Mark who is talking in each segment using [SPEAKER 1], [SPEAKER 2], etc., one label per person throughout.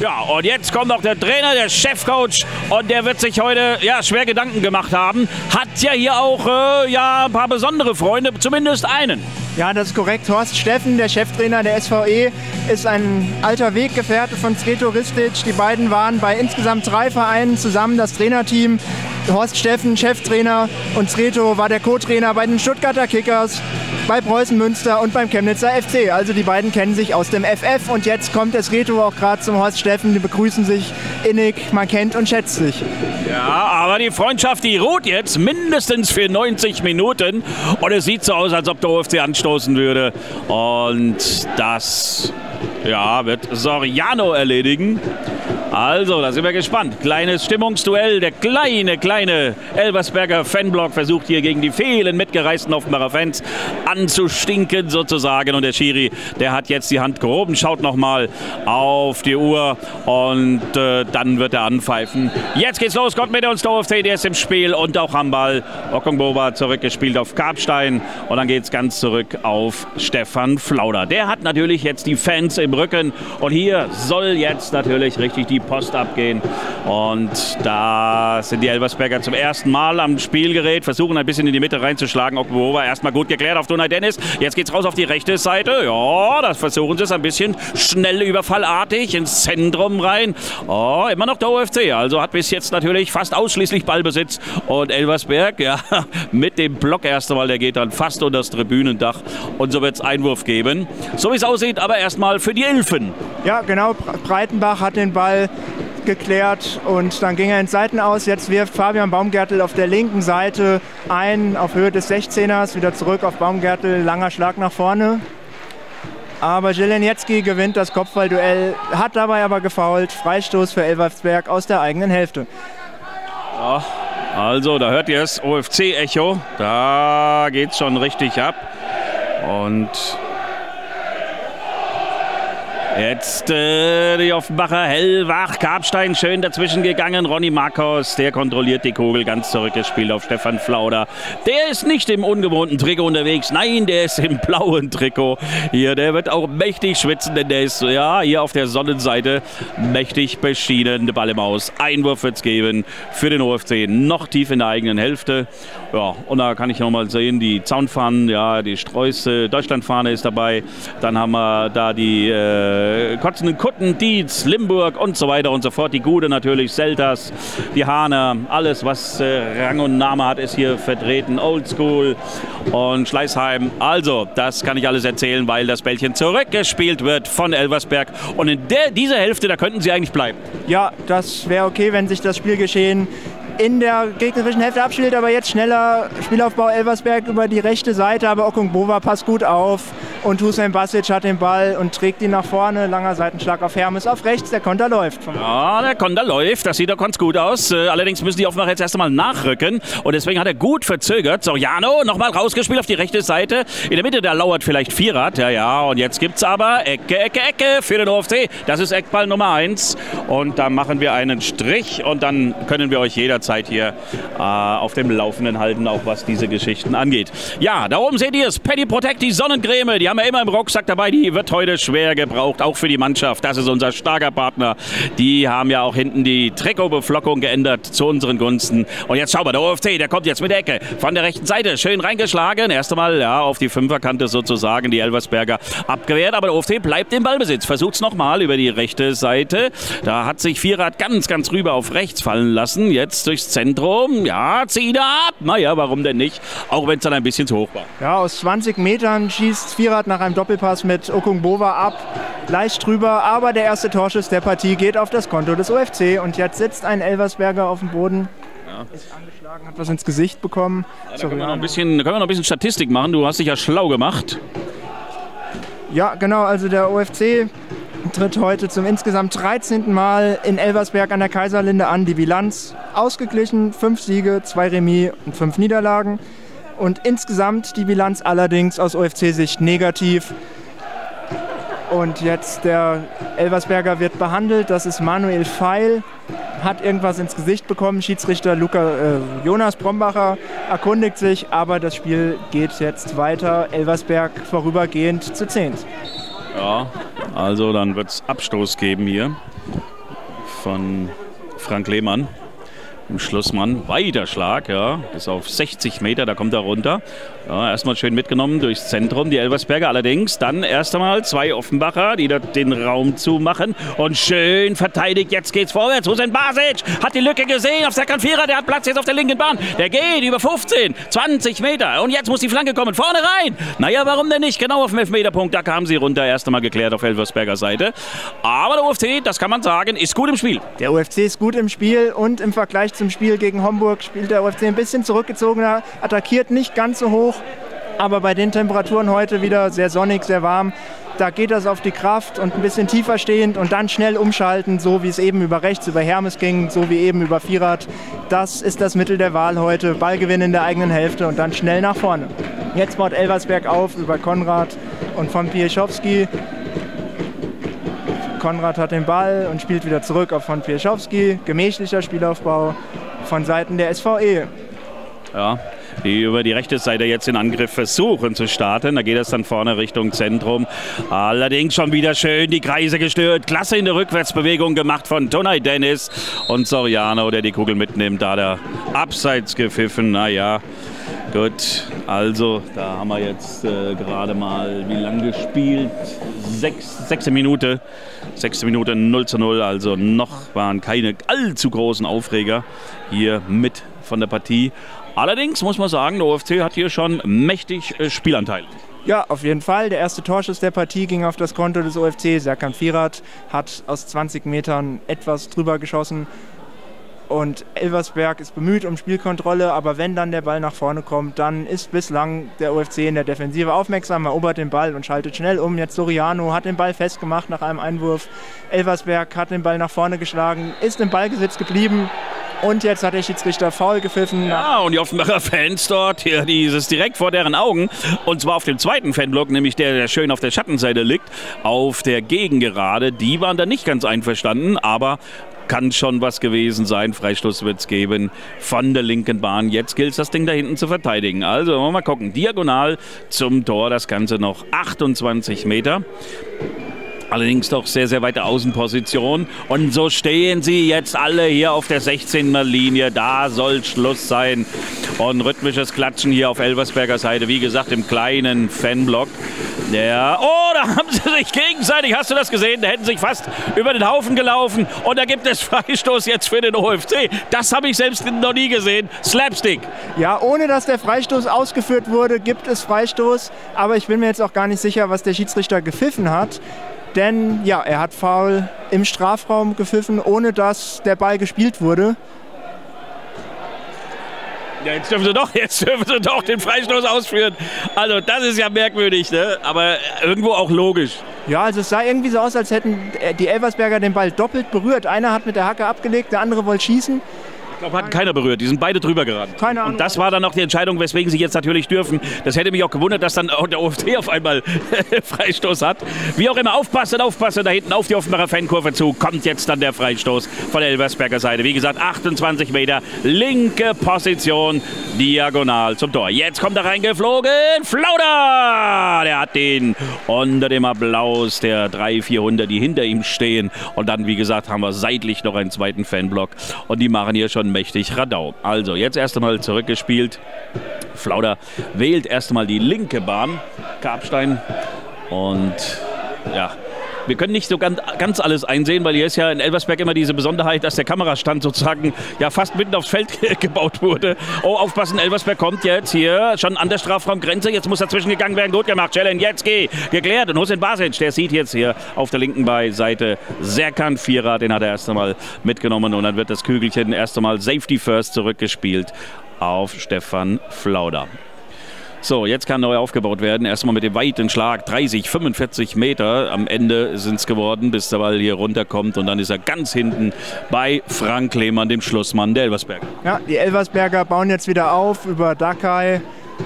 [SPEAKER 1] Ja, und jetzt kommt noch der Trainer, der Chefcoach und der wird sich heute ja, schwer Gedanken gemacht haben. Hat ja hier auch äh, ja, ein paar besondere Freunde, zumindest einen.
[SPEAKER 2] Ja, das ist korrekt. Horst Steffen, der Cheftrainer der SVE, ist ein alter Weggefährte von Sreto Ristic. Die beiden waren bei insgesamt drei Vereinen zusammen das Trainerteam. Horst Steffen, Cheftrainer und Sreto war der Co-Trainer bei den Stuttgarter Kickers, bei Preußen Münster und beim Chemnitzer FC. Also die beiden kennen sich aus dem FF und jetzt kommt das Reto auch gerade zum Horst Steffen. Die begrüßen sich innig, man kennt und schätzt sich.
[SPEAKER 1] Ja, aber die Freundschaft, die ruht jetzt mindestens für 90 Minuten und es sieht so aus, als ob der OFC anstoßen würde. Und das ja, wird Soriano erledigen. Also, da sind wir gespannt. Kleines Stimmungsduell. Der kleine, kleine Elversberger Fanblock versucht hier gegen die vielen mitgereisten Offenbarer Fans anzustinken sozusagen. Und der Schiri, der hat jetzt die Hand gehoben, schaut nochmal auf die Uhr und äh, dann wird er anpfeifen. Jetzt geht's los. Gott mit uns, der ist im Spiel und auch am Ball. Okongboba zurückgespielt auf Karpstein und dann geht's ganz zurück auf Stefan Flauder. Der hat natürlich jetzt die Fans im Rücken und hier soll jetzt natürlich richtig die Post abgehen. Und da sind die Elversberger zum ersten Mal am Spielgerät, versuchen ein bisschen in die Mitte reinzuschlagen. Okbova erstmal gut geklärt auf Donai Dennis. Jetzt geht's raus auf die rechte Seite. Ja, das versuchen sie es ein bisschen schnell überfallartig ins Zentrum rein. Oh, immer noch der OFC. Also hat bis jetzt natürlich fast ausschließlich Ballbesitz. Und Elversberg, ja, mit dem Block erst einmal, der geht dann fast unter das Tribünendach. Und so wird es Einwurf geben. So wie es aussieht, aber erstmal für die Elfen.
[SPEAKER 2] Ja, genau. Breitenbach hat den Ball geklärt und dann ging er ins Seitenaus. Jetzt wirft Fabian Baumgärtel auf der linken Seite ein auf Höhe des 16ers, wieder zurück auf Baumgärtel, langer Schlag nach vorne. Aber Jeleniecki gewinnt das Kopfballduell, hat dabei aber gefault. Freistoß für Elversberg aus der eigenen Hälfte.
[SPEAKER 1] Ja, also, da hört ihr es, OFC-Echo. Da geht es schon richtig ab. Und Jetzt äh, die Offenbacher hellwach. Karpstein schön dazwischen gegangen. Ronny Marcos, der kontrolliert die Kugel ganz zurückgespielt auf Stefan Flauder. Der ist nicht im ungewohnten Trikot unterwegs. Nein, der ist im blauen Trikot. Hier, der wird auch mächtig schwitzen, denn der ist ja hier auf der Sonnenseite mächtig beschienen. Der Ball im Aus. Einwurf wird es geben für den OFC. Noch tief in der eigenen Hälfte. Ja, und da kann ich noch mal sehen, die Zaunfahnen, ja, die Sträuße, Deutschlandfahne ist dabei. Dann haben wir da die äh, äh, kotzenden Kutten, Dietz, Limburg und so weiter und so fort. Die Gude natürlich, Selters, die Hahner, alles, was äh, Rang und Name hat, ist hier vertreten. Oldschool und Schleißheim. Also, das kann ich alles erzählen, weil das Bällchen zurückgespielt wird von Elversberg. Und in der, dieser Hälfte, da könnten sie eigentlich bleiben.
[SPEAKER 2] Ja, das wäre okay, wenn sich das Spielgeschehen in der gegnerischen Hälfte abspielt, aber jetzt schneller Spielaufbau Elversberg über die rechte Seite, aber Okungbova passt gut auf und Hussein Basic hat den Ball und trägt ihn nach vorne, langer Seitenschlag auf Hermes auf rechts, der Konter läuft.
[SPEAKER 1] Ja, der Konter läuft, das sieht doch ganz gut aus, äh, allerdings müssen die Offenbach jetzt erst einmal nachrücken. Und deswegen hat er gut verzögert. Soriano nochmal rausgespielt auf die rechte Seite, in der Mitte, da lauert vielleicht Vierrad, ja, ja, und jetzt gibt es aber Ecke, Ecke, Ecke für den OFC, das ist Eckball Nummer 1 und da machen wir einen Strich. Und dann können wir euch jederzeit Zeit hier äh, auf dem Laufenden halten, auch was diese Geschichten angeht. Ja, da oben seht ihr es, Paddy Protect, die Sonnencreme, die haben wir immer im Rucksack dabei, die wird heute schwer gebraucht, auch für die Mannschaft. Das ist unser starker Partner. Die haben ja auch hinten die Trikotbeflockung geändert zu unseren Gunsten. Und jetzt schauen wir, der OFC, der kommt jetzt mit der Ecke von der rechten Seite, schön reingeschlagen. Erst einmal ja, auf die Fünferkante sozusagen, die Elversberger abgewehrt, aber der OFC bleibt im Ballbesitz. Versucht es nochmal über die rechte Seite. Da hat sich Vierrad ganz, ganz rüber auf rechts fallen lassen. Jetzt durch durchs Zentrum. Ja, zieht er ab. Naja, warum denn nicht? Auch wenn es dann ein bisschen zu hoch war.
[SPEAKER 2] Ja, aus 20 Metern schießt Vierrad nach einem Doppelpass mit Okungbova ab. Leicht drüber, aber der erste Torschuss der Partie geht auf das Konto des UFC. Und jetzt sitzt ein Elversberger auf dem Boden. Ja. Ist angeschlagen, hat was ins Gesicht bekommen.
[SPEAKER 1] Ja, da, können wir noch ein bisschen, können wir noch ein bisschen Statistik machen. Du hast dich ja schlau gemacht.
[SPEAKER 2] Ja, genau. Also der OFC tritt heute zum insgesamt 13. Mal in Elversberg an der Kaiserlinde an. Die Bilanz ausgeglichen, fünf Siege, zwei Remis und fünf Niederlagen. Und insgesamt die Bilanz allerdings aus OFC-Sicht negativ. Und jetzt der Elversberger wird behandelt. Das ist Manuel Feil. Hat irgendwas ins Gesicht bekommen. Schiedsrichter Luca, äh, Jonas Brombacher erkundigt sich, aber das Spiel geht jetzt weiter. Elversberg vorübergehend zu 10.
[SPEAKER 1] Ja, also dann wird es Abstoß geben hier von Frank Lehmann im Schlussmann. Weiter Schlag, ja. Bis auf 60 Meter, da kommt er runter. Ja, erstmal schön mitgenommen durchs Zentrum, die Elversberger. Allerdings dann erst einmal zwei Offenbacher, die dort den Raum zumachen. Und schön verteidigt. Jetzt geht's vorwärts. Hussein Basic hat die Lücke gesehen auf Serkan Vierer. Der hat Platz jetzt auf der linken Bahn. Der geht über 15, 20 Meter. Und jetzt muss die Flanke kommen. Vorne rein. Naja, warum denn nicht? Genau auf dem Elfmeterpunkt. Da kamen sie runter. Erst einmal geklärt auf Elversberger Seite. Aber der UFC, das kann man sagen, ist gut im Spiel.
[SPEAKER 2] Der UFC ist gut im Spiel und im Vergleich zum Spiel gegen Homburg spielt der UFC ein bisschen zurückgezogener, attackiert nicht ganz so hoch, aber bei den Temperaturen heute wieder sehr sonnig, sehr warm. Da geht das auf die Kraft und ein bisschen tiefer stehend und dann schnell umschalten, so wie es eben über rechts, über Hermes ging, so wie eben über Vierrad. Das ist das Mittel der Wahl heute. Ballgewinn in der eigenen Hälfte und dann schnell nach vorne. Jetzt baut Elversberg auf über Konrad und von Pieschowski. Konrad hat den Ball und spielt wieder zurück auf von Pieschowski. Gemächlicher Spielaufbau von Seiten der SVE.
[SPEAKER 1] Ja, die über die rechte Seite jetzt den Angriff versuchen zu starten. Da geht es dann vorne Richtung Zentrum. Allerdings schon wieder schön die Kreise gestört. Klasse in der Rückwärtsbewegung gemacht von Tonai Dennis und Soriano, der die Kugel mitnimmt. Da der Abseits gepfiffen. Naja, gut. Also, da haben wir jetzt äh, gerade mal wie lange gespielt? Sechs, sechste Minute. Sechste Minute 0 zu 0. Also noch waren keine allzu großen Aufreger hier mit von der Partie. Allerdings muss man sagen, der OFC hat hier schon mächtig äh, Spielanteil.
[SPEAKER 2] Ja, auf jeden Fall. Der erste Torschuss der Partie ging auf das Konto des OFC. Serkan Firat hat aus 20 Metern etwas drüber geschossen. Und Elversberg ist bemüht um Spielkontrolle, aber wenn dann der Ball nach vorne kommt, dann ist bislang der OFC in der Defensive aufmerksam, erobert den Ball und schaltet schnell um. Jetzt Soriano hat den Ball festgemacht nach einem Einwurf. Elversberg hat den Ball nach vorne geschlagen, ist im Ballgesitz geblieben. Und jetzt hat der Schiedsrichter faul gepfiffen.
[SPEAKER 1] Ja, und die Offenbacher Fans dort, hier dieses direkt vor deren Augen. Und zwar auf dem zweiten Fanblock, nämlich der, der schön auf der Schattenseite liegt, auf der Gegengerade. Die waren da nicht ganz einverstanden, aber kann schon was gewesen sein. Freistoß wird es geben von der linken Bahn. Jetzt gilt es, das Ding da hinten zu verteidigen. Also mal gucken. Diagonal zum Tor, das Ganze noch 28 Meter. Allerdings doch sehr, sehr weite Außenposition. Und so stehen sie jetzt alle hier auf der 16er Linie. Da soll Schluss sein. Und rhythmisches Klatschen hier auf Elversberger Seite. Wie gesagt, im kleinen Fanblock. Ja, oh, da haben sie sich gegenseitig, hast du das gesehen? Da hätten sich fast über den Haufen gelaufen. Und da gibt es Freistoß jetzt für den OFC. Das habe ich selbst noch nie gesehen. Slapstick.
[SPEAKER 2] Ja, ohne dass der Freistoß ausgeführt wurde, gibt es Freistoß. Aber ich bin mir jetzt auch gar nicht sicher, was der Schiedsrichter gepfiffen hat. Denn ja, er hat Foul im Strafraum gepfiffen, ohne dass der Ball gespielt wurde.
[SPEAKER 1] Ja, jetzt dürfen sie doch, jetzt dürfen sie doch den Freistoß ausführen. Also das ist ja merkwürdig, ne? aber irgendwo auch logisch.
[SPEAKER 2] Ja, also es sah irgendwie so aus, als hätten die Elversberger den Ball doppelt berührt. Einer hat mit der Hacke abgelegt, der andere wollte schießen.
[SPEAKER 1] Glaube, hatten keiner berührt. Die sind beide drüber geraten. Keine Ahnung. Und das war dann noch die Entscheidung, weswegen sie jetzt natürlich dürfen. Das hätte mich auch gewundert, dass dann auch der OFC auf einmal Freistoß hat. Wie auch immer, aufpassen, aufpassen. Da hinten auf die Offenbarer Fankurve zu kommt jetzt dann der Freistoß von der Elversberger Seite. Wie gesagt, 28 Meter, linke Position, diagonal zum Tor. Jetzt kommt er reingeflogen. Flauder! Der hat den unter dem Applaus der 300, 400, die hinter ihm stehen. Und dann, wie gesagt, haben wir seitlich noch einen zweiten Fanblock. Und die machen hier schon mächtig Radau. Also jetzt erst einmal zurückgespielt. Flauder wählt erst einmal die linke Bahn. Karpstein. Und ja, wir können nicht so ganz, ganz, alles einsehen, weil hier ist ja in Elversberg immer diese Besonderheit, dass der Kamerastand sozusagen ja fast mitten aufs Feld gebaut wurde. Oh, aufpassen, Elversberg kommt jetzt hier schon an der Strafraumgrenze. Jetzt muss dazwischen gegangen werden. Gut gemacht, Challenge, jetzt geh. Geklärt. Und Hussein Basic, der sieht jetzt hier auf der linken Beiseite Serkan Vierer, den hat er erst einmal mitgenommen. Und dann wird das Kügelchen erst einmal Safety First zurückgespielt auf Stefan Flauder. So, jetzt kann neu aufgebaut werden. Erstmal mit dem weiten Schlag, 30, 45 Meter. Am Ende sind es geworden, bis der Ball hier runterkommt. Und dann ist er ganz hinten bei Frank Lehmann, dem Schlussmann der Elversberger.
[SPEAKER 2] Ja, die Elversberger bauen jetzt wieder auf über Dakai.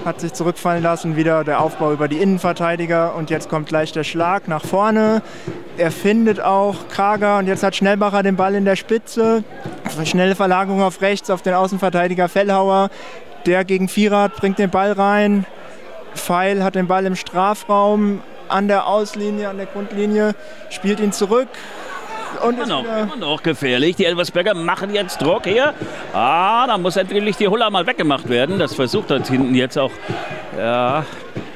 [SPEAKER 2] Hat sich zurückfallen lassen, wieder der Aufbau über die Innenverteidiger. Und jetzt kommt gleich der Schlag nach vorne. Er findet auch Krager und jetzt hat Schnellbacher den Ball in der Spitze. Schnelle Verlagerung auf rechts auf den Außenverteidiger Fellhauer. Der gegen Vierrad bringt den Ball rein. Pfeil hat den Ball im Strafraum. an der Auslinie, an der Grundlinie, spielt ihn zurück.
[SPEAKER 1] Und immer noch, immer noch gefährlich. Die Elversberger machen jetzt Druck hier. Ah, da muss endlich die Huller mal weggemacht werden. Das versucht dort hinten jetzt auch. Ja,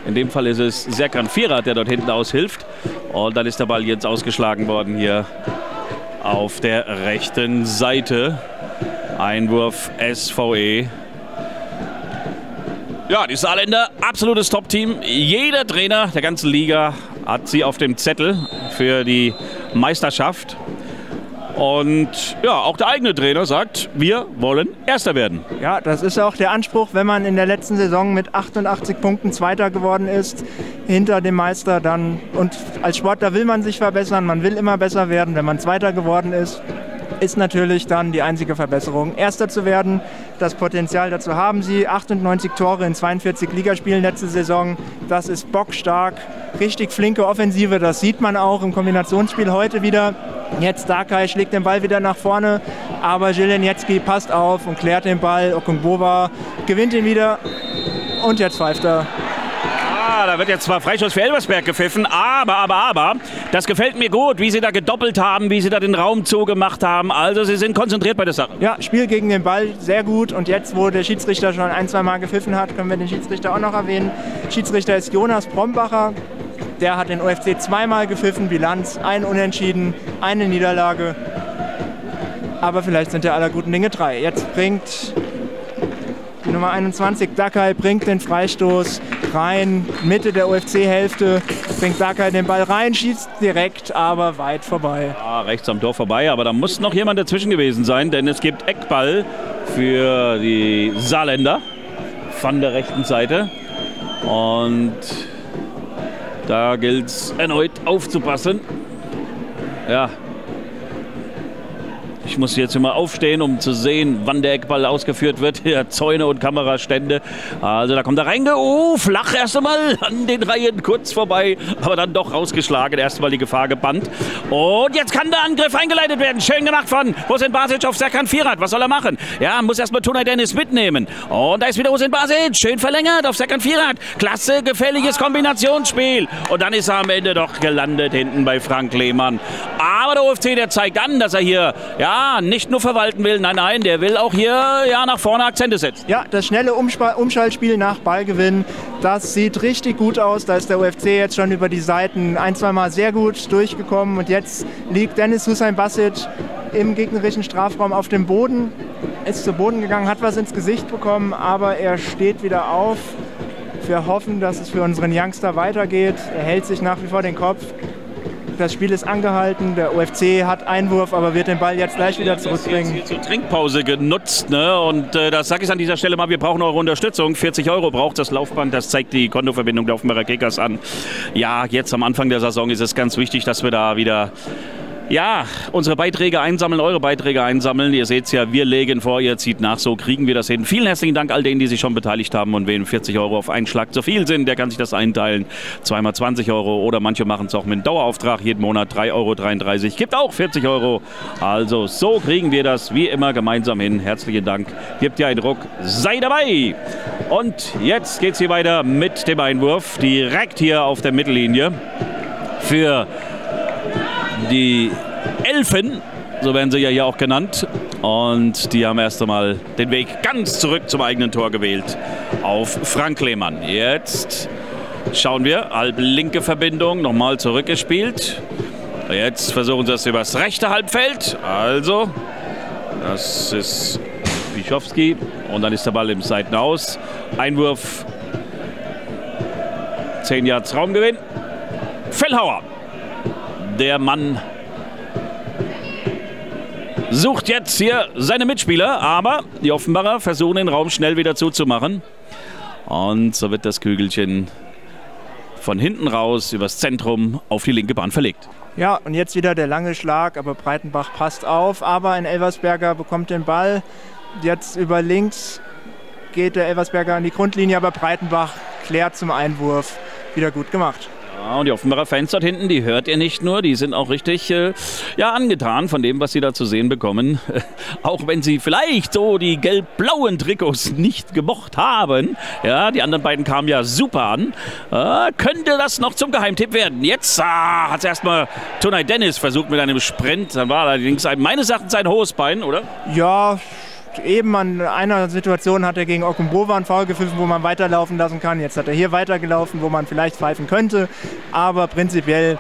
[SPEAKER 1] in dem Fall ist es Serkan Vierer, der dort hinten aushilft. Und dann ist der Ball jetzt ausgeschlagen worden hier auf der rechten Seite. Einwurf SVE. Ja, die Saarländer, absolutes Top-Team. Jeder Trainer der ganzen Liga hat sie auf dem Zettel für die Meisterschaft. Und ja, auch der eigene Trainer sagt, wir wollen Erster werden.
[SPEAKER 2] Ja, das ist auch der Anspruch, wenn man in der letzten Saison mit 88 Punkten Zweiter geworden ist, hinter dem Meister dann. Und als Sportler will man sich verbessern, man will immer besser werden. Wenn man Zweiter geworden ist, ist natürlich dann die einzige Verbesserung, Erster zu werden. Das Potenzial dazu haben sie. 98 Tore in 42 Ligaspielen letzte Saison. Das ist bockstark. Richtig flinke Offensive. Das sieht man auch im Kombinationsspiel heute wieder. Jetzt Dakai schlägt den Ball wieder nach vorne, aber Jelenetski passt auf und klärt den Ball. Okungbova gewinnt ihn wieder und jetzt pfeift er
[SPEAKER 1] da wird jetzt zwar Freischuss für Elversberg gepfiffen, aber, aber, aber, das gefällt mir gut, wie sie da gedoppelt haben, wie sie da den Raum zugemacht haben. Also sie sind konzentriert bei der Sache.
[SPEAKER 2] Ja, Spiel gegen den Ball, sehr gut. Und jetzt, wo der Schiedsrichter schon ein, zwei Mal gepfiffen hat, können wir den Schiedsrichter auch noch erwähnen. Schiedsrichter ist Jonas Brombacher. Der hat den UFC zweimal gepfiffen, Bilanz, ein Unentschieden, eine Niederlage. Aber vielleicht sind ja aller guten Dinge drei. Jetzt bringt die Nummer 21, Dakai, bringt den Freistoß rein, Mitte der UFC-Hälfte, bringt Dakai den Ball rein, schießt direkt, aber weit vorbei.
[SPEAKER 1] Ja, rechts am Tor vorbei, aber da muss noch jemand dazwischen gewesen sein, denn es gibt Eckball für die Saarländer von der rechten Seite. Und da gilt es erneut aufzupassen. Ja, ich muss jetzt immer aufstehen, um zu sehen, wann der Eckball ausgeführt wird. Ja, Zäune und Kamerastände. Also da kommt er reinge. Oh, flach erst einmal an den Reihen kurz vorbei, aber dann doch rausgeschlagen. Erstmal die Gefahr gebannt. Und jetzt kann der Angriff eingeleitet werden. Schön gemacht von Hossein Basic auf Serkan Firat. Was soll er machen? Ja, muss erstmal Tunay Dennis mitnehmen. Und da ist wieder Hossein Basic. Schön verlängert auf Serkan Firat. Klasse, gefährliches Kombinationsspiel. Und dann ist er am Ende doch gelandet hinten bei Frank Lehmann. Aber der UFC, der zeigt an, dass er hier, ja, nicht nur verwalten will, nein, nein, der will auch hier ja, nach vorne Akzente setzen.
[SPEAKER 2] Ja, das schnelle Umsp Umschaltspiel nach Ballgewinn, das sieht richtig gut aus. Da ist der UFC jetzt schon über die Seiten ein, zwei Mal sehr gut durchgekommen und jetzt liegt Dennis Hussein Basic im gegnerischen Strafraum auf dem Boden, ist zu Boden gegangen, hat was ins Gesicht bekommen, aber er steht wieder auf. Wir hoffen, dass es für unseren Youngster weitergeht. Er hält sich nach wie vor den Kopf. Das Spiel ist angehalten. Der UFC hat Einwurf, aber wird den Ball jetzt gleich wieder zurückbringen.
[SPEAKER 1] Jetzt zur Trinkpause genutzt. Ne? Und äh, das sage ich an dieser Stelle mal, wir brauchen eure Unterstützung. 40 Euro braucht das Laufband. Das zeigt die Kontoverbindung der Offenbarer Kickers an. Ja, jetzt am Anfang der Saison ist es ganz wichtig, dass wir da wieder ja, unsere Beiträge einsammeln, eure Beiträge einsammeln. Ihr seht es ja, wir legen vor, ihr zieht nach, so kriegen wir das hin. Vielen herzlichen Dank all denen, die sich schon beteiligt haben und wem 40 Euro auf einen Schlag zu viel sind, der kann sich das einteilen. Zweimal 20 Euro oder manche machen es auch mit einem Dauerauftrag jeden Monat 3,33 Euro. Gibt auch 40 Euro. Also so kriegen wir das wie immer gemeinsam hin. Herzlichen Dank. Gebt ihr einen Ruck. Sei dabei. Und jetzt geht es hier weiter mit dem Einwurf. Direkt hier auf der Mittellinie für die Elfen, so werden sie ja hier auch genannt. Und die haben erst einmal den Weg ganz zurück zum eigenen Tor gewählt auf Frank Lehmann. Jetzt schauen wir, halb linke Verbindung, nochmal zurückgespielt. Jetzt versuchen sie es übers rechte Halbfeld. Also, das ist Bischowski. Und dann ist der Ball im Seitenaus. Einwurf. 10 Yards Raumgewinn. Fellhauer der Mann sucht jetzt hier seine Mitspieler, aber die Offenbarer versuchen den Raum schnell wieder zuzumachen. Und so wird das Kügelchen von hinten raus übers Zentrum auf die linke Bahn verlegt.
[SPEAKER 2] Ja, und jetzt wieder der lange Schlag, aber Breitenbach passt auf. Aber ein Elversberger bekommt den Ball. Jetzt über links geht der Elversberger an die Grundlinie, aber Breitenbach klärt zum Einwurf. Wieder gut gemacht.
[SPEAKER 1] Ja, und die Offenbarer Fans dort hinten, die hört ihr nicht nur, die sind auch richtig äh, ja, angetan von dem, was sie da zu sehen bekommen. auch wenn sie vielleicht so die gelb-blauen Trikots nicht gemocht haben. Ja, die anderen beiden kamen ja super an. Äh, könnte das noch zum Geheimtipp werden. Jetzt ah, hat es erstmal Tonai Dennis versucht mit einem Sprint. Dann war allerdings meines Erachtens ein hohes Bein, oder?
[SPEAKER 2] Ja, eben an einer Situation hat er gegen Okumbova einen Foul gepfiffen, wo man weiterlaufen lassen kann. Jetzt hat er hier weitergelaufen, wo man vielleicht pfeifen könnte. Aber prinzipiell,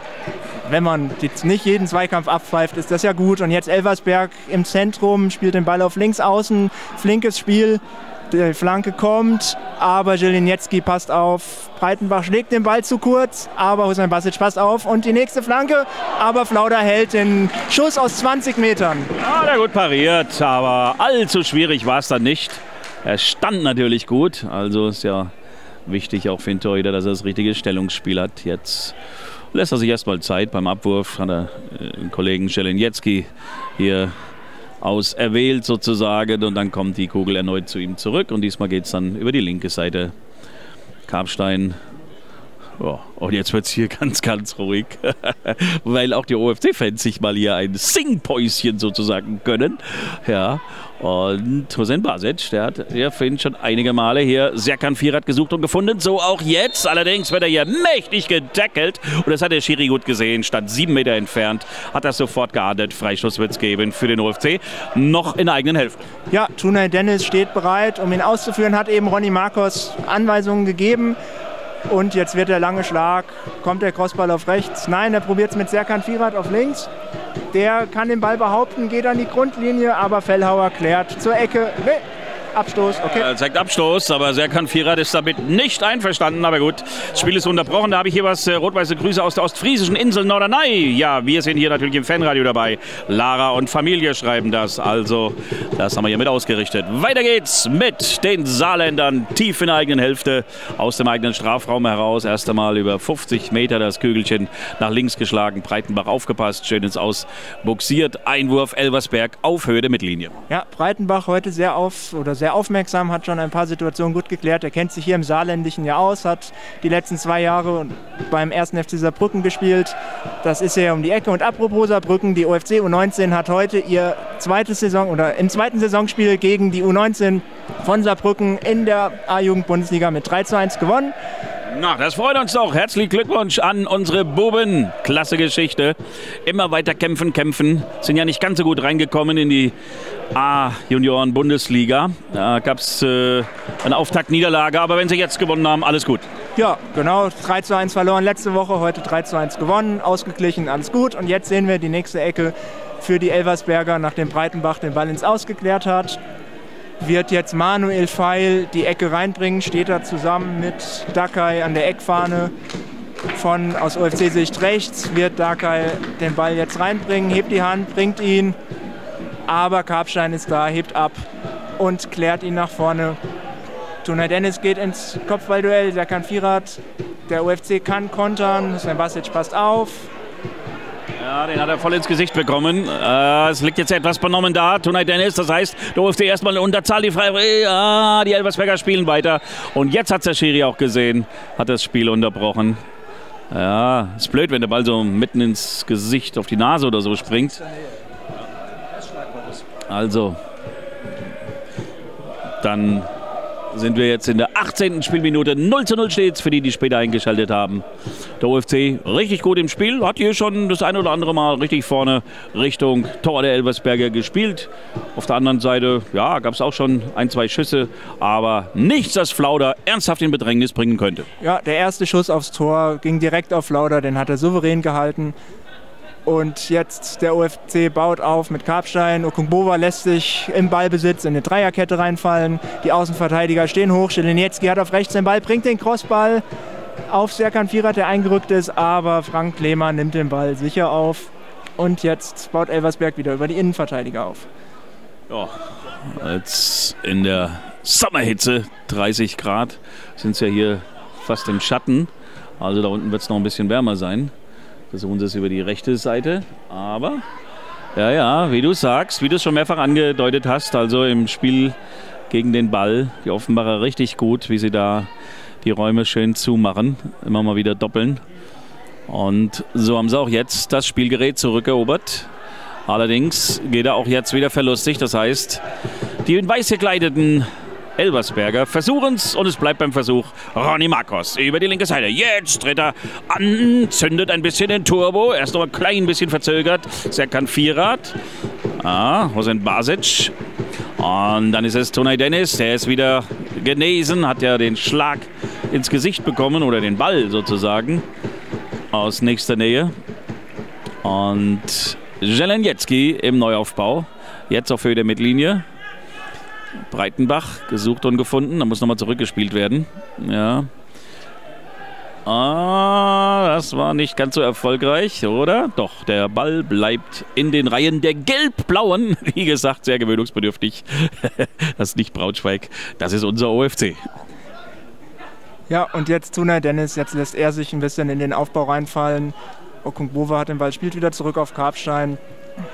[SPEAKER 2] wenn man nicht jeden Zweikampf abpfeift, ist das ja gut. Und jetzt Elversberg im Zentrum, spielt den Ball auf links außen. Flinkes Spiel. Die Flanke kommt, aber Jeliniecki passt auf. Breitenbach schlägt den Ball zu kurz, aber Hussein Basic passt auf. Und die nächste Flanke, aber Flauder hält den Schuss aus 20 Metern.
[SPEAKER 1] Ja, der gut pariert, aber allzu schwierig war es dann nicht. Er stand natürlich gut, also ist ja wichtig auch für den Torhüter, dass er das richtige Stellungsspiel hat. Jetzt lässt er sich erstmal Zeit beim Abwurf, hat er äh, Kollegen Jeliniecki hier auserwählt sozusagen und dann kommt die Kugel erneut zu ihm zurück und diesmal geht es dann über die linke Seite. Karpstein Oh, und jetzt wird es hier ganz, ganz ruhig, weil auch die OFC-Fans sich mal hier ein Singpäuschen sozusagen gönnen. Ja, und Hussein Basic, der hat ja vorhin schon einige Male hier Serkan Firat gesucht und gefunden. So auch jetzt. Allerdings wird er hier mächtig gedeckelt. Und das hat der Schiri gut gesehen. Stand sieben Meter entfernt. Hat das sofort geahndet. Freistoß wird es geben für den OFC. Noch in der eigenen Hälfte.
[SPEAKER 2] Ja, Tunay Dennis steht bereit, um ihn auszuführen. Hat eben Ronny Marcos Anweisungen gegeben. Und jetzt wird der lange Schlag. Kommt der Crossball auf rechts? Nein, er probiert es mit Serkan Firat auf links. Der kann den Ball behaupten, geht an die Grundlinie, aber Fellhauer klärt zur Ecke. Abstoß, okay.
[SPEAKER 1] Er zeigt Abstoß, aber Serkan Firat ist damit nicht einverstanden. Aber gut, das Spiel ist unterbrochen. Da habe ich hier was äh, rot-weiße Grüße aus der ostfriesischen Insel Norderney. Ja, wir sind hier natürlich im Fanradio dabei. Lara und Familie schreiben das. Also, das haben wir hier mit ausgerichtet. Weiter geht's mit den Saarländern tief in der eigenen Hälfte aus dem eigenen Strafraum heraus. Erst einmal über 50 Meter das Kügelchen nach links geschlagen. Breitenbach aufgepasst, schön ins Aus buxiert. Einwurf Elversberg auf Höhe der Mittellinie.
[SPEAKER 2] Ja, Breitenbach heute sehr auf oder sehr aufmerksam, hat schon ein paar Situationen gut geklärt. Er kennt sich hier im Saarländischen ja aus, hat die letzten zwei Jahre beim ersten FC Saarbrücken gespielt. Das ist ja um die Ecke. Und apropos Saarbrücken, die OFC U19 hat heute ihr zweites Saison oder im zweiten Saisonspiel gegen die U19 von Saarbrücken in der A-Jugend-Bundesliga mit 3 zu 1 gewonnen.
[SPEAKER 1] Na, das freut uns doch. Herzlichen Glückwunsch an unsere Buben. Klasse Geschichte. Immer weiter kämpfen, kämpfen. Sind ja nicht ganz so gut reingekommen in die A-Junioren-Bundesliga. Da gab es äh, eine Auftaktniederlage, aber wenn sie jetzt gewonnen haben, alles gut.
[SPEAKER 2] Ja, genau. 3 zu 1 verloren letzte Woche, heute 3 zu 1 gewonnen, ausgeglichen, alles gut. Und jetzt sehen wir die nächste Ecke für die Elversberger, nachdem Breitenbach den Ball ins Ausgeklärt hat wird jetzt Manuel Feil die Ecke reinbringen, steht da zusammen mit Dakai an der Eckfahne. Von aus OFC-Sicht rechts wird Dakai den Ball jetzt reinbringen, hebt die Hand, bringt ihn. Aber Karpstein ist da, hebt ab und klärt ihn nach vorne. Tuna Dennis geht ins Kopfballduell, der kann Vierrad. Der UFC kann kontern, Sven Basic passt auf,
[SPEAKER 1] ja, den hat er voll ins Gesicht bekommen. Äh, es liegt jetzt etwas benommen da. Tunay Dennis, das heißt, du durfte erstmal eine Unterzahl. Die Freie, ja, die Elversberger spielen weiter. Und jetzt hat der Schiri auch gesehen, hat das Spiel unterbrochen. Ja, ist blöd, wenn der Ball so mitten ins Gesicht, auf die Nase oder so springt. Also, dann sind wir jetzt in der 18. Spielminute. 0 zu 0 steht für die, die später eingeschaltet haben. Der UFC richtig gut im Spiel, hat hier schon das eine oder andere Mal richtig vorne Richtung Tor der Elversberger gespielt. Auf der anderen Seite, ja, gab es auch schon ein, zwei Schüsse, aber nichts, das Flauder ernsthaft in Bedrängnis bringen könnte.
[SPEAKER 2] Ja, der erste Schuss aufs Tor ging direkt auf Flauder, den hat er souverän gehalten. Und jetzt der OFC baut auf mit Karpstein. Okungbova lässt sich im Ballbesitz in eine Dreierkette reinfallen. Die Außenverteidiger stehen hoch. Scheleniecki hat auf rechts den Ball, bringt den Crossball auf Serkan Firat, der eingerückt ist. Aber Frank Lehmann nimmt den Ball sicher auf. Und jetzt baut Elversberg wieder über die Innenverteidiger auf.
[SPEAKER 1] Ja, jetzt in der Sommerhitze, 30 Grad, sind es ja hier fast im Schatten. Also da unten wird es noch ein bisschen wärmer sein. Versuchen sie es über die rechte Seite, aber ja, ja, wie du sagst, wie du es schon mehrfach angedeutet hast, also im Spiel gegen den Ball, die Offenbarer richtig gut, wie sie da die Räume schön zumachen, immer mal wieder doppeln. Und so haben sie auch jetzt das Spielgerät zurückerobert. Allerdings geht er auch jetzt wieder verlustig. Das heißt, die weiß gekleideten Elversberger versuchen es und es bleibt beim Versuch. Ronny Marcos über die linke Seite. Jetzt tritt er an, zündet ein bisschen den Turbo. Erst noch ein klein bisschen verzögert. Serkan Vierrad. Ah, Hosen Basic. Und dann ist es Tonay Dennis. Der ist wieder genesen, hat ja den Schlag ins Gesicht bekommen oder den Ball sozusagen aus nächster Nähe. Und Jelenjetski im Neuaufbau. Jetzt auf Höhe der Mittellinie. Breitenbach gesucht und gefunden. Da muss nochmal zurückgespielt werden. Ja. Ah, das war nicht ganz so erfolgreich, oder? Doch, der Ball bleibt in den Reihen der Gelb-Blauen. Wie gesagt, sehr gewöhnungsbedürftig. Das ist nicht Braunschweig, das ist unser OFC.
[SPEAKER 2] Ja, und jetzt Tuna Dennis, jetzt lässt er sich ein bisschen in den Aufbau reinfallen. Okungbova hat den Ball, spielt wieder zurück auf Karpstein.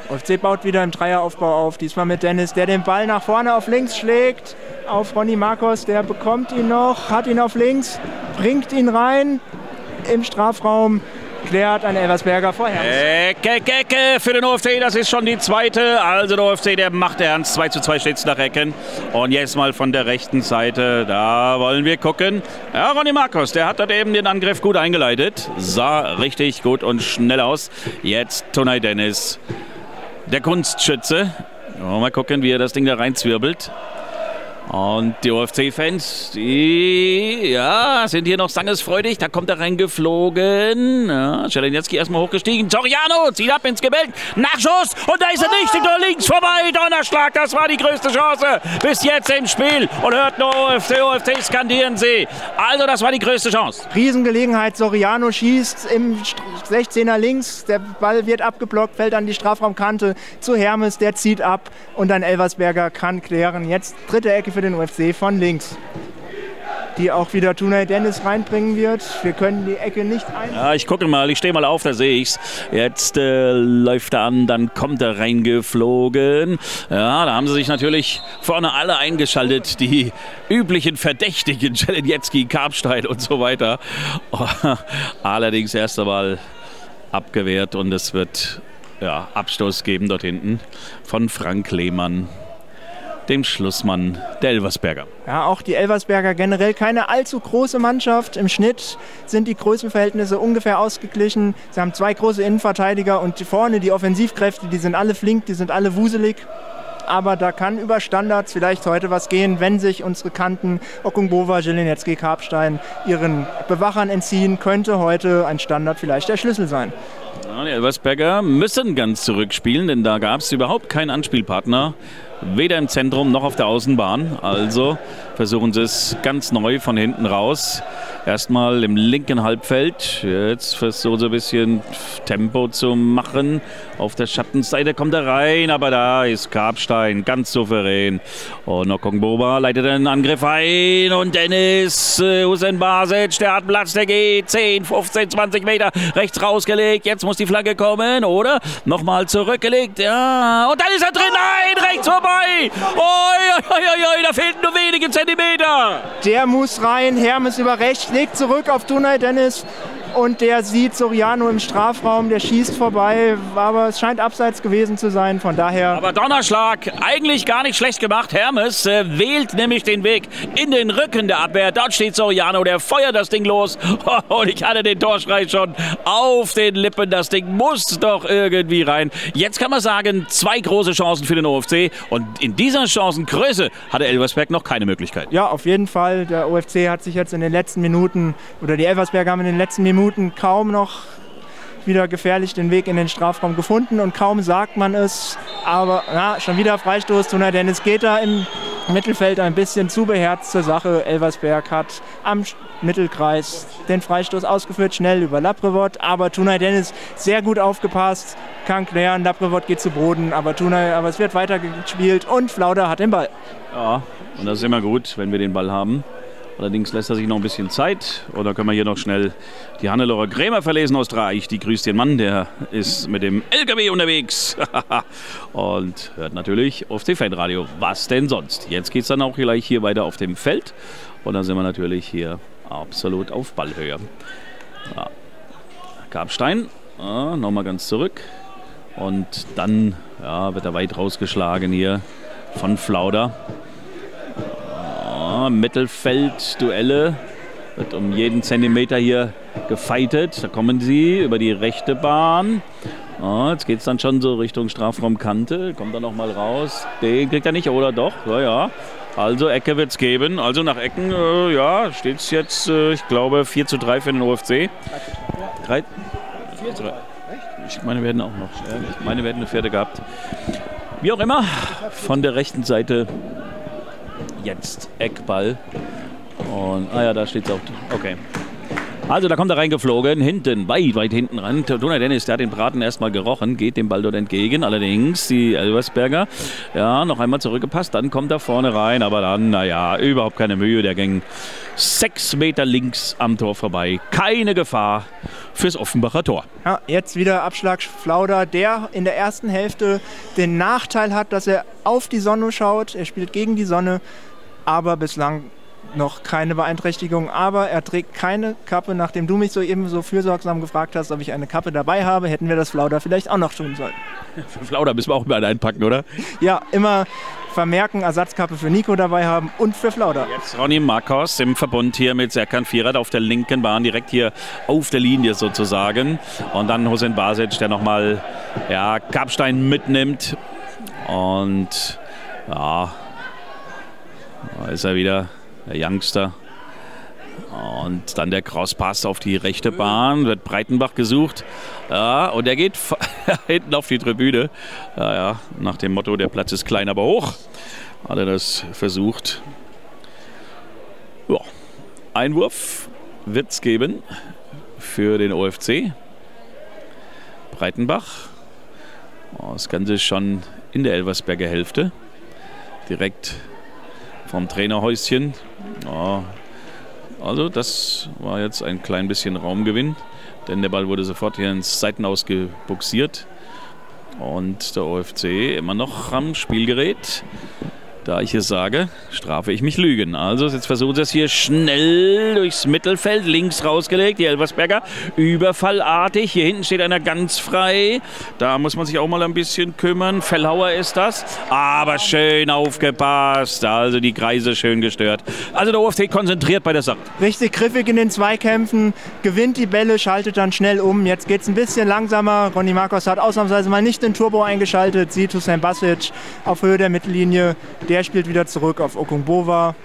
[SPEAKER 2] OFC baut wieder im Dreieraufbau auf, diesmal mit Dennis, der den Ball nach vorne auf links schlägt. Auf Ronny Marcos, der bekommt ihn noch, hat ihn auf links, bringt ihn rein im Strafraum klärt ein Elversberger vorher.
[SPEAKER 1] Ecke, Ecke für den OFC, das ist schon die zweite. Also der OFC, der macht ernst. 2 zu 2 steht es nach Ecken. Und jetzt mal von der rechten Seite, da wollen wir gucken. Ja, Ronny Markus, der hat dort eben den Angriff gut eingeleitet. Sah richtig gut und schnell aus. Jetzt Tonay Dennis der Kunstschütze. Mal gucken, wie er das Ding da reinzwirbelt. Und die OFC-Fans, die ja, sind hier noch sangesfreudig. Da kommt er reingeflogen. Ja, Schelenetski erstmal hochgestiegen. Soriano zieht ab ins Gebälk. Nachschuss. Und da ist er nicht. Hinter links vorbei. Donnerschlag. Das war die größte Chance bis jetzt im Spiel. Und hört nur OFC, OFC skandieren sie. Also, das war die größte Chance.
[SPEAKER 2] Riesengelegenheit. Soriano schießt im 16er links. Der Ball wird abgeblockt, fällt an die Strafraumkante zu Hermes. Der zieht ab. Und dann Elversberger kann klären. Jetzt dritte Ecke für den UFC von links. Die auch wieder Tunay Dennis reinbringen wird. Wir können die Ecke nicht ein.
[SPEAKER 1] Ja, ich gucke mal, ich stehe mal auf, da sehe ich's. Jetzt äh, läuft er an, dann kommt er reingeflogen. Ja, da haben sie sich natürlich vorne alle eingeschaltet, die üblichen Verdächtigen, Jelenjetski, Karpstein und so weiter. allerdings erst einmal abgewehrt und es wird ja, Abstoß geben dort hinten von Frank Lehmann dem Schlussmann der Elversberger.
[SPEAKER 2] Ja, auch die Elversberger generell keine allzu große Mannschaft. Im Schnitt sind die Größenverhältnisse ungefähr ausgeglichen. Sie haben zwei große Innenverteidiger und vorne die Offensivkräfte, die sind alle flink, die sind alle wuselig. Aber da kann über Standards vielleicht heute was gehen, wenn sich unsere Kanten Okungbova, Jelinecki, Karpstein ihren Bewachern entziehen, könnte heute ein Standard vielleicht der Schlüssel sein.
[SPEAKER 1] Ja, die Elversberger müssen ganz zurückspielen, denn da gab es überhaupt keinen Anspielpartner weder im Zentrum noch auf der Außenbahn. Also versuchen sie es ganz neu von hinten raus. Erstmal im linken Halbfeld. Jetzt versuchen sie ein bisschen Tempo zu machen. Auf der Schattenseite kommt er rein, aber da ist Karpstein ganz souverän. Und Okongboba leitet den Angriff ein. Und Dennis äh, Hussein Basic, der hat Platz, der geht 10, 15, 20 Meter rechts rausgelegt. Jetzt muss die Flagge kommen, oder? Nochmal zurückgelegt. Ja, und dann ist er drin. Nein, rechts vorbei. Oi, oi, oi, oi, da fehlten nur wenige Zentimeter.
[SPEAKER 2] Der muss rein. Hermes über rechts schlägt zurück auf Dunay Dennis und der sieht Soriano im Strafraum, der schießt vorbei, aber es scheint abseits gewesen zu sein, von daher...
[SPEAKER 1] Aber Donnerschlag, eigentlich gar nicht schlecht gemacht. Hermes äh, wählt nämlich den Weg in den Rücken der Abwehr. Dort steht Soriano, der feuert das Ding los und ich hatte den Torschrei schon auf den Lippen. Das Ding muss doch irgendwie rein. Jetzt kann man sagen, zwei große Chancen für den OFC und in dieser Chancengröße hatte Elversberg noch keine Möglichkeit.
[SPEAKER 2] Ja, auf jeden Fall. Der OFC hat sich jetzt in den letzten Minuten, oder die Elversberger haben in den letzten Minuten Minuten kaum noch wieder gefährlich den Weg in den Strafraum gefunden und kaum sagt man es, aber ja, schon wieder Freistoß. Tuna Dennis geht da im Mittelfeld ein bisschen zu beherzt zur Sache. Elversberg hat am Mittelkreis den Freistoß ausgeführt, schnell über Laprevot, aber Tuna Dennis sehr gut aufgepasst, kann klären, Laprevot geht zu Boden, aber, Tuna, aber es wird weitergespielt und Flauder hat den Ball.
[SPEAKER 1] Ja, und das ist immer gut, wenn wir den Ball haben. Allerdings lässt er sich noch ein bisschen Zeit. Oder können wir hier noch schnell die Hannelore Krämer verlesen aus Dreieich. Die grüßt den Mann, der ist mit dem LKW unterwegs. und hört natürlich auf dem Fanradio. Was denn sonst? Jetzt geht es dann auch gleich hier weiter auf dem Feld. Und dann sind wir natürlich hier absolut auf Ballhöhe. Ja. Karpstein, ja, nochmal ganz zurück. Und dann ja, wird er weit rausgeschlagen hier von Flauder. Ja, Mittelfeld-Duelle. Wird um jeden Zentimeter hier gefeitet. Da kommen sie über die rechte Bahn. Ja, jetzt geht es dann schon so Richtung Strafraumkante. Kommt er nochmal raus. Den kriegt er nicht, oder doch? Ja, ja. Also Ecke wird es geben. Also nach Ecken, äh, ja, steht es jetzt, äh, ich glaube, 4 zu 3 für den OFC. 3, 4 zu 3. Ich meine, wir hätten auch noch. Ich meine, wir hätten eine Pferde gehabt. Wie auch immer, von der rechten Seite jetzt Eckball. Und, ah ja, da steht es auch. Okay. Also da kommt er reingeflogen, hinten, weit, weit hinten ran. Donald Dennis, der hat den Braten erstmal gerochen, geht dem Ball dort entgegen. Allerdings die Elversberger, ja, noch einmal zurückgepasst, dann kommt er vorne rein. Aber dann, naja, überhaupt keine Mühe. Der ging sechs Meter links am Tor vorbei. Keine Gefahr fürs Offenbacher Tor.
[SPEAKER 2] Ja, jetzt wieder Abschlag Flauder, der in der ersten Hälfte den Nachteil hat, dass er auf die Sonne schaut. Er spielt gegen die Sonne, aber bislang noch keine Beeinträchtigung, aber er trägt keine Kappe. Nachdem du mich so eben so fürsorgsam gefragt hast, ob ich eine Kappe dabei habe, hätten wir das Flauder vielleicht auch noch tun sollen.
[SPEAKER 1] Für Flauder müssen wir auch mal einpacken, oder?
[SPEAKER 2] Ja, immer vermerken, Ersatzkappe für Nico dabei haben und für Flauder.
[SPEAKER 1] Jetzt Ronny Marcos im Verbund hier mit Serkan Vierat auf der linken Bahn, direkt hier auf der Linie sozusagen. Und dann Hussein Basic, der nochmal ja, Kapstein mitnimmt. Und ja, da ist er wieder der Youngster. Und dann der Crosspass auf die rechte Bahn, wird Breitenbach gesucht. Ja, und er geht hinten auf die Tribüne. Ja, ja, nach dem Motto, der Platz ist klein, aber hoch. Hat er das versucht. Ja, Einwurf wird es geben für den OFC. Breitenbach. Das Ganze schon in der Elversberger Hälfte. Direkt vom Trainerhäuschen. Ja, also das war jetzt ein klein bisschen Raumgewinn, denn der Ball wurde sofort hier ins Seitenaus gebuxiert. Und der OFC immer noch am Spielgerät. Da ich es sage, strafe ich mich Lügen. Also jetzt versucht es hier schnell durchs Mittelfeld, links rausgelegt, die Elversberger, überfallartig. Hier hinten steht einer ganz frei. Da muss man sich auch mal ein bisschen kümmern. Fellhauer ist das. Aber schön aufgepasst. Also die Kreise schön gestört. Also der OFC konzentriert bei der Sache.
[SPEAKER 2] Richtig griffig in den Zweikämpfen, gewinnt die Bälle, schaltet dann schnell um. Jetzt geht es ein bisschen langsamer. Ronny Marcos hat ausnahmsweise mal nicht den Turbo eingeschaltet. Sieht Hussein Basic auf Höhe der Mittellinie. Der spielt wieder zurück auf Okungbova.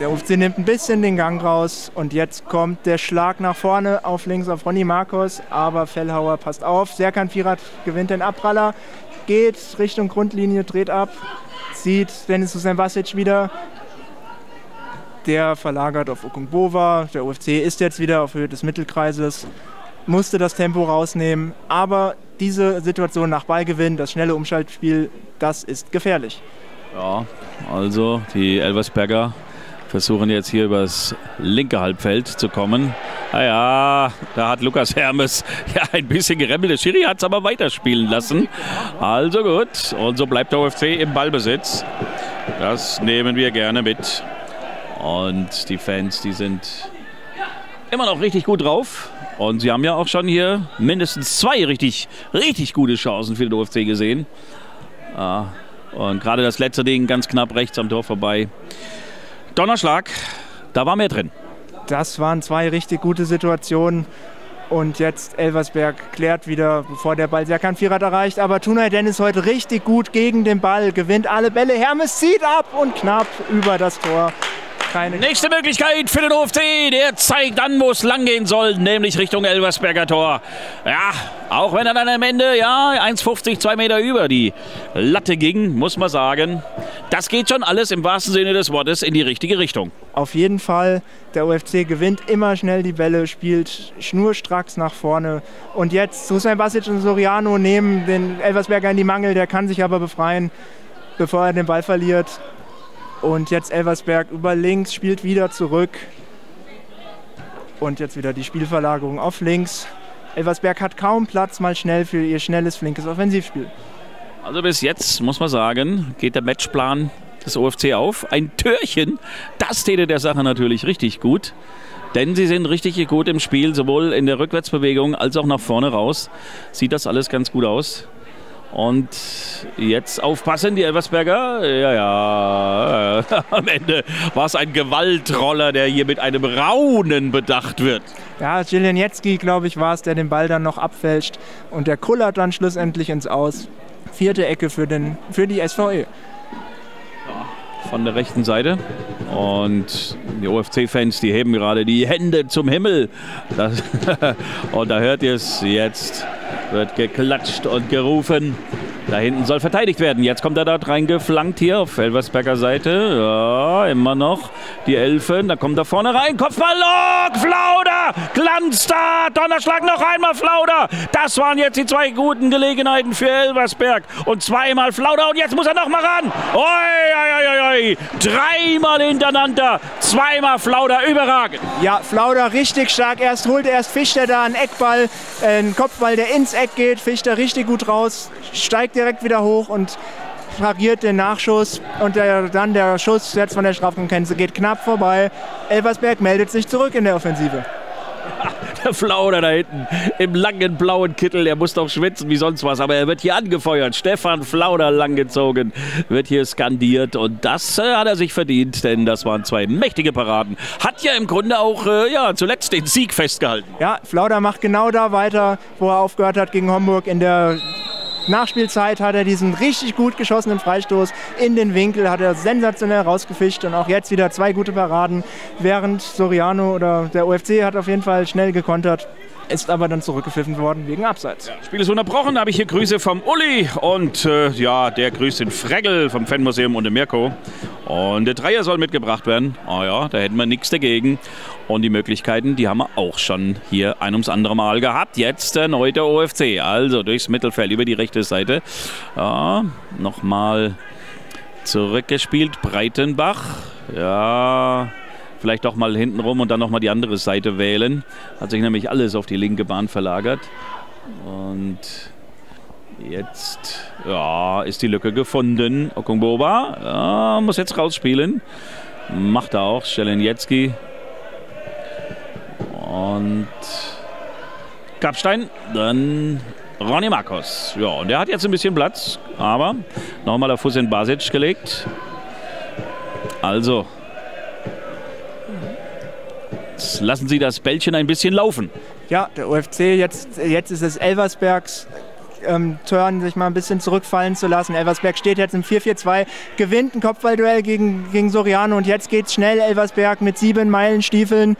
[SPEAKER 2] Der UFC nimmt ein bisschen den Gang raus und jetzt kommt der Schlag nach vorne auf links auf Ronny Marcos, aber Fellhauer passt auf. Serkan Firat gewinnt den Abpraller, geht Richtung Grundlinie, dreht ab, sieht Dennis Hussein Basic wieder. Der verlagert auf Okungbova. Der UFC ist jetzt wieder auf Höhe des Mittelkreises, musste das Tempo rausnehmen, aber diese Situation nach Ballgewinn, das schnelle Umschaltspiel, das ist gefährlich.
[SPEAKER 1] Ja, also die Elversberger versuchen jetzt hier übers linke Halbfeld zu kommen. Naja, da hat Lukas Hermes ja ein bisschen geremmelt. Der Schiri hat es aber weiterspielen lassen. Also gut, und so bleibt der UFC im Ballbesitz. Das nehmen wir gerne mit. Und die Fans, die sind immer noch richtig gut drauf. Und sie haben ja auch schon hier mindestens zwei richtig, richtig gute Chancen für den UFC gesehen. Ah, und gerade das letzte Ding ganz knapp rechts am Tor vorbei. Donnerschlag, da war mehr drin.
[SPEAKER 2] Das waren zwei richtig gute Situationen. Und jetzt Elversberg klärt wieder, bevor der Ball Serkan Firat erreicht. Aber Tunay Dennis heute richtig gut gegen den Ball, gewinnt alle Bälle. Hermes zieht ab und knapp über das Tor
[SPEAKER 1] keine. Nächste Möglichkeit für den OFC. Der zeigt an, wo es lang gehen soll, nämlich Richtung Elversberger Tor. Ja, auch wenn er dann am Ende, ja, 1,50, 2 Meter über die Latte ging, muss man sagen. Das geht schon alles im wahrsten Sinne des Wortes in die richtige Richtung.
[SPEAKER 2] Auf jeden Fall. Der UFC gewinnt immer schnell die Bälle, spielt schnurstracks nach vorne. Und jetzt Susan Basic und Soriano nehmen den Elversberger in die Mangel. Der kann sich aber befreien, bevor er den Ball verliert. Und jetzt Elversberg über links, spielt wieder zurück. Und jetzt wieder die Spielverlagerung auf links. Elversberg hat kaum Platz mal schnell für ihr schnelles, flinkes Offensivspiel.
[SPEAKER 1] Also bis jetzt muss man sagen, geht der Matchplan des OFC auf. Ein Türchen, das täte der Sache natürlich richtig gut. denn sie sind richtig gut im Spiel, sowohl in der Rückwärtsbewegung als auch nach vorne raus. Sieht das alles ganz gut aus. Und jetzt aufpassen, die Elversberger. Ja, ja. Am Ende war es ein Gewaltroller, der hier mit einem Raunen bedacht wird.
[SPEAKER 2] Ja, Jeleniecki, glaube ich, war es, der den Ball dann noch abfälscht. Und der kullert dann schlussendlich ins Aus. Vierte Ecke für, den, für die SVE.
[SPEAKER 1] Von der rechten Seite. Und die OFC-Fans, die heben gerade die Hände zum Himmel. Das und da hört ihr es jetzt wird geklatscht und gerufen. Da hinten soll verteidigt werden. Jetzt kommt er dort reingeflankt hier auf Elversberger Seite. Ja, immer noch die Elfen. Da kommt er vorne rein. Kopfball, Lok, Flauder, Glanz da, Donnerschlag noch einmal Flauder. Das waren jetzt die zwei guten Gelegenheiten für Elversberg. Und zweimal Flauder und jetzt muss er noch mal ran. Oi, oi, oi, oi. Dreimal hintereinander, zweimal Flauder, überragend.
[SPEAKER 2] Ja, Flauder richtig stark. Erst holt erst Fichter da einen Eckball, einen Kopfball, der ins Eck geht. Fichter richtig gut raus, steigt direkt wieder hoch und pariert den Nachschuss und der, dann der Schuss jetzt von der Strafraumgrenze geht knapp vorbei. Elversberg meldet sich zurück in der Offensive.
[SPEAKER 1] Der Flauder da hinten im langen blauen Kittel, der muss doch schwitzen wie sonst was, aber er wird hier angefeuert. Stefan Flauder langgezogen, wird hier skandiert und das äh, hat er sich verdient, denn das waren zwei mächtige Paraden. Hat ja im Grunde auch äh, ja, zuletzt den Sieg festgehalten.
[SPEAKER 2] Ja, Flauder macht genau da weiter, wo er aufgehört hat gegen Homburg in der Nachspielzeit hat er diesen richtig gut geschossenen Freistoß in den Winkel, hat er sensationell rausgefischt und auch jetzt wieder zwei gute Paraden, während Soriano oder der OFC hat auf jeden Fall schnell gekontert ist aber dann zurückgepfiffen worden wegen Abseits. Ja,
[SPEAKER 1] Spiel ist unterbrochen, habe ich hier Grüße vom Uli und äh, ja, der grüßt den Fregel vom Fanmuseum und den Mirko. Und der Dreier soll mitgebracht werden. Oh ja, da hätten wir nichts dagegen. Und die Möglichkeiten, die haben wir auch schon hier ein ums andere Mal gehabt. Jetzt erneut der OFC, also durchs Mittelfeld über die rechte Seite. Ja, nochmal zurückgespielt, Breitenbach. Ja, vielleicht doch mal hinten rum und dann nochmal die andere Seite wählen. Hat sich nämlich alles auf die linke Bahn verlagert. Und jetzt ja, ist die Lücke gefunden. Okungboba ja, muss jetzt rausspielen. Macht er auch. Schelenjetski. Und Kapstein. Dann Ronny Marcos. Ja, und der hat jetzt ein bisschen Platz. Aber nochmal der Fuß in Basic gelegt. Also, lassen Sie das Bällchen ein bisschen laufen.
[SPEAKER 2] Ja, der UFC, jetzt, jetzt ist es Elversbergs ähm, Turn, sich mal ein bisschen zurückfallen zu lassen. Elversberg steht jetzt im 4-4-2, gewinnt ein Kopfballduell gegen, gegen Soriano und jetzt geht es schnell. Elversberg mit sieben Meilenstiefeln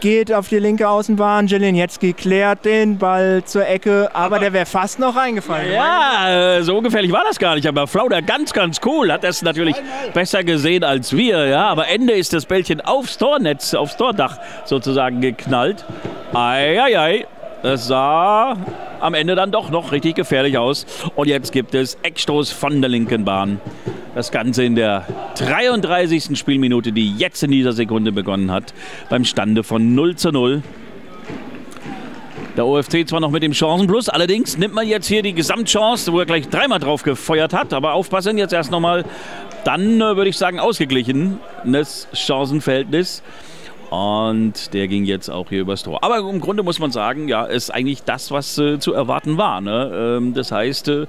[SPEAKER 2] geht auf die linke Außenbahn. Jeleniecki klärt den Ball zur Ecke, aber, aber der wäre fast noch reingefallen.
[SPEAKER 1] Ja, so gefährlich war das gar nicht. Aber Flauder ganz, ganz cool. Hat das natürlich besser gesehen als wir. Ja, aber Ende ist das Bällchen aufs Tornetz, aufs Tordach sozusagen geknallt. Eieiei. Ei, ei. Es sah am Ende dann doch noch richtig gefährlich aus. Und jetzt gibt es Eckstoß von der linken Bahn. Das Ganze in der 33. Spielminute, die jetzt in dieser Sekunde begonnen hat, beim Stande von 0 zu 0. Der OFC zwar noch mit dem Chancenplus, allerdings nimmt man jetzt hier die Gesamtchance, wo er gleich dreimal drauf gefeuert hat. Aber aufpassen, jetzt erst nochmal, dann äh, würde ich sagen, ausgeglichenes Chancenverhältnis. Und der ging jetzt auch hier übers Tor. Aber im Grunde muss man sagen, ja, ist eigentlich das, was äh, zu erwarten war. Ne? Ähm, das heißt, äh,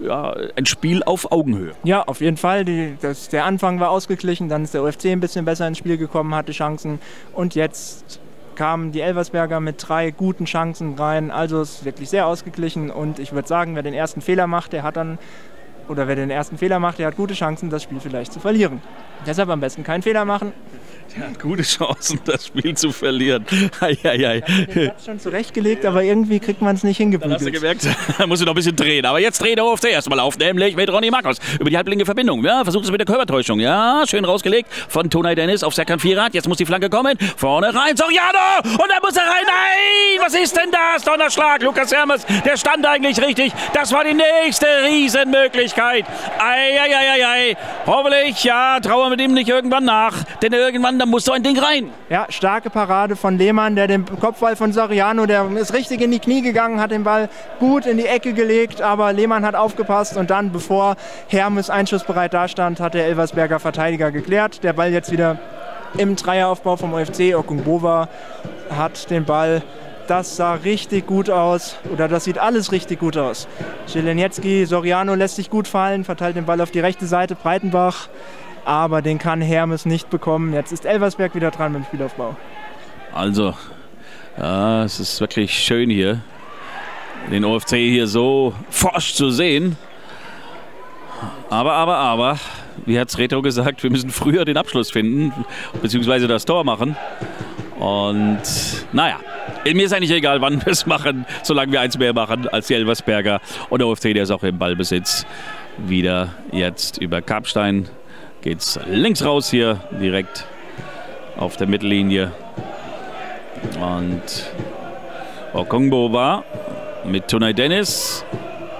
[SPEAKER 1] ja, ein Spiel auf Augenhöhe.
[SPEAKER 2] Ja, auf jeden Fall. Die, das, der Anfang war ausgeglichen, dann ist der UFC ein bisschen besser ins Spiel gekommen, hatte Chancen. Und jetzt kamen die Elversberger mit drei guten Chancen rein. Also es ist wirklich sehr ausgeglichen. Und ich würde sagen, wer den ersten Fehler macht, der hat dann oder wer den ersten Fehler macht, der hat gute Chancen, das Spiel vielleicht zu verlieren. Deshalb am besten keinen Fehler machen.
[SPEAKER 1] Der hat gute Chancen, das Spiel zu verlieren. Ei,
[SPEAKER 2] ei, ei. Ich habe schon zurechtgelegt, aber irgendwie kriegt man es nicht hingeprügelt.
[SPEAKER 1] Dann hast du gemerkt, da muss ich noch ein bisschen drehen. Aber jetzt dreht der OFC erstmal auf, nämlich mit Ronny Marcos über die halblinke Verbindung. Ja, versucht es mit der Körpertäuschung. Ja, schön rausgelegt von Tonai Dennis auf Serkan Firat. Jetzt muss die Flanke kommen. Vorne rein, Soriano! Und da muss er rein. Nein! Was ist denn das? Donnerschlag. Lukas Hermes, der stand eigentlich richtig. Das war die nächste Riesenmöglichkeit. Ei, ei, ei, ei, ei. Hoffentlich, ja, traue mit ihm nicht irgendwann nach. Denn irgendwann, da muss so ein Ding rein.
[SPEAKER 2] Ja, starke Parade von Lehmann, der den Kopfball von Soriano, der ist richtig in die Knie gegangen, hat den Ball gut in die Ecke gelegt, aber Lehmann hat aufgepasst und dann, bevor Hermes einschussbereit dastand, hat der Elversberger Verteidiger geklärt. Der Ball jetzt wieder im Dreieraufbau vom OFC. Okungbova hat den Ball. Das sah richtig gut aus. Oder das sieht alles richtig gut aus. Jeleniecki, Soriano lässt sich gut fallen, verteilt den Ball auf die rechte Seite. Breitenbach. Aber den kann Hermes nicht bekommen. Jetzt ist Elversberg wieder dran mit dem Spielaufbau.
[SPEAKER 1] Also, ja, es ist wirklich schön hier, den OFC hier so forsch zu sehen. Aber, aber, aber, wie hat Reto gesagt, wir müssen früher den Abschluss finden, beziehungsweise das Tor machen. Und naja, mir ist eigentlich egal, wann wir es machen, solange wir eins mehr machen als die Elversberger. Und der OFC, der ist auch im Ballbesitz. Wieder jetzt über Kapstein geht es links raus hier, direkt auf der Mittellinie. Und Okongbo war mit Tunay Dennis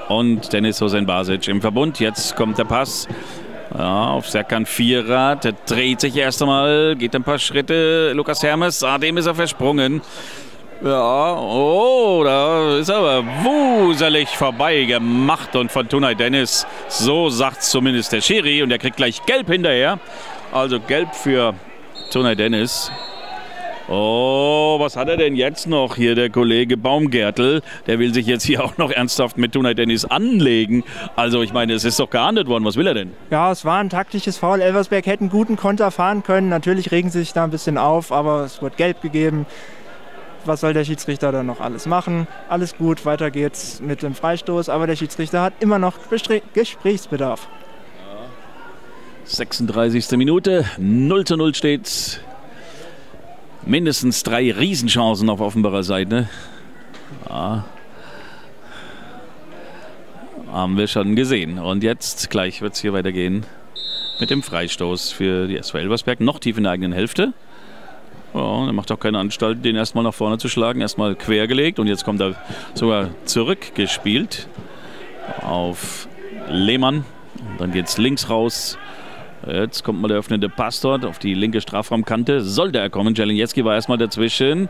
[SPEAKER 1] und Dennis Hosen Basic im Verbund. Jetzt kommt der Pass ja, auf Serkan Vierer. Der dreht sich erst einmal, geht ein paar Schritte. Lukas Hermes, ah, dem ist er versprungen. Ja, oh, da ist aber wuselig vorbei gemacht und von Tunay Dennis, so sagt zumindest der Schiri und der kriegt gleich gelb hinterher. Also gelb für Tunay Dennis. Oh, was hat er denn jetzt noch hier, der Kollege Baumgärtel? Der will sich jetzt hier auch noch ernsthaft mit Tunay Dennis anlegen. Also ich meine, es ist doch geahndet worden. Was will er denn?
[SPEAKER 2] Ja, es war ein taktisches Foul. Elversberg hätten guten Konter fahren können. Natürlich regen sie sich da ein bisschen auf, aber es wird gelb gegeben. Was soll der Schiedsrichter dann noch alles machen? Alles gut, weiter geht's mit dem Freistoß. Aber der Schiedsrichter hat immer noch Gesprächsbedarf.
[SPEAKER 1] 36. Minute, 0 zu 0 steht's mindestens drei Riesenchancen auf Offenbarer Seite. Ja. Haben wir schon gesehen. Und jetzt gleich wird es hier weitergehen mit dem Freistoß für die SV Elversberg. Noch tief in der eigenen Hälfte. Ja, er macht auch keine Anstalt, den erstmal nach vorne zu schlagen. Erstmal quergelegt und jetzt kommt er sogar zurückgespielt auf Lehmann. Und dann geht es links raus Jetzt kommt mal der öffnende Pass dort auf die linke Strafraumkante. Sollte er kommen. Jelinjetski war erstmal dazwischen.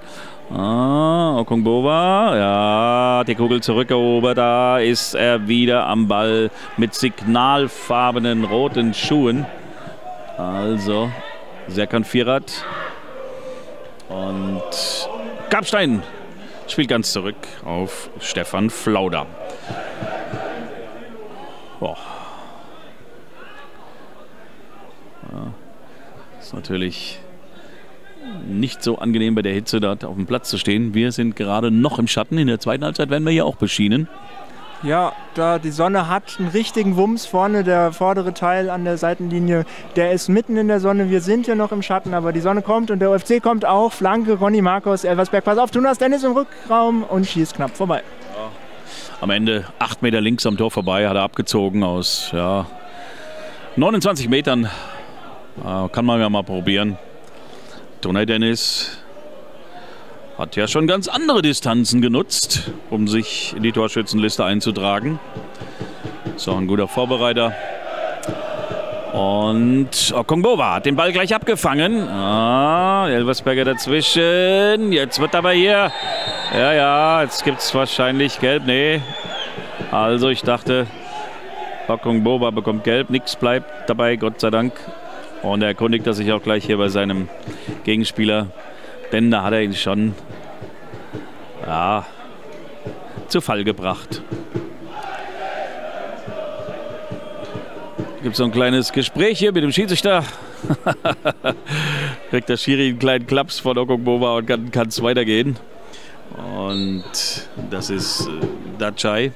[SPEAKER 1] Ah, Okongbova. Ja, die Kugel zurückerobert. Da ist er wieder am Ball mit signalfarbenen roten Schuhen. Also, Serkan Firat. Und Kapstein spielt ganz zurück auf Stefan Flauder. Boah. Ist natürlich nicht so angenehm bei der Hitze dort auf dem Platz zu stehen. Wir sind gerade noch im Schatten. In der zweiten Halbzeit werden wir hier auch beschienen.
[SPEAKER 2] Ja, da die Sonne hat einen richtigen Wumms vorne, der vordere Teil an der Seitenlinie, der ist mitten in der Sonne. Wir sind hier noch im Schatten, aber die Sonne kommt und der UFC kommt auch. Flanke, Ronny Marcos, Elversberg, pass auf, Tunas Dennis im Rückraum und schießt knapp vorbei. Ja.
[SPEAKER 1] Am Ende acht Meter links am Tor vorbei, hat er abgezogen aus ja, 29 Metern äh, kann man ja mal probieren. Tonay Dennis hat ja schon ganz andere Distanzen genutzt, um sich in die Torschützenliste einzutragen. Ist auch ein guter Vorbereiter. Und Okongbova hat den Ball gleich abgefangen. Ah, Elversberger dazwischen. Jetzt wird aber hier. Ja, ja, jetzt gibt es wahrscheinlich Gelb. Nee. Also ich dachte, Okongbova bekommt Gelb. Nichts bleibt dabei, Gott sei Dank. Und er erkundigt er sich auch gleich hier bei seinem Gegenspieler, denn da hat er ihn schon ja, zu Fall gebracht. Gibt so ein kleines Gespräch hier mit dem Schiedsrichter. Kriegt der Schiri einen kleinen Klaps von Okongbova und kann es weitergehen. Und das ist äh, Dachai.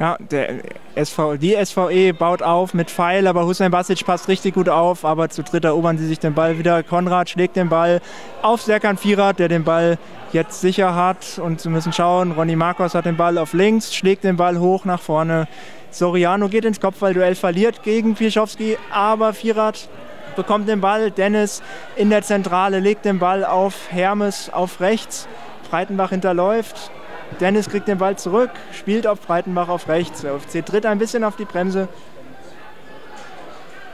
[SPEAKER 2] Ja, der SV, die SVE baut auf mit Pfeil, aber Hussein Basic passt richtig gut auf. Aber zu dritt erobern sie sich den Ball wieder. Konrad schlägt den Ball auf Serkan Firat, der den Ball jetzt sicher hat. Und sie müssen schauen, Ronny Marcos hat den Ball auf links, schlägt den Ball hoch nach vorne. Soriano geht ins Kopfballduell, verliert gegen Pischowski, aber Firat bekommt den Ball. Dennis in der Zentrale legt den Ball auf Hermes auf rechts. Breitenbach hinterläuft. Dennis kriegt den Ball zurück, spielt auf Breitenbach auf rechts. Der UFC tritt ein bisschen auf die Bremse.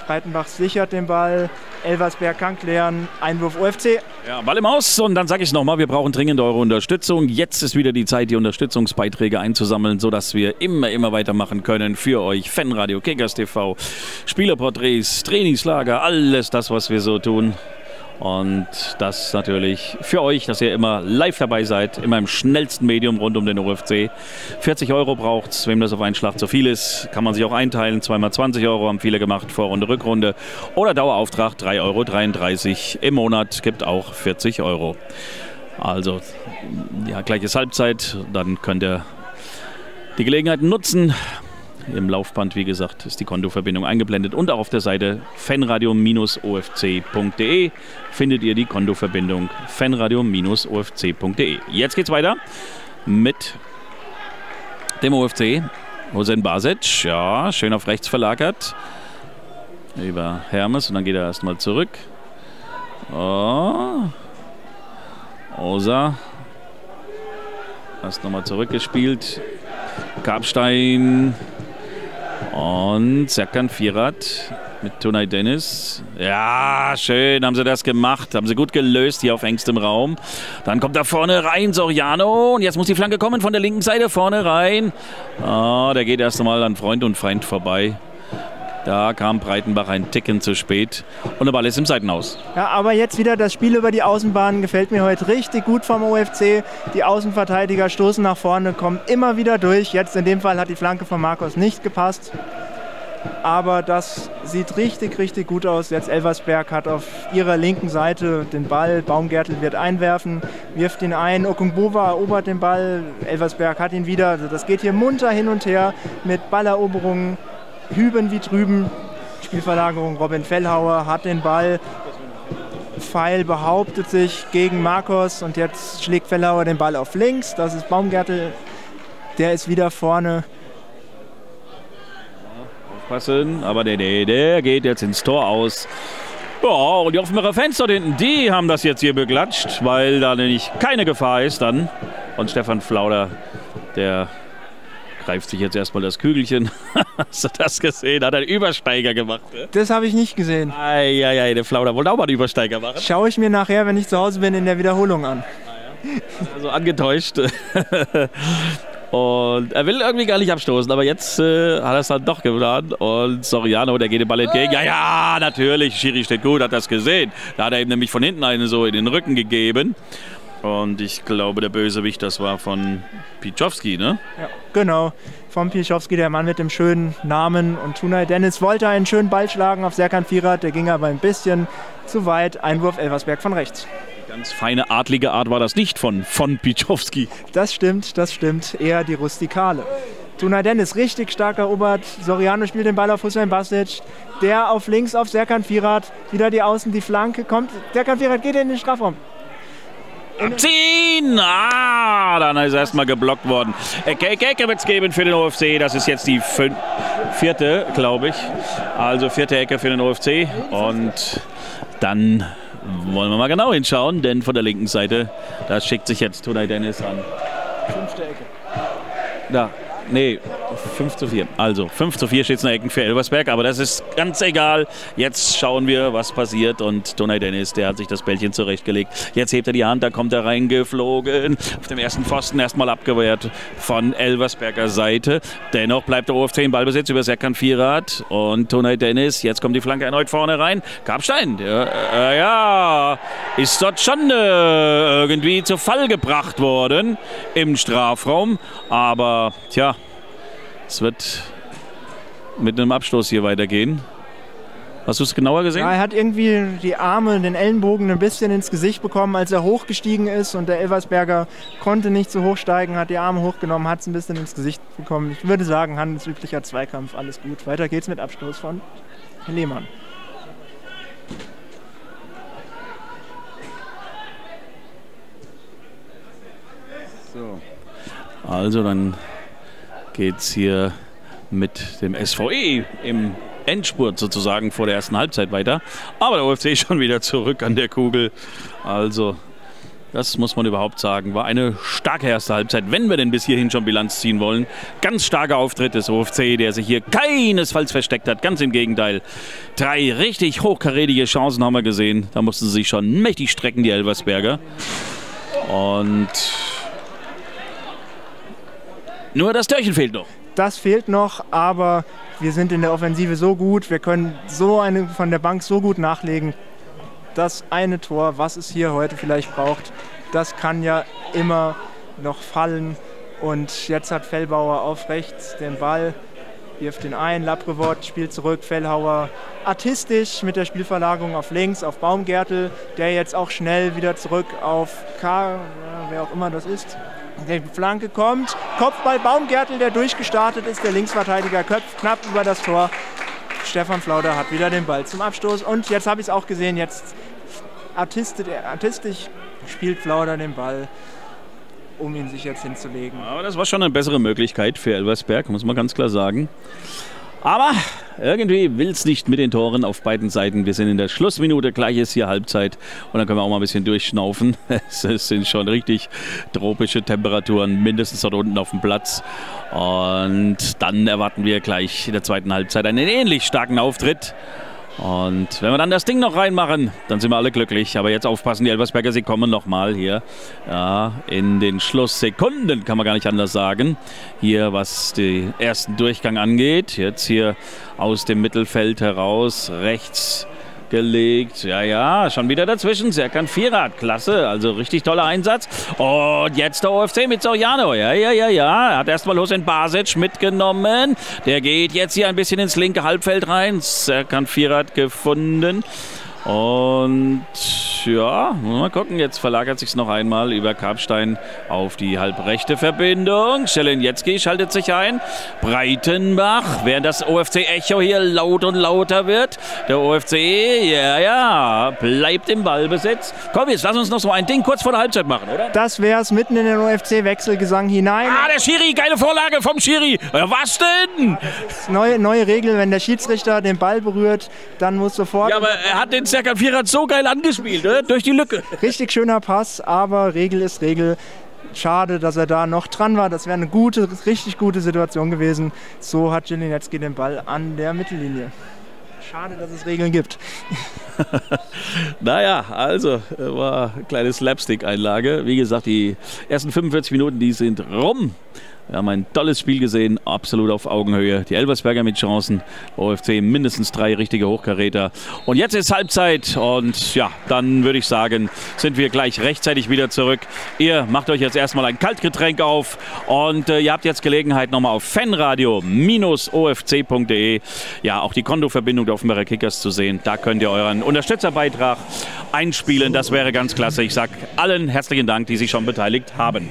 [SPEAKER 2] Breitenbach sichert den Ball. Elversberg kann klären. Einwurf UFC.
[SPEAKER 1] Ja, Ball im Aus. Und dann sage ich nochmal, wir brauchen dringend eure Unterstützung. Jetzt ist wieder die Zeit, die Unterstützungsbeiträge einzusammeln, sodass wir immer, immer weitermachen können für euch. Fanradio, Kickers TV, Spielerporträts, Trainingslager, alles das, was wir so tun. Und das natürlich für euch, dass ihr immer live dabei seid, immer im schnellsten Medium rund um den OFC. 40 Euro braucht es, wem das auf einen Schlag zu viel ist, kann man sich auch einteilen. Zweimal 20 Euro haben viele gemacht, Vorrunde, Rückrunde. Oder Dauerauftrag 3,33 Euro im Monat, gibt auch 40 Euro. Also, ja, gleiches Halbzeit, dann könnt ihr die Gelegenheit nutzen, im Laufband, wie gesagt, ist die Kontoverbindung eingeblendet und auch auf der Seite fanradio-ofc.de findet ihr die Kontoverbindung fanradio-ofc.de. Jetzt geht's weiter mit dem OFC. Hosen Basic, ja, schön auf rechts verlagert. Über Hermes und dann geht er erstmal zurück. Oh. Osa. Erst nochmal zurückgespielt. Karpstein und Serkan Firat mit Tunay Dennis. Ja, schön haben sie das gemacht. Haben sie gut gelöst hier auf engstem Raum. Dann kommt da vorne rein Soriano. Und jetzt muss die Flanke kommen von der linken Seite vorne rein. Oh, der geht erst einmal an Freund und Feind vorbei. Da kam Breitenbach ein Ticken zu spät und der Ball ist im Seitenhaus.
[SPEAKER 2] Ja, aber jetzt wieder das Spiel über die Außenbahn gefällt mir heute richtig gut vom OFC. Die Außenverteidiger stoßen nach vorne, kommen immer wieder durch. Jetzt in dem Fall hat die Flanke von Markus nicht gepasst. Aber das sieht richtig, richtig gut aus. Jetzt Elversberg hat auf ihrer linken Seite den Ball. Baumgärtel wird einwerfen, wirft ihn ein. Okungbova erobert den Ball. Elversberg hat ihn wieder. Also das geht hier munter hin und her mit Balleroberungen hüben wie drüben. Spielverlagerung Robin Fellhauer hat den Ball. Pfeil behauptet sich gegen Marcos und jetzt schlägt Fellhauer den Ball auf links. Das ist Baumgärtel. Der ist wieder vorne.
[SPEAKER 1] Aufpassen, aber der, der, der geht jetzt ins Tor aus. Ja, und die Offenbarer Fans dort hinten, die haben das jetzt hier beklatscht, weil da nämlich keine Gefahr ist dann. Und Stefan Flauder, der greift sich jetzt erstmal das Kügelchen. Hast du das gesehen? Hat einen Übersteiger gemacht. Ne?
[SPEAKER 2] Das habe ich nicht gesehen.
[SPEAKER 1] Eieiei, der Flauder wollte auch mal einen Übersteiger machen.
[SPEAKER 2] Schaue ich mir nachher, wenn ich zu Hause bin, in der Wiederholung an.
[SPEAKER 1] Also angetäuscht. Und er will irgendwie gar nicht abstoßen, aber jetzt äh, hat er es dann doch getan. Und Soriano, der geht den Ball entgegen. Ja, ja, natürlich. Schiri steht gut, hat das gesehen. Da hat er ihm nämlich von hinten einen so in den Rücken gegeben. Und ich glaube, der Bösewicht, das war von Pichowski, ne?
[SPEAKER 2] Ja, genau. Von Pichowski, der Mann mit dem schönen Namen. Und Tunay Dennis wollte einen schönen Ball schlagen auf Serkan Firat. Der ging aber ein bisschen zu weit. Einwurf Elversberg von rechts.
[SPEAKER 1] Ganz feine, adlige Art war das nicht von, von Pichowski.
[SPEAKER 2] Das stimmt, das stimmt. Eher die rustikale. Tunay Dennis richtig stark erobert. Soriano spielt den Ball auf Hussein Basic. Der auf links auf Serkan Firat. Wieder die Außen, die Flanke kommt. Serkan Firat geht in den Strafraum.
[SPEAKER 1] Abziehen! Ah, dann ist erstmal geblockt worden. Ecke, Ecke, Ecke wird es geben für den OFC. Das ist jetzt die vierte, glaube ich. Also vierte Ecke für den OFC. Und dann wollen wir mal genau hinschauen, denn von der linken Seite, da schickt sich jetzt Tunay Dennis an. Fünfte Ecke. Da, Nee, 5 zu 4. Also 5 zu 4 steht es in der Ecken für Elversberg, aber das ist ganz egal. Jetzt schauen wir, was passiert. Und Donay Dennis, der hat sich das Bällchen zurechtgelegt. Jetzt hebt er die Hand, da kommt er reingeflogen. Auf dem ersten Pfosten erstmal abgewehrt von Elversberger Seite. Dennoch bleibt der OFC im Ballbesitz über Serkan Vierrad und Donay Dennis. Jetzt kommt die Flanke erneut vorne rein. Karpstein, der, äh, ja, ist dort schon äh, irgendwie zu Fall gebracht worden im Strafraum. Aber, tja, es wird mit einem Abstoß hier weitergehen. Hast du es genauer gesehen?
[SPEAKER 2] Ja, er hat irgendwie die Arme, den Ellenbogen ein bisschen ins Gesicht bekommen, als er hochgestiegen ist und der Elversberger konnte nicht so hochsteigen, hat die Arme hochgenommen, hat es ein bisschen ins Gesicht bekommen. Ich würde sagen, handelsüblicher Zweikampf, alles gut. Weiter geht's mit Abstoß von Lehmann.
[SPEAKER 1] So. Also dann geht es hier mit dem SVE im Endspurt sozusagen vor der ersten Halbzeit weiter. Aber der OFC ist schon wieder zurück an der Kugel. Also Das muss man überhaupt sagen. War eine starke erste Halbzeit, wenn wir denn bis hierhin schon Bilanz ziehen wollen. Ganz starker Auftritt des OFC, der sich hier keinesfalls versteckt hat. Ganz im Gegenteil. Drei richtig hochkarätige Chancen haben wir gesehen. Da mussten sie sich schon mächtig strecken, die Elversberger. Und nur das Törchen fehlt noch.
[SPEAKER 2] Das fehlt noch, aber wir sind in der Offensive so gut, wir können so eine von der Bank so gut nachlegen das eine Tor, was es hier heute vielleicht braucht, das kann ja immer noch fallen. Und jetzt hat Fellbauer auf rechts den Ball, wirft ihn ein, Laprevot spielt zurück, Fellhauer artistisch mit der Spielverlagerung auf links, auf Baumgärtel, der jetzt auch schnell wieder zurück auf K, wer auch immer das ist. Die Flanke kommt, Kopfball Baumgärtel, der durchgestartet ist, der Linksverteidiger köpft knapp über das Tor. Stefan Flauder hat wieder den Ball zum Abstoß und jetzt habe ich es auch gesehen, jetzt artistisch, spielt Flauder den Ball, um ihn sich jetzt hinzulegen.
[SPEAKER 1] Aber das war schon eine bessere Möglichkeit für Elversberg, muss man ganz klar sagen. Aber irgendwie will es nicht mit den Toren auf beiden Seiten. Wir sind in der Schlussminute, gleich ist hier Halbzeit und dann können wir auch mal ein bisschen durchschnaufen. Es sind schon richtig tropische Temperaturen, mindestens dort unten auf dem Platz. Und dann erwarten wir gleich in der zweiten Halbzeit einen ähnlich starken Auftritt. Und wenn wir dann das Ding noch reinmachen, dann sind wir alle glücklich. Aber jetzt aufpassen, die Elversberger, sie kommen nochmal hier ja, in den Schlusssekunden, kann man gar nicht anders sagen. Hier, was den ersten Durchgang angeht. Jetzt hier aus dem Mittelfeld heraus, rechts gelegt. Ja, ja, schon wieder dazwischen. Serkan Vierrad, klasse. Also richtig toller Einsatz. Und jetzt der OFC mit Soriano. Ja, ja, ja, ja. Er hat erstmal Hussein Basic mitgenommen. Der geht jetzt hier ein bisschen ins linke Halbfeld rein. Serkan Vierrad gefunden. Und ja, mal gucken, jetzt verlagert sich es noch einmal über Karpstein auf die halbrechte Verbindung. Schelenjetzki schaltet sich ein. Breitenbach, während das OFC-Echo hier laut und lauter wird. Der OFC, ja, ja, bleibt im Ballbesitz. Komm, jetzt lass uns noch so ein Ding kurz vor der Halbzeit machen, oder?
[SPEAKER 2] Das wäre es mitten in den OFC-Wechselgesang hinein.
[SPEAKER 1] Ah, der Schiri, geile Vorlage vom Schiri. Was denn?
[SPEAKER 2] Neue, neue Regel, wenn der Schiedsrichter den Ball berührt, dann muss sofort...
[SPEAKER 1] Ja, aber er hat den Serkan Vierer so geil angespielt, ne? durch die Lücke.
[SPEAKER 2] Richtig schöner Pass, aber Regel ist Regel. Schade, dass er da noch dran war. Das wäre eine gute, richtig gute Situation gewesen. So hat Jelinecki den Ball an der Mittellinie. Schade, dass es Regeln gibt.
[SPEAKER 1] naja, also äh, war eine kleine Slapstick-Einlage. Wie gesagt, die ersten 45 Minuten, die sind rum. Wir haben ein tolles Spiel gesehen, absolut auf Augenhöhe. Die Elversberger mit Chancen, OFC mindestens drei richtige Hochkaräter. Und jetzt ist Halbzeit und ja, dann würde ich sagen, sind wir gleich rechtzeitig wieder zurück. Ihr macht euch jetzt erstmal ein Kaltgetränk auf und äh, ihr habt jetzt Gelegenheit nochmal auf fanradio-ofc.de ja auch die Kontoverbindung der Offenbarer Kickers zu sehen. Da könnt ihr euren Unterstützerbeitrag einspielen. Das wäre ganz klasse. Ich sage allen herzlichen Dank, die sich schon beteiligt haben.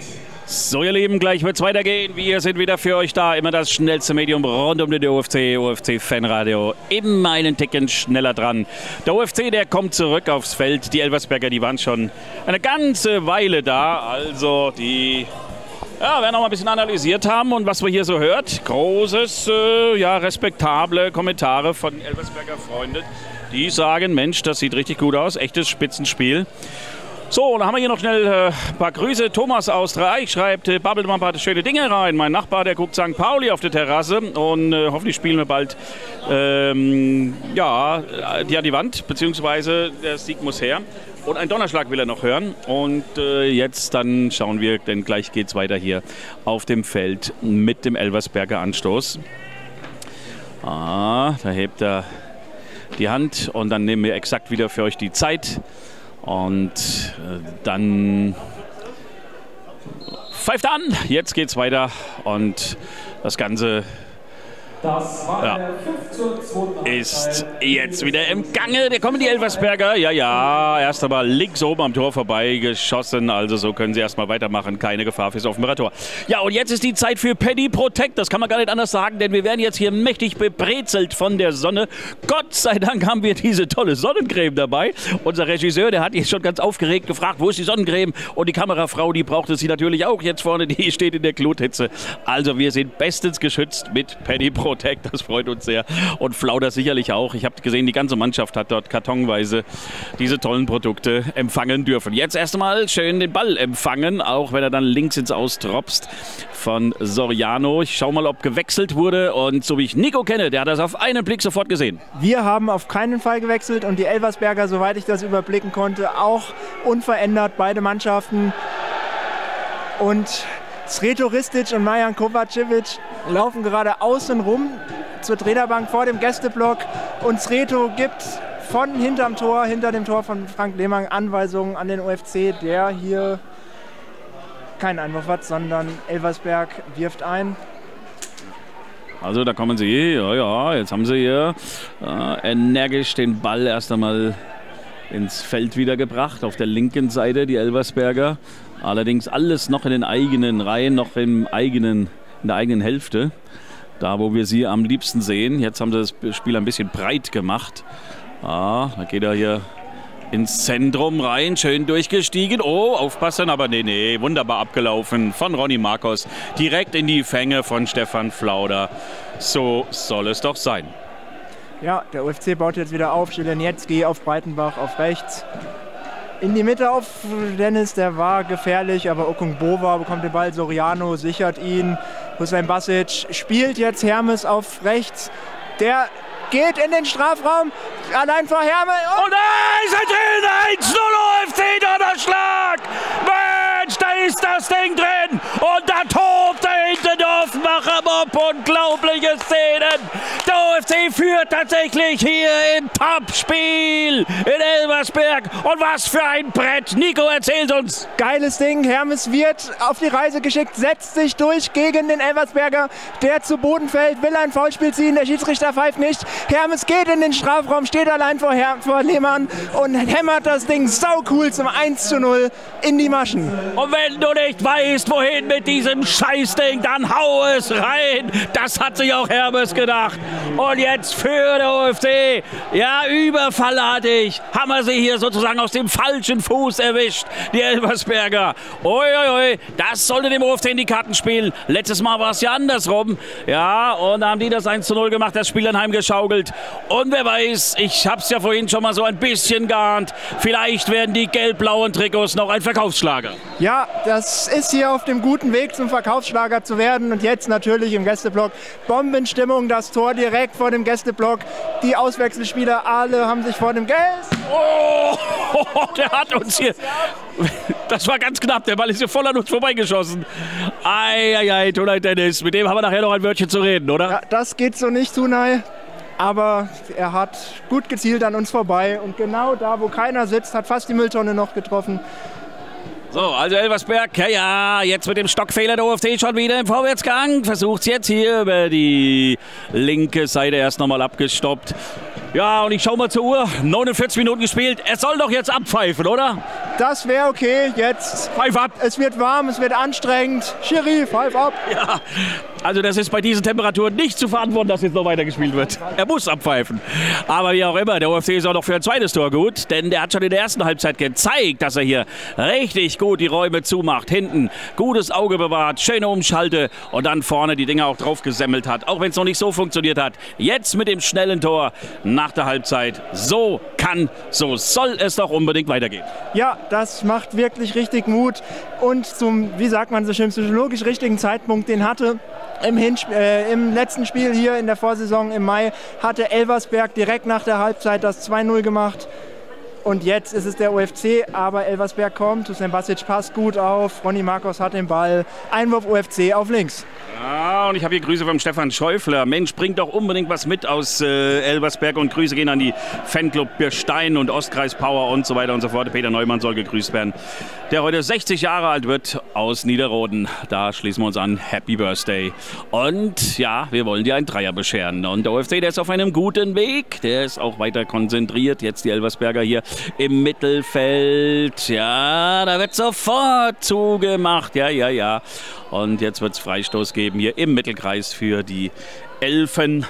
[SPEAKER 1] So, ihr Lieben, gleich wird es weitergehen. Wir sind wieder für euch da. Immer das schnellste Medium rund um den OFC, OFC Fanradio. Immer einen Ticken schneller dran. Der OFC, der kommt zurück aufs Feld. Die Elversberger, die waren schon eine ganze Weile da. Also, die ja, werden auch mal ein bisschen analysiert haben und was man hier so hört. Großes, äh, ja, respektable Kommentare von Elversberger Freunden. Die sagen, Mensch, das sieht richtig gut aus. Echtes Spitzenspiel. So, dann haben wir hier noch schnell äh, ein paar Grüße. Thomas aus Reich schreibt, äh, babbelt mal ein paar schöne Dinge rein. Mein Nachbar, der guckt St. Pauli auf der Terrasse und äh, hoffentlich spielen wir bald ähm, ja, die an die Wand, beziehungsweise der Sieg muss her. Und einen Donnerschlag will er noch hören. Und äh, jetzt dann schauen wir, denn gleich geht es weiter hier auf dem Feld mit dem Elversberger Anstoß. Ah, da hebt er die Hand und dann nehmen wir exakt wieder für euch die Zeit. Und äh, dann pfeift an. Jetzt geht's weiter und das Ganze ja. Ist jetzt wieder im Gange. Da kommen die Elversberger. Ja, ja. Erst einmal links oben am Tor vorbeigeschossen. Also so können sie erstmal weitermachen. Keine Gefahr fürs offenbare Tor. Ja, und jetzt ist die Zeit für Paddy Protect. Das kann man gar nicht anders sagen, denn wir werden jetzt hier mächtig bebrezelt von der Sonne. Gott sei Dank haben wir diese tolle Sonnencreme dabei. Unser Regisseur, der hat jetzt schon ganz aufgeregt gefragt, wo ist die Sonnencreme? Und die Kamerafrau, die brauchte sie natürlich auch jetzt vorne. Die steht in der Gluthitze. Also wir sind bestens geschützt mit Paddy Protect. Protect, das freut uns sehr. Und Flauder sicherlich auch. Ich habe gesehen, die ganze Mannschaft hat dort kartonweise diese tollen Produkte empfangen dürfen. Jetzt erstmal schön den Ball empfangen, auch wenn er dann links ins Austropst von Soriano. Ich schaue mal, ob gewechselt wurde. Und so wie ich Nico kenne, der hat das auf einen Blick sofort gesehen.
[SPEAKER 2] Wir haben auf keinen Fall gewechselt und die Elversberger, soweit ich das überblicken konnte, auch unverändert, beide Mannschaften. Und Sreto Ristic und Majan Kovacevic laufen gerade außen rum zur Trainerbank vor dem Gästeblock und Sreto gibt von hinterm Tor, hinter dem Tor von Frank Lehmann Anweisungen an den UFC, der hier keinen Einwurf hat, sondern Elversberg wirft ein.
[SPEAKER 1] Also da kommen sie, ja, ja, jetzt haben sie hier äh, energisch den Ball erst einmal ins Feld wiedergebracht, auf der linken Seite die Elversberger. Allerdings alles noch in den eigenen Reihen, noch im eigenen, in der eigenen Hälfte. Da, wo wir sie am liebsten sehen. Jetzt haben sie das Spiel ein bisschen breit gemacht. Ah, da geht er hier ins Zentrum rein, schön durchgestiegen. Oh, aufpassen, aber nee, nee, wunderbar abgelaufen von Ronny Marcos. Direkt in die Fänge von Stefan Flauder. So soll es doch sein.
[SPEAKER 2] Ja, der UFC baut jetzt wieder auf. Schileniecki auf Breitenbach auf rechts. In die Mitte auf Dennis, der war gefährlich, aber Okung Bova bekommt den Ball. Soriano sichert ihn. Hussein Basic spielt jetzt Hermes auf rechts. Der geht in den Strafraum, allein vor Hermes.
[SPEAKER 1] Und, da ist er drin! 1-0 OFC, Donnerschlag! Mensch, da ist das Ding drin! Und da tobt da hinten Offenbacher Mob. Unglaubliche Szenen! OFC führt tatsächlich hier im Top-Spiel in Elversberg. Und was für ein Brett! Nico, erzählt uns!
[SPEAKER 2] Geiles Ding. Hermes wird auf die Reise geschickt, setzt sich durch gegen den Elversberger, der zu Boden fällt, will ein Foulspiel ziehen. Der Schiedsrichter pfeift nicht. Hermes geht in den Strafraum, steht allein vor, Her vor Lehmann und hämmert das Ding sau cool zum 1 zu 0 in die Maschen.
[SPEAKER 1] Und wenn du nicht weißt, wohin mit diesem Scheißding, dann hau es rein. Das hat sich auch Hermes gedacht. Und jetzt für der OFC. Ja, überfallartig haben wir sie hier sozusagen aus dem falschen Fuß erwischt, die Elversberger. Uiuiui, das sollte dem OFC in die Karten spielen. Letztes Mal war es ja andersrum. Ja, und haben die das 1 zu 0 gemacht, das Spiel dann heimgeschaukelt. Und wer weiß, ich habe es ja vorhin schon mal so ein bisschen geahnt, vielleicht werden die gelb-blauen Trikots noch ein Verkaufsschlager.
[SPEAKER 2] Ja, das ist hier auf dem guten Weg zum Verkaufsschlager zu werden. Und jetzt natürlich im Gästeblock Bombenstimmung, das Tor direkt vor dem Gästeblock. Die Auswechselspieler alle haben sich vor dem Gäst.
[SPEAKER 1] Oh, der hat uns hier. Das war ganz knapp. Der Ball ist hier voll an uns vorbeigeschossen. Eieiei, Tonai Dennis. Mit dem haben wir nachher noch ein Wörtchen zu reden, oder?
[SPEAKER 2] Ja, das geht so nicht, Tunai. Aber er hat gut gezielt an uns vorbei. Und genau da, wo keiner sitzt, hat fast die Mülltonne noch getroffen.
[SPEAKER 1] So, also Elversberg, ja, ja, jetzt mit dem Stockfehler der OFC schon wieder im Vorwärtsgang. Versucht es jetzt hier über die linke Seite erst nochmal abgestoppt. Ja, und ich schau mal zur Uhr. 49 Minuten gespielt. Er soll doch jetzt abpfeifen, oder?
[SPEAKER 2] Das wäre okay. Jetzt.
[SPEAKER 1] Pfeif ab.
[SPEAKER 2] Es wird warm, es wird anstrengend. Schiri, pfeif ab.
[SPEAKER 1] Ja, also das ist bei diesen Temperaturen nicht zu verantworten, dass jetzt noch weiter gespielt wird. Er muss abpfeifen. Aber wie auch immer, der UFC ist auch noch für ein zweites Tor gut, denn der hat schon in der ersten Halbzeit gezeigt, dass er hier richtig gut die Räume zumacht. Hinten gutes Auge bewahrt, schöne Umschalte und dann vorne die Dinger auch drauf gesemmelt hat, auch wenn es noch nicht so funktioniert hat. Jetzt mit dem schnellen Tor nach der Halbzeit. So kann, so soll es doch unbedingt weitergehen.
[SPEAKER 2] Ja, das macht wirklich richtig Mut und zum, wie sagt man so schön, psychologisch richtigen Zeitpunkt, den hatte im, äh, Im letzten Spiel hier in der Vorsaison im Mai hatte Elversberg direkt nach der Halbzeit das 2-0 gemacht. Und jetzt ist es der UFC, aber Elversberg kommt. Hussein Basic passt gut auf. Ronny Marcos hat den Ball. Einwurf UFC auf links.
[SPEAKER 1] Ja, und ich habe hier Grüße vom Stefan Schäufler. Mensch, bringt doch unbedingt was mit aus äh, Elversberg und Grüße gehen an die Fanclub Birstein und Ostkreis Power und so weiter und so fort. Peter Neumann soll gegrüßt werden, der heute 60 Jahre alt wird aus Niederroden. Da schließen wir uns an. Happy Birthday. Und ja, wir wollen dir einen Dreier bescheren. Und der OFC, der ist auf einem guten Weg. Der ist auch weiter konzentriert. Jetzt die Elversberger hier im Mittelfeld. Ja, da wird sofort zugemacht. Ja, ja, ja. Und jetzt wird es Freistoß geben hier im Mittelkreis für die Elfen.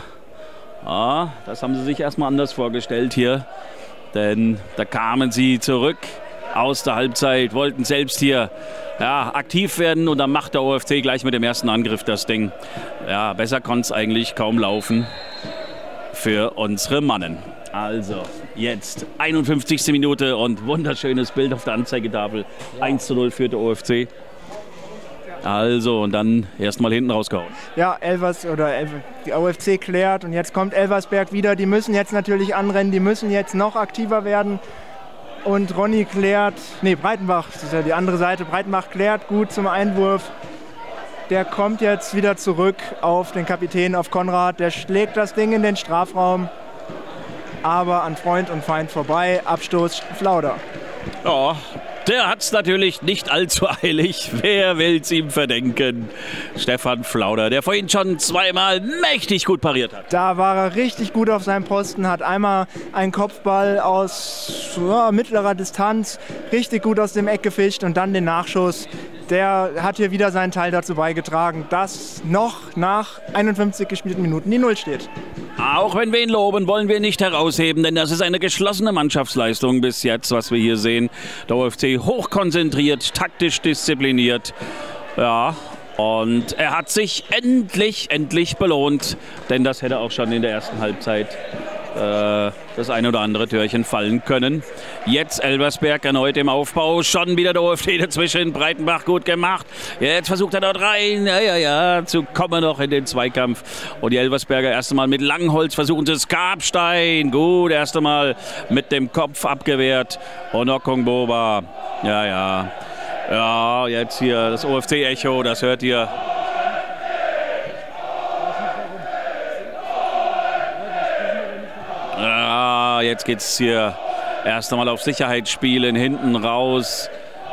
[SPEAKER 1] Ja, das haben sie sich erstmal anders vorgestellt hier. Denn da kamen sie zurück aus der Halbzeit, wollten selbst hier ja, aktiv werden und dann macht der OFC gleich mit dem ersten Angriff das Ding. Ja, besser konnte es eigentlich kaum laufen für unsere Mannen. Also, jetzt 51. Minute und wunderschönes Bild auf der Anzeigetafel. 1 zu 0 für der OFC. Also, und dann erstmal hinten rausgehauen.
[SPEAKER 2] Ja, Elvers oder Elv die OFC klärt und jetzt kommt Elversberg wieder. Die müssen jetzt natürlich anrennen, die müssen jetzt noch aktiver werden. Und Ronny klärt, nee, Breitenbach, das ist ja die andere Seite. Breitenbach klärt gut zum Einwurf. Der kommt jetzt wieder zurück auf den Kapitän, auf Konrad. Der schlägt das Ding in den Strafraum, aber an Freund und Feind vorbei. Abstoß Flauder.
[SPEAKER 1] Ja, der hat es natürlich nicht allzu eilig. Wer will es ihm verdenken? Stefan Flauder, der vorhin schon zweimal mächtig gut pariert hat.
[SPEAKER 2] Da war er richtig gut auf seinem Posten, hat einmal einen Kopfball aus ja, mittlerer Distanz richtig gut aus dem Eck gefischt und dann den Nachschuss der hat hier wieder seinen Teil dazu beigetragen, dass noch nach 51 gespielten Minuten die Null steht.
[SPEAKER 1] Auch wenn wir ihn loben, wollen wir nicht herausheben, denn das ist eine geschlossene Mannschaftsleistung bis jetzt, was wir hier sehen. Der OFC hochkonzentriert, taktisch diszipliniert. Ja, und er hat sich endlich, endlich belohnt, denn das hätte auch schon in der ersten Halbzeit äh, das eine oder andere Türchen fallen können. Jetzt Elversberg erneut im Aufbau. Schon wieder der OFT dazwischen. Breitenbach gut gemacht. Jetzt versucht er dort rein. Ja, ja, ja. Zu kommen noch in den Zweikampf. Und die Elversberger erst einmal mit Langholz versuchen sie Skabstein. Gut, erst einmal mit dem Kopf abgewehrt. Und Okongboba. Ja, ja. Ja, jetzt hier das OFC-Echo. Das hört ihr. Jetzt geht es hier erst einmal auf Sicherheit spielen, hinten raus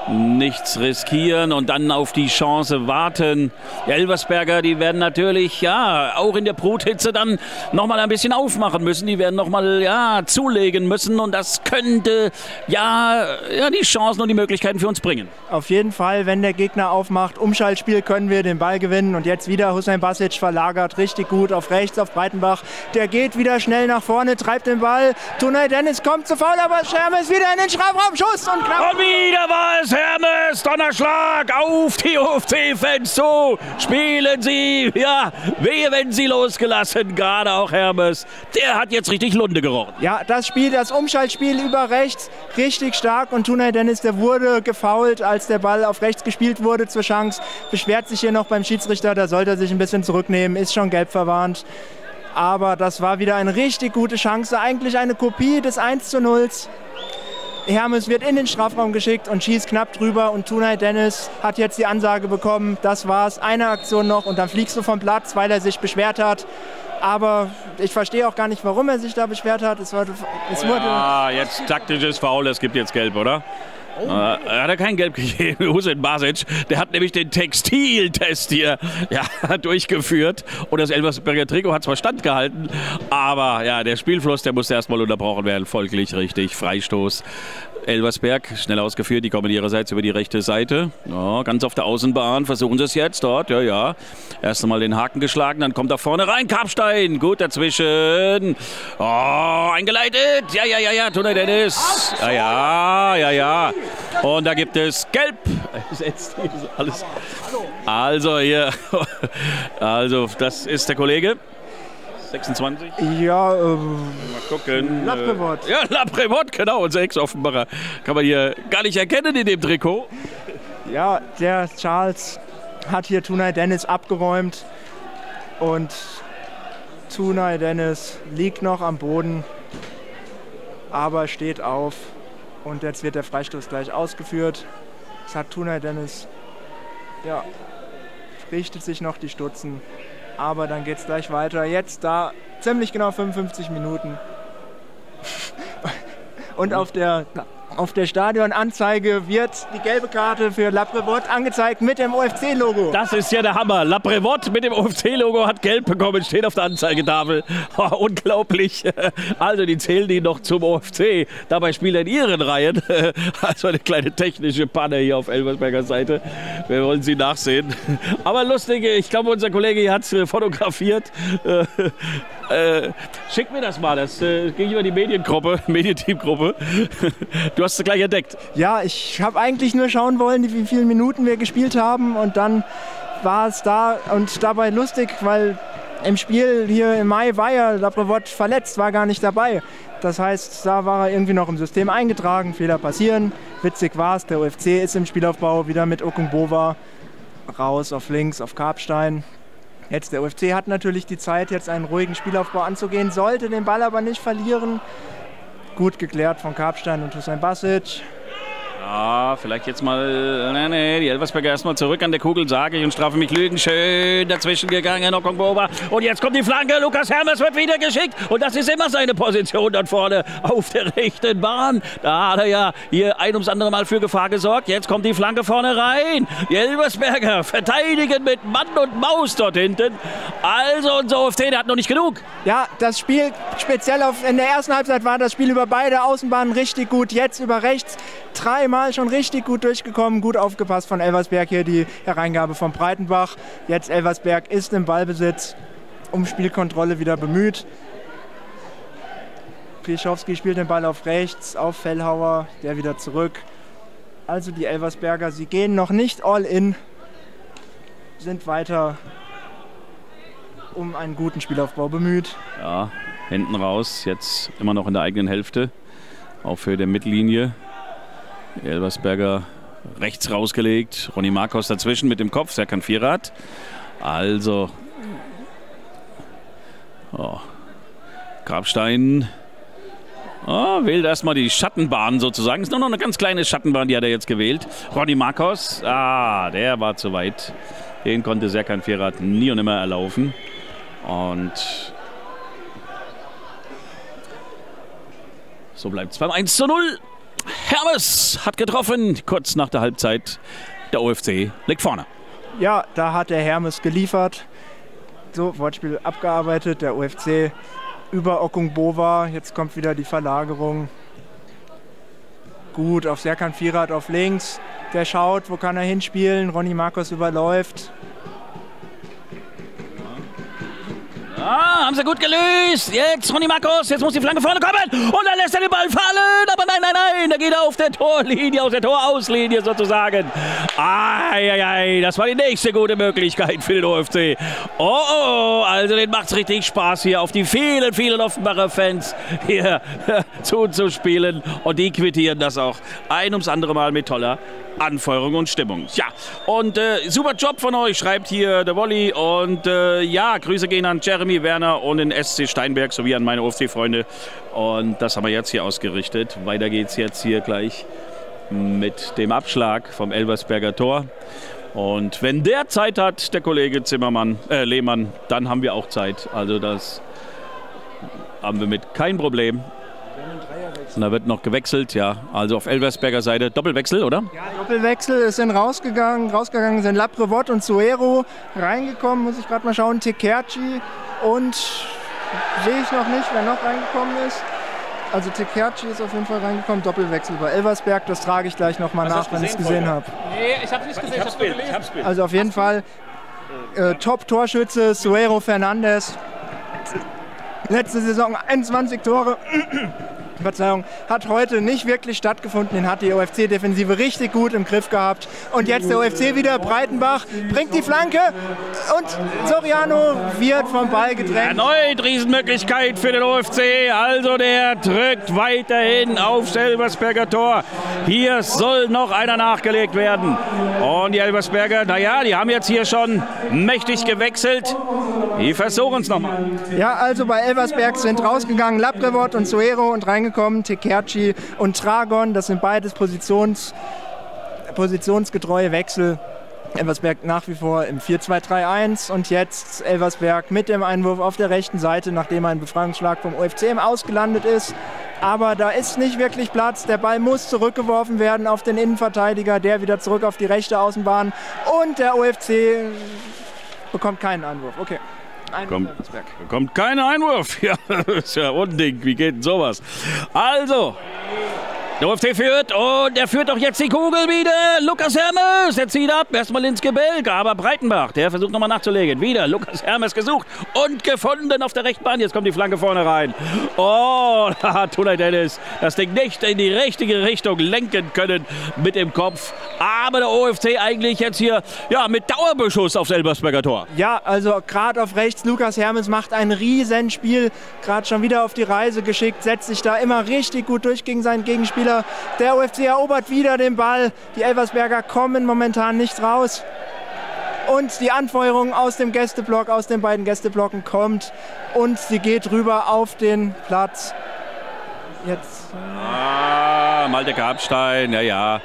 [SPEAKER 1] nichts riskieren und dann auf die Chance warten. Die Elversberger, die werden natürlich ja auch in der Bruthitze dann nochmal ein bisschen aufmachen müssen. Die werden nochmal ja zulegen müssen und das könnte ja, ja die Chancen und die Möglichkeiten für uns bringen.
[SPEAKER 2] Auf jeden Fall, wenn der Gegner aufmacht, Umschaltspiel können wir den Ball gewinnen und jetzt wieder Hussein Basic verlagert richtig gut auf rechts auf Breitenbach. Der geht wieder schnell nach vorne, treibt den Ball. Tunay Dennis kommt zu faul, aber Scherme ist wieder in den Strafraum. Schuss und
[SPEAKER 1] knapp. Und wieder war es Hermes, Donnerschlag auf die UFC-Fans zu. Spielen sie, ja, wehe, wenn sie losgelassen. Gerade auch Hermes. Der hat jetzt richtig Lunde gerochen.
[SPEAKER 2] Ja, das Spiel, das Umschaltspiel über rechts, richtig stark. Und Tunay Dennis, der wurde gefault, als der Ball auf rechts gespielt wurde zur Chance. Beschwert sich hier noch beim Schiedsrichter, da sollte er sich ein bisschen zurücknehmen, ist schon gelb verwarnt. Aber das war wieder eine richtig gute Chance, eigentlich eine Kopie des 1 zu 0. Hermes wird in den Strafraum geschickt und schießt knapp drüber und Tunay Dennis hat jetzt die Ansage bekommen, das war's, eine Aktion noch und dann fliegst du vom Platz, weil er sich beschwert hat. Aber ich verstehe auch gar nicht, warum er sich da beschwert hat. Es, wurde,
[SPEAKER 1] es wurde ja, jetzt taktisches Foul, es gibt jetzt Gelb, oder? Oh. Hat er kein Gelb gegeben, Hussein Basic. Der hat nämlich den Textiltest hier ja, durchgeführt. Und das Elversberger Trikot hat zwar standgehalten, aber ja, der Spielfluss, der musste erstmal unterbrochen werden. Folglich richtig. Freistoß Elversberg, schnell ausgeführt, die kommen ihrerseits über die rechte Seite. Ja, ganz auf der Außenbahn, versuchen sie es jetzt dort, ja, ja. Erst einmal den Haken geschlagen, dann kommt da vorne rein, Karpstein, gut dazwischen. Oh, eingeleitet, ja, ja, ja, ja, Tunay Dennis. Ja, ja, ja, ja. Und da gibt es Gelb. Also hier, also das ist der Kollege. 26?
[SPEAKER 2] Ja, äh,
[SPEAKER 1] Mal gucken. Laprevot. Äh, ja, Laprevot, genau, unser Ex-Offenbacher. Kann man hier gar nicht erkennen in dem Trikot.
[SPEAKER 2] Ja, der Charles hat hier Tunay Dennis abgeräumt und Tunay Dennis liegt noch am Boden, aber steht auf und jetzt wird der Freistoß gleich ausgeführt. Es hat Tunay Dennis, ja, richtet sich noch die Stutzen aber dann geht es gleich weiter. Jetzt da ziemlich genau 55 Minuten. Und auf der auf der Stadionanzeige wird die gelbe Karte für Laprevot angezeigt mit dem OFC-Logo.
[SPEAKER 1] Das ist ja der Hammer. Laprevot mit dem OFC-Logo hat gelb bekommen, steht auf der Anzeigetafel. Oh, unglaublich. Also die zählen die noch zum OFC. Dabei spielt er in ihren Reihen. Also eine kleine technische Panne hier auf Elversberger Seite. Wir wollen sie nachsehen. Aber lustig, ich glaube, unser Kollege hat es fotografiert. Äh, schick mir das mal, das äh, ging über die Mediengruppe, Medienteamgruppe. Du hast es gleich entdeckt.
[SPEAKER 2] Ja, ich habe eigentlich nur schauen wollen, wie viele Minuten wir gespielt haben und dann war es da und dabei lustig, weil im Spiel hier im Mai war ja Labrevot verletzt, war gar nicht dabei. Das heißt, da war er irgendwie noch im System eingetragen, Fehler passieren. Witzig war es, der UFC ist im Spielaufbau wieder mit Okungbova raus auf links, auf Karpstein. Jetzt der UFC hat natürlich die Zeit, jetzt einen ruhigen Spielaufbau anzugehen, sollte den Ball aber nicht verlieren. Gut geklärt von Karpstein und Hussein Basic.
[SPEAKER 1] Ja, vielleicht jetzt mal, nee, nee, die Elversberger erstmal zurück an der Kugel, sage ich und strafe mich Lügen. Schön dazwischen gegangen, Okongboba. Und jetzt kommt die Flanke, Lukas Hermes wird wieder geschickt. Und das ist immer seine Position dort vorne auf der rechten Bahn. Da hat er ja hier ein ums andere Mal für Gefahr gesorgt. Jetzt kommt die Flanke vorne rein. Die Elversberger verteidigen mit Mann und Maus dort hinten. Also unser OFT, der hat noch nicht genug.
[SPEAKER 2] Ja, das Spiel, speziell auf, in der ersten Halbzeit war das Spiel über beide Außenbahnen richtig gut. Jetzt über rechts dreimal schon richtig gut durchgekommen, gut aufgepasst von Elversberg hier die Hereingabe von Breitenbach. Jetzt Elversberg ist im Ballbesitz, um Spielkontrolle wieder bemüht. Klischowski spielt den Ball auf rechts, auf Fellhauer, der wieder zurück. Also die Elversberger, sie gehen noch nicht all in, sind weiter um einen guten Spielaufbau bemüht.
[SPEAKER 1] Ja, hinten raus, jetzt immer noch in der eigenen Hälfte, auf Höhe der Mittellinie. Elversberger rechts rausgelegt. Ronny Marcos dazwischen mit dem Kopf. Serkan Vierrad. Also. Oh. Grabstein. Oh, wählt erstmal die Schattenbahn sozusagen. Ist nur noch eine ganz kleine Schattenbahn, die hat er jetzt gewählt. Ronny Marcos. Ah, der war zu weit. Den konnte Serkan Vierrad nie und nimmer erlaufen. Und so bleibt es beim 1 zu 0. Hermes hat getroffen, kurz nach der Halbzeit. Der OFC liegt vorne.
[SPEAKER 2] Ja, da hat der Hermes geliefert. So, Wortspiel abgearbeitet. Der OFC über Okungbova. Jetzt kommt wieder die Verlagerung. Gut, auf Serkan Vierrad auf links. Der schaut, wo kann er hinspielen. Ronny Marcos überläuft.
[SPEAKER 1] Ah, haben sie gut gelöst. Jetzt Ronny Marcos, jetzt muss die Flanke vorne kommen. Und dann lässt er den Ball fallen. Aber nein, nein, nein, da geht er auf der Torlinie, aus der Torauslinie sozusagen. Eieiei, das war die nächste gute Möglichkeit für den OFC. Oh, oh, also den macht es richtig Spaß hier auf die vielen, vielen Offenbarer Fans hier zuzuspielen. Und die quittieren das auch ein ums andere Mal mit toller Anfeuerung und Stimmung. Ja, und äh, super Job von euch, schreibt hier der Wolli. Und äh, ja, Grüße gehen an Jeremy Werner und den SC Steinberg sowie an meine OFC-Freunde. Und das haben wir jetzt hier ausgerichtet. Weiter geht's jetzt hier gleich mit dem Abschlag vom Elversberger Tor. Und wenn der Zeit hat, der Kollege Zimmermann, äh, Lehmann, dann haben wir auch Zeit. Also das haben wir mit kein Problem. Und da wird noch gewechselt, ja. Also auf Elversberger Seite Doppelwechsel, oder?
[SPEAKER 2] Ja, Doppelwechsel ist sind rausgegangen. Rausgegangen sind Laprevot und Suero. Reingekommen, muss ich gerade mal schauen, Tekerci und sehe ich noch nicht, wer noch reingekommen ist. Also Tekerci ist auf jeden Fall reingekommen, Doppelwechsel bei Elversberg. Das trage ich gleich nochmal nach, wenn ich es gesehen habe.
[SPEAKER 3] Nee, ich habe nicht gesehen, ich habe Bild, ich hab's
[SPEAKER 2] Also auf jeden Fall äh, Top-Torschütze Suero Fernandes. Letzte Saison 21 Tore. Verzeihung, hat heute nicht wirklich stattgefunden. Den hat die OFC-Defensive richtig gut im Griff gehabt. Und jetzt der OFC wieder. Breitenbach bringt die Flanke und Soriano wird vom Ball gedrängt.
[SPEAKER 1] Erneut Riesenmöglichkeit für den OFC. Also der drückt weiterhin auf Elversberger Tor. Hier soll noch einer nachgelegt werden. Und die Elversberger, naja, die haben jetzt hier schon mächtig gewechselt. Die versuchen es nochmal.
[SPEAKER 2] Ja, also bei Elversberg sind rausgegangen Laprevot und Suero und reingekommen Tekerci und Tragon. Das sind beides Positions, positionsgetreue Wechsel. Elversberg nach wie vor im 4-2-3-1 und jetzt Elversberg mit dem Einwurf auf der rechten Seite, nachdem ein Befreiungsschlag vom UFC im Ausgelandet ist. Aber da ist nicht wirklich Platz. Der Ball muss zurückgeworfen werden auf den Innenverteidiger, der wieder zurück auf die rechte Außenbahn. Und der UFC bekommt keinen Einwurf. Okay. Einwurf
[SPEAKER 1] Kommt, bekommt keinen Einwurf. Ja, das ist ja unding. Wie geht denn sowas? Also, Der OFC führt und er führt doch jetzt die Kugel wieder. Lukas Hermes, der zieht ab, erstmal ins Gebälk, aber Breitenbach, der versucht nochmal nachzulegen. Wieder Lukas Hermes gesucht und gefunden auf der rechten Bahn. Jetzt kommt die Flanke vorne rein. Oh, da hat Tunay Dennis das Ding nicht in die richtige Richtung lenken können mit dem Kopf. Aber der OFC eigentlich jetzt hier ja, mit Dauerbeschuss aufs Elbersberger Tor.
[SPEAKER 2] Ja, also gerade auf rechts, Lukas Hermes macht ein Riesenspiel, gerade schon wieder auf die Reise geschickt, setzt sich da immer richtig gut durch gegen seinen Gegenspieler. Spieler. Der UFC erobert wieder den Ball. Die Elversberger kommen momentan nicht raus. Und die Anfeuerung aus dem Gästeblock, aus den beiden Gästeblocken kommt. Und sie geht rüber auf den Platz.
[SPEAKER 1] Jetzt. Ah, Malte Grabstein, ja, ja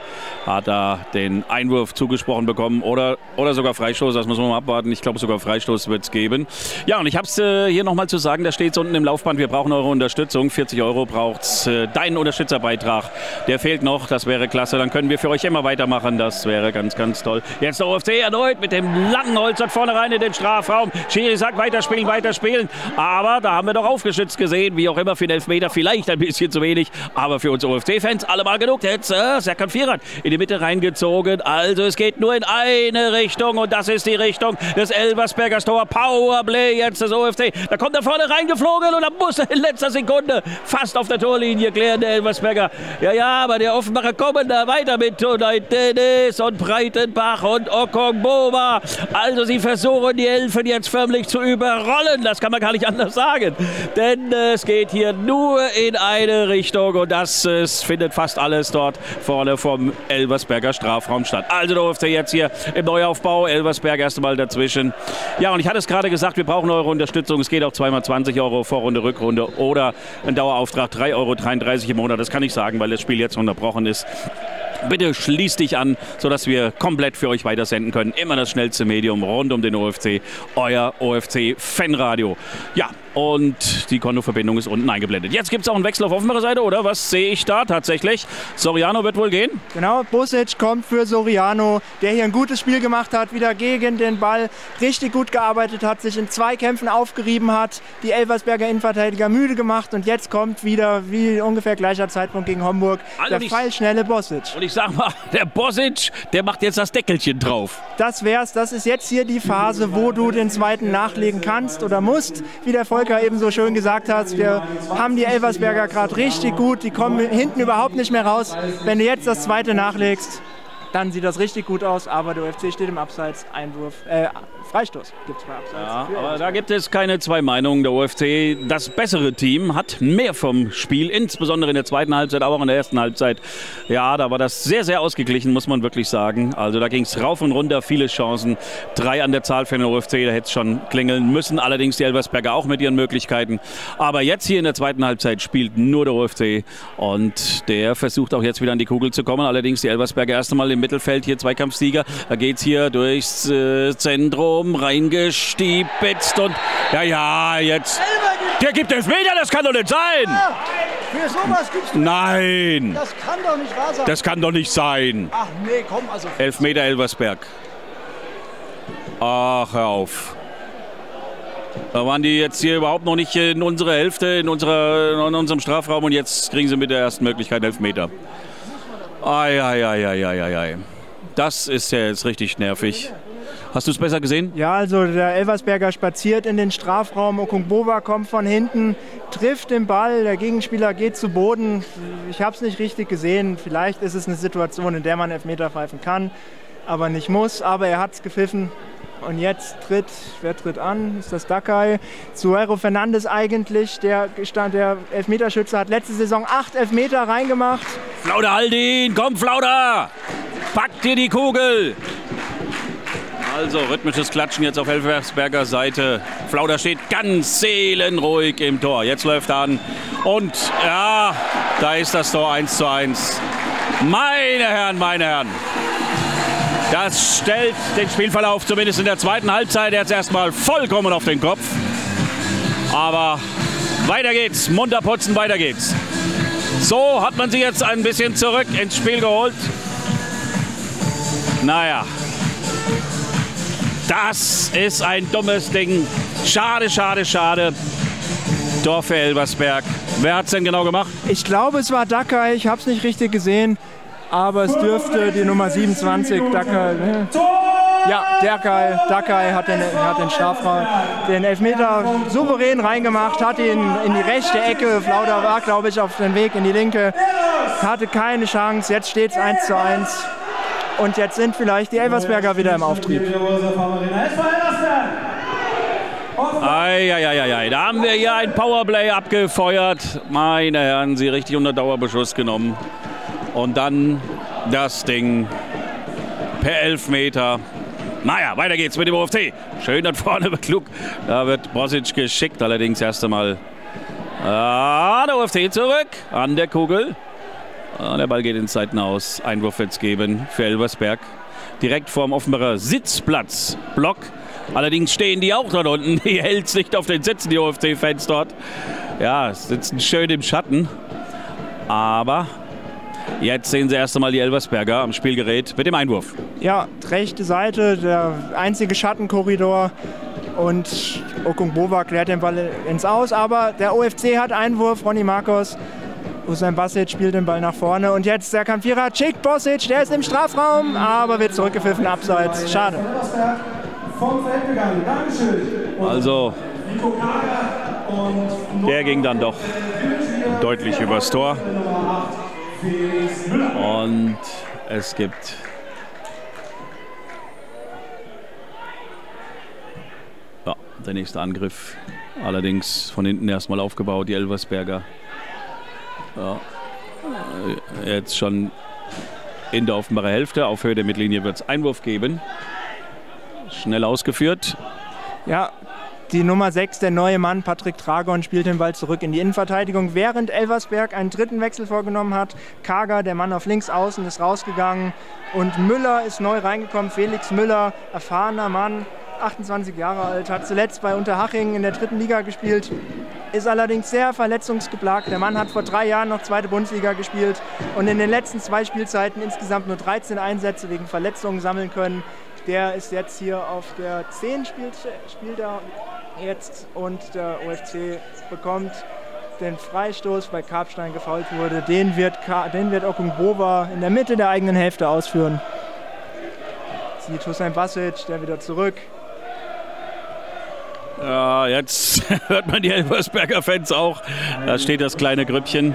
[SPEAKER 1] hat er den Einwurf zugesprochen bekommen oder, oder sogar Freistoß. Das muss man mal abwarten. Ich glaube, sogar Freistoß wird es geben. Ja, und ich habe es äh, hier nochmal zu sagen, da steht es unten im Laufband, wir brauchen eure Unterstützung. 40 Euro braucht es. Äh, deinen Unterstützerbeitrag, der fehlt noch. Das wäre klasse. Dann können wir für euch immer weitermachen. Das wäre ganz, ganz toll. Jetzt der OFC erneut mit dem langen Holz dort vorne rein in den Strafraum. Schiri sagt, weiterspielen, weiterspielen. Aber da haben wir doch aufgeschützt gesehen, wie auch immer für den Elfmeter. Vielleicht ein bisschen zu wenig, aber für uns OFC-Fans allemal genug. Jetzt äh, Serkan Vierat in die Mitte reingezogen. Also es geht nur in eine Richtung und das ist die Richtung des Elversbergers Tor. Powerplay jetzt des OFC. Da kommt er vorne reingeflogen und da muss er in letzter Sekunde fast auf der Torlinie klären, der Elversberger. Ja, ja, aber der Offenbacher kommen da weiter mit Tonight Dennis und Breitenbach und Okongboma. Also sie versuchen die Elfen jetzt förmlich zu überrollen. Das kann man gar nicht anders sagen. Denn es geht hier nur in eine Richtung und das es findet fast alles dort vorne vom Elversberger Strafraum statt. Also der OFC jetzt hier im Neuaufbau. Elversberg erst einmal dazwischen. Ja, und ich hatte es gerade gesagt, wir brauchen eure Unterstützung. Es geht auch zweimal 20 Euro Vorrunde, Rückrunde oder ein Dauerauftrag 3,33 Euro im Monat. Das kann ich sagen, weil das Spiel jetzt unterbrochen ist. Bitte schließ dich an, sodass wir komplett für euch weitersenden können. Immer das schnellste Medium rund um den OFC. Euer OFC Fanradio. Ja, und die Kontoverbindung ist unten eingeblendet. Jetzt gibt es auch einen Wechsel auf offenbarer Seite, oder? Was sehe ich da tatsächlich? Soriano wird wohl gehen?
[SPEAKER 2] Genau, Busic kommt für Soriano, der hier ein gutes Spiel gemacht hat, wieder gegen den Ball richtig gut gearbeitet hat, sich in zwei Kämpfen aufgerieben hat, die Elversberger Innenverteidiger müde gemacht und jetzt kommt wieder, wie ungefähr gleicher Zeitpunkt gegen Homburg, also der feilschnelle Bosic.
[SPEAKER 1] Und ich sag mal, der Bosic, der macht jetzt das Deckelchen drauf.
[SPEAKER 2] Das wär's, das ist jetzt hier die Phase, wo du den zweiten nachlegen kannst oder musst, wie der Voll Volker eben so schön gesagt hat, wir haben die Elversberger gerade richtig gut, die kommen hinten überhaupt nicht mehr raus. Wenn du jetzt das zweite nachlegst, dann sieht das richtig gut aus, aber der UFC steht im Abseits, Einwurf, äh, Freistoß gibt es bei
[SPEAKER 1] Abseits. Ja, aber da gibt es keine zwei Meinungen. Der UFC, das bessere Team, hat mehr vom Spiel, insbesondere in der zweiten Halbzeit, aber auch in der ersten Halbzeit. Ja, da war das sehr, sehr ausgeglichen, muss man wirklich sagen. Also da ging es rauf und runter, viele Chancen. Drei an der Zahl für den UFC, da hätte es schon klingeln müssen. Allerdings die Elversberger auch mit ihren Möglichkeiten. Aber jetzt hier in der zweiten Halbzeit spielt nur der UFC und der versucht auch jetzt wieder an die Kugel zu kommen. Allerdings die Elversberger erst einmal im Mittelfeld, hier Zweikampfsieger. Da geht es hier durchs äh, Zentrum oben reingestiebitzt und ja, ja, jetzt. Der gibt Elfmeter, das kann doch nicht sein. Ja, für sowas gibt's Nein. Das kann doch nicht wahr sein. Das kann doch nicht sein. Ach nee, komm, also. Elfmeter Elversberg. Ach, hör auf. Da waren die jetzt hier überhaupt noch nicht in unserer Hälfte, in, unserer, in unserem Strafraum und jetzt kriegen sie mit der ersten Möglichkeit Elfmeter. Ei, ei, ei, ei, ei, ei. Das ist ja jetzt richtig nervig. Hast du es besser gesehen?
[SPEAKER 2] Ja, also der Elversberger spaziert in den Strafraum. Okungbova kommt von hinten, trifft den Ball. Der Gegenspieler geht zu Boden. Ich habe es nicht richtig gesehen. Vielleicht ist es eine Situation, in der man Elfmeter pfeifen kann, aber nicht muss. Aber er hat es gepfiffen. Und jetzt tritt, wer tritt an? Ist das Dakai? Suero Fernandes eigentlich, der, der Elfmeterschütze, hat letzte Saison acht Elfmeter reingemacht.
[SPEAKER 1] Flauder, ihn! Komm, Flauder! Pack dir die Kugel! Also rhythmisches Klatschen jetzt auf Elversberger Seite. Flauder steht ganz seelenruhig im Tor. Jetzt läuft er an. Und ja, da ist das Tor 1 zu 1. Meine Herren, meine Herren. Das stellt den Spielverlauf zumindest in der zweiten Halbzeit jetzt erstmal vollkommen auf den Kopf. Aber weiter geht's. Munter putzen, weiter geht's. So hat man sie jetzt ein bisschen zurück ins Spiel geholt. Naja, das ist ein dummes Ding. Schade, schade, schade. Tor für Elversberg. Wer hat es denn genau gemacht?
[SPEAKER 2] Ich glaube, es war Dakai. Ich habe es nicht richtig gesehen. Aber es dürfte die Nummer 27, Dakai. Ne? Ja, Dakai, Dakai hat den, hat den Strafraum, den Elfmeter souverän reingemacht, hat ihn in die rechte Ecke. Flauder war, glaube ich, auf dem Weg in die linke. Hatte keine Chance. Jetzt steht es 1 zu 1. Und jetzt sind vielleicht die Elversberger wieder im Auftrieb.
[SPEAKER 1] Eieieiei, da haben wir hier ein Powerplay abgefeuert. Meine Herren, sie richtig unter Dauerbeschuss genommen. Und dann das Ding per Elfmeter. Naja, weiter geht's mit dem OFC. Schön dort vorne wird klug. Da wird Bosic geschickt, allerdings erst einmal. Ah, der OFC zurück an der Kugel. Ah, der Ball geht ins Seiten aus. Einwurf wird es geben für Elversberg. Direkt vorm Offenbarer Sitzplatz. Block. Allerdings stehen die auch dort unten. Die hält nicht auf den Sitzen, die OFC-Fans dort. Ja, sitzen schön im Schatten. Aber jetzt sehen sie erst einmal die Elversberger am Spielgerät mit dem Einwurf.
[SPEAKER 2] Ja, rechte Seite, der einzige Schattenkorridor. Und Okungbova klärt den Ball ins Aus. Aber der OFC hat Einwurf. Ronny Marcos Usain Basic spielt den Ball nach vorne und jetzt der Kampfierer Chick Bosic, der ist im Strafraum, aber wird zurückgepfiffen, abseits. Schade.
[SPEAKER 1] Also, der ging dann doch deutlich übers Tor. Und es gibt ja, der nächste Angriff. Allerdings von hinten erstmal aufgebaut, die Elversberger. Ja. Jetzt schon in der Offenbarer Hälfte. Auf Höhe der Mittellinie wird es Einwurf geben. Schnell ausgeführt.
[SPEAKER 2] Ja, die Nummer 6, der neue Mann, Patrick Tragon, spielt den Ball zurück in die Innenverteidigung, während Elversberg einen dritten Wechsel vorgenommen hat. Kager, der Mann auf links außen, ist rausgegangen und Müller ist neu reingekommen. Felix Müller, erfahrener Mann, 28 Jahre alt, hat zuletzt bei Unterhaching in der dritten Liga gespielt, ist allerdings sehr verletzungsgeplagt. Der Mann hat vor drei Jahren noch zweite Bundesliga gespielt und in den letzten zwei Spielzeiten insgesamt nur 13 Einsätze wegen Verletzungen sammeln können. Der ist jetzt hier auf der 10 spielt, spielt er jetzt und der OFC bekommt den Freistoß, weil Karpstein gefault wurde. Den wird, den wird Okungbova in der Mitte der eigenen Hälfte ausführen. Sieht Hussein Basic, der wieder zurück.
[SPEAKER 1] Ja, jetzt hört man die Elversberger Fans auch. Da steht das kleine Grüppchen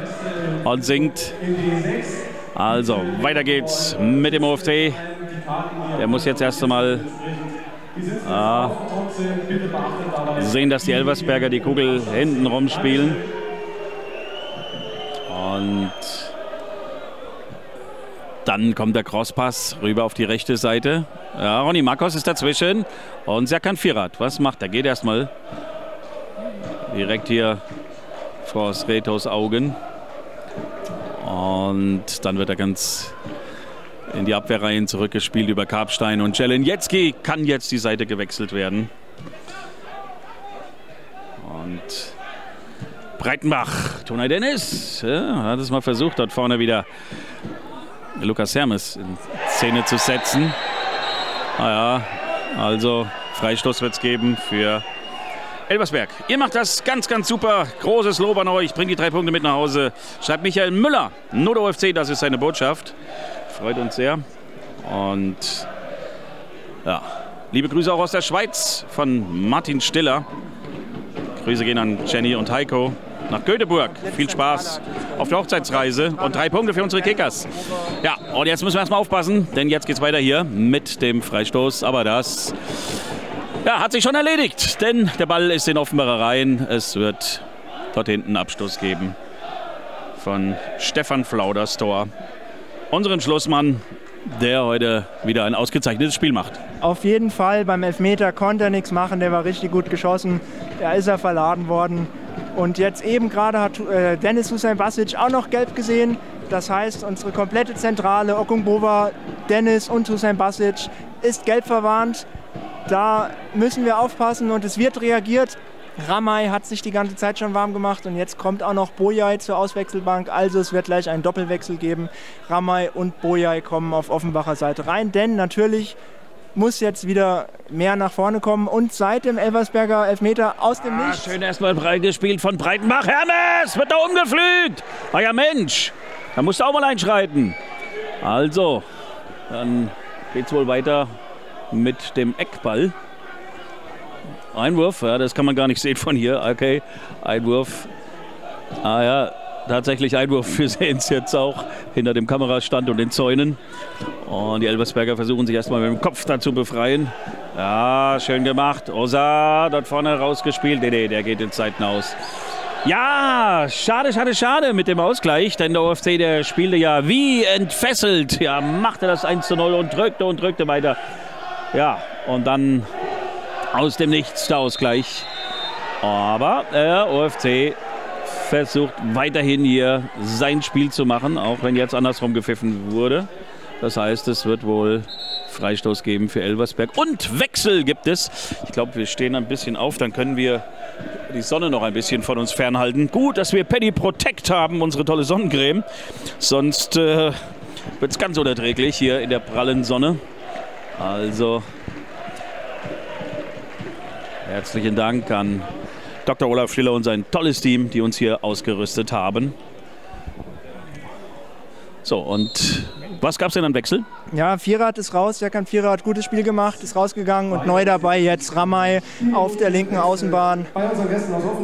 [SPEAKER 1] und singt. Also, weiter geht's mit dem OFT. Der muss jetzt erst einmal äh, sehen, dass die Elversberger die Kugel hinten rumspielen. Und dann kommt der Crosspass rüber auf die rechte Seite. Ja, Ronny Marcos ist dazwischen. Und Serkan Firat, was macht er? Geht erstmal direkt hier vor Sretos Augen. Und dann wird er ganz in die Abwehrreihen zurückgespielt über Karpstein und Jelenjetski kann jetzt die Seite gewechselt werden. Und Breitenbach, Tonai Dennis, ja, hat es mal versucht, dort vorne wieder Lukas Hermes in Szene zu setzen. Naja, also Freistoß wird es geben für Elversberg. Ihr macht das ganz, ganz super. Großes Lob an euch. Bringt die drei Punkte mit nach Hause. Schreibt Michael Müller. Nodo OFC, das ist seine Botschaft. Freut uns sehr. Und ja, liebe Grüße auch aus der Schweiz von Martin Stiller. Grüße gehen an Jenny und Heiko nach Göteborg. Viel Spaß auf der Hochzeitsreise und drei Punkte für unsere Kickers. Ja, und jetzt müssen wir erstmal aufpassen, denn jetzt geht es weiter hier mit dem Freistoß. Aber das ja, hat sich schon erledigt, denn der Ball ist in Offenbarer Reihen. Es wird dort hinten Abstoß geben von Stefan Flauders Tor. Unseren Schlussmann, der heute wieder ein ausgezeichnetes Spiel macht.
[SPEAKER 2] Auf jeden Fall, beim Elfmeter konnte er nichts machen, der war richtig gut geschossen. Da ist er verladen worden. Und jetzt eben gerade hat äh, Dennis Hussein Basic auch noch gelb gesehen. Das heißt, unsere komplette Zentrale, Okungbova, Dennis und Hussein Basic, ist gelb verwarnt. Da müssen wir aufpassen und es wird reagiert. Ramay hat sich die ganze Zeit schon warm gemacht und jetzt kommt auch noch Boyai zur Auswechselbank. Also es wird gleich einen Doppelwechsel geben. Ramay und Boyai kommen auf Offenbacher Seite rein, denn natürlich muss jetzt wieder mehr nach vorne kommen und seit dem Elversberger Elfmeter aus dem
[SPEAKER 1] Ah,
[SPEAKER 2] Nichts.
[SPEAKER 1] schön erstmal breit gespielt von Breitenbach. Hermes wird da umgepflügt. Ah ja, Mensch, da musst du auch mal einschreiten. Also, dann geht's wohl weiter mit dem Eckball. Einwurf, ja, das kann man gar nicht sehen von hier. Okay, Einwurf. Ah ja, tatsächlich Einwurf für Sens jetzt auch hinter dem Kamerastand und den Zäunen. Und die Elversberger versuchen sich erstmal mit dem Kopf da zu befreien. Ja, schön gemacht. Osa dort vorne rausgespielt. Nee, nee, der geht in Zeiten aus. Ja, schade, schade, schade mit dem Ausgleich, denn der OFC, der spielte ja wie entfesselt. Ja, machte das 1 zu 0 und drückte und drückte weiter. Ja, und dann aus dem Nichts der Ausgleich. Aber der OFC versucht weiterhin hier sein Spiel zu machen, auch wenn jetzt andersrum gepfiffen wurde. Das heißt, es wird wohl Freistoß geben für Elversberg. Und Wechsel gibt es. Ich glaube, wir stehen ein bisschen auf, dann können wir die Sonne noch ein bisschen von uns fernhalten. Gut, dass wir Penny Protect haben, unsere tolle Sonnencreme. Sonst äh, wird es ganz unerträglich hier in der prallen Sonne. Also herzlichen Dank an Dr. Olaf Schiller und sein tolles Team, die uns hier ausgerüstet haben. So, und was gab es denn an Wechsel?
[SPEAKER 2] Ja, Vierrad ist raus, der kann Vierrad, gutes Spiel gemacht, ist rausgegangen und neu dabei jetzt Ramay auf der linken Außenbahn.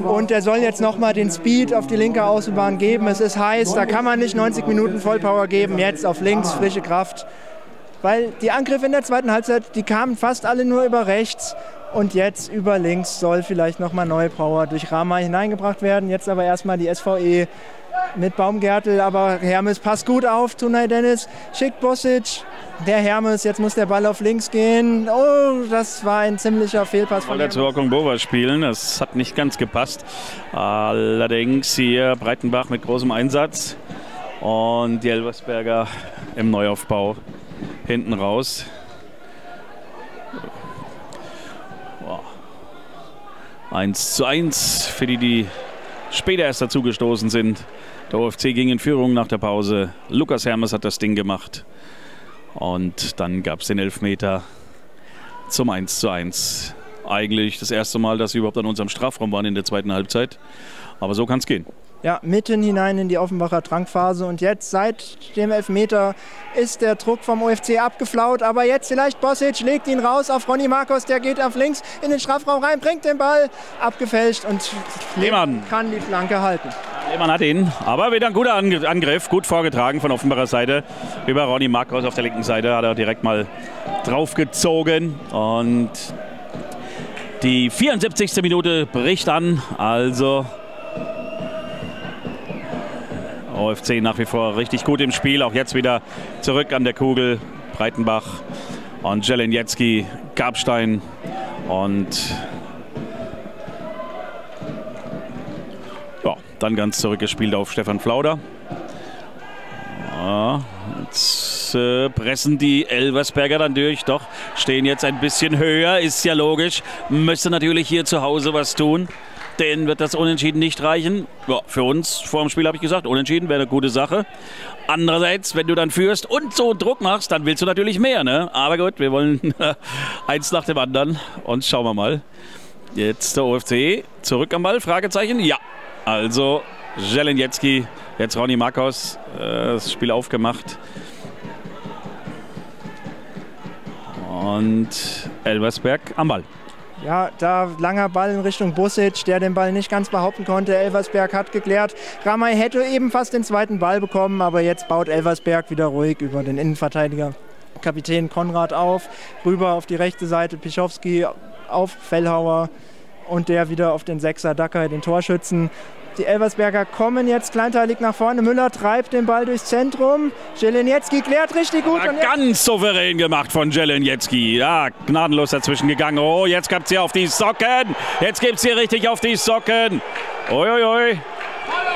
[SPEAKER 2] Und er soll jetzt nochmal den Speed auf die linke Außenbahn geben. Es ist heiß, da kann man nicht 90 Minuten Vollpower geben, jetzt auf links frische Kraft. Weil die Angriffe in der zweiten Halbzeit, die kamen fast alle nur über rechts. Und jetzt über links soll vielleicht nochmal neue Power durch Ramay hineingebracht werden. Jetzt aber erstmal die SVE mit Baumgärtel, aber Hermes passt gut auf. Tunay Dennis schickt Bosic. Der Hermes, jetzt muss der Ball auf links gehen. Oh, das war ein ziemlicher Fehlpass von
[SPEAKER 1] Wollte
[SPEAKER 2] Hermes.
[SPEAKER 1] Hokong Bova spielen, das hat nicht ganz gepasst. Allerdings hier Breitenbach mit großem Einsatz und die Elversberger im Neuaufbau hinten raus. 1 zu 1 für die, die später erst dazugestoßen sind. Der OFC ging in Führung nach der Pause. Lukas Hermes hat das Ding gemacht. Und dann gab es den Elfmeter zum 1 zu 1. Eigentlich das erste Mal, dass sie überhaupt an unserem Strafraum waren in der zweiten Halbzeit. Aber so kann es gehen.
[SPEAKER 2] Ja, mitten hinein in die Offenbacher Drangphase. Und jetzt seit dem Elfmeter ist der Druck vom OFC abgeflaut. Aber jetzt vielleicht Bosic legt ihn raus auf Ronny Marcos. Der geht auf links in den Strafraum rein, bringt den Ball abgefälscht und
[SPEAKER 1] Lehmann.
[SPEAKER 2] kann die Flanke halten.
[SPEAKER 1] Lehmann hat ihn, aber wieder ein guter Angr- Angriff, gut vorgetragen von Offenbarer Seite. Über Ronny Marcos auf der linken Seite hat er direkt mal draufgezogen. Und die 74. Minute bricht an. Also OFC nach wie vor richtig gut im Spiel. Auch jetzt wieder zurück an der Kugel. Breitenbach und Jelenjetski, Gabstein und ja, dann ganz zurückgespielt auf Stefan Flauder. Ja, jetzt äh, pressen die Elversberger dann durch. Doch, stehen jetzt ein bisschen höher, ist ja logisch. Müsste natürlich hier zu Hause was tun. Denen wird das Unentschieden nicht reichen. Ja, für uns vor dem Spiel habe ich gesagt, Unentschieden wäre eine gute Sache. Andererseits, wenn du dann führst und so Druck machst, dann willst du natürlich mehr. Ne? Aber gut, wir wollen eins nach dem anderen. Und schauen wir mal. Jetzt der OFC zurück am Ball? Fragezeichen? Ja. Also Jelenjetski, jetzt Ronny Marcos, äh, das Spiel aufgemacht. Und Elversberg am Ball.
[SPEAKER 2] Ja, da langer Ball in Richtung Busic, der den Ball nicht ganz behaupten konnte. Elversberg hat geklärt. Ramay hätte eben fast den zweiten Ball bekommen, aber jetzt baut Elversberg wieder ruhig über den Innenverteidiger. Kapitän Konrad auf, rüber auf die rechte Seite, Pichowski auf Fellhauer und der wieder auf den Sechser Dacker, den Torschützen. Die Elversberger kommen jetzt kleinteilig nach vorne. Müller treibt den Ball durchs Zentrum. Jelenjetski klärt richtig gut.
[SPEAKER 1] Ja, ganz souverän gemacht von Jelenjetski. Ja, gnadenlos dazwischen gegangen. Oh, jetzt gab's hier auf die Socken. Jetzt gibt's hier richtig auf die Socken. Uiuiui.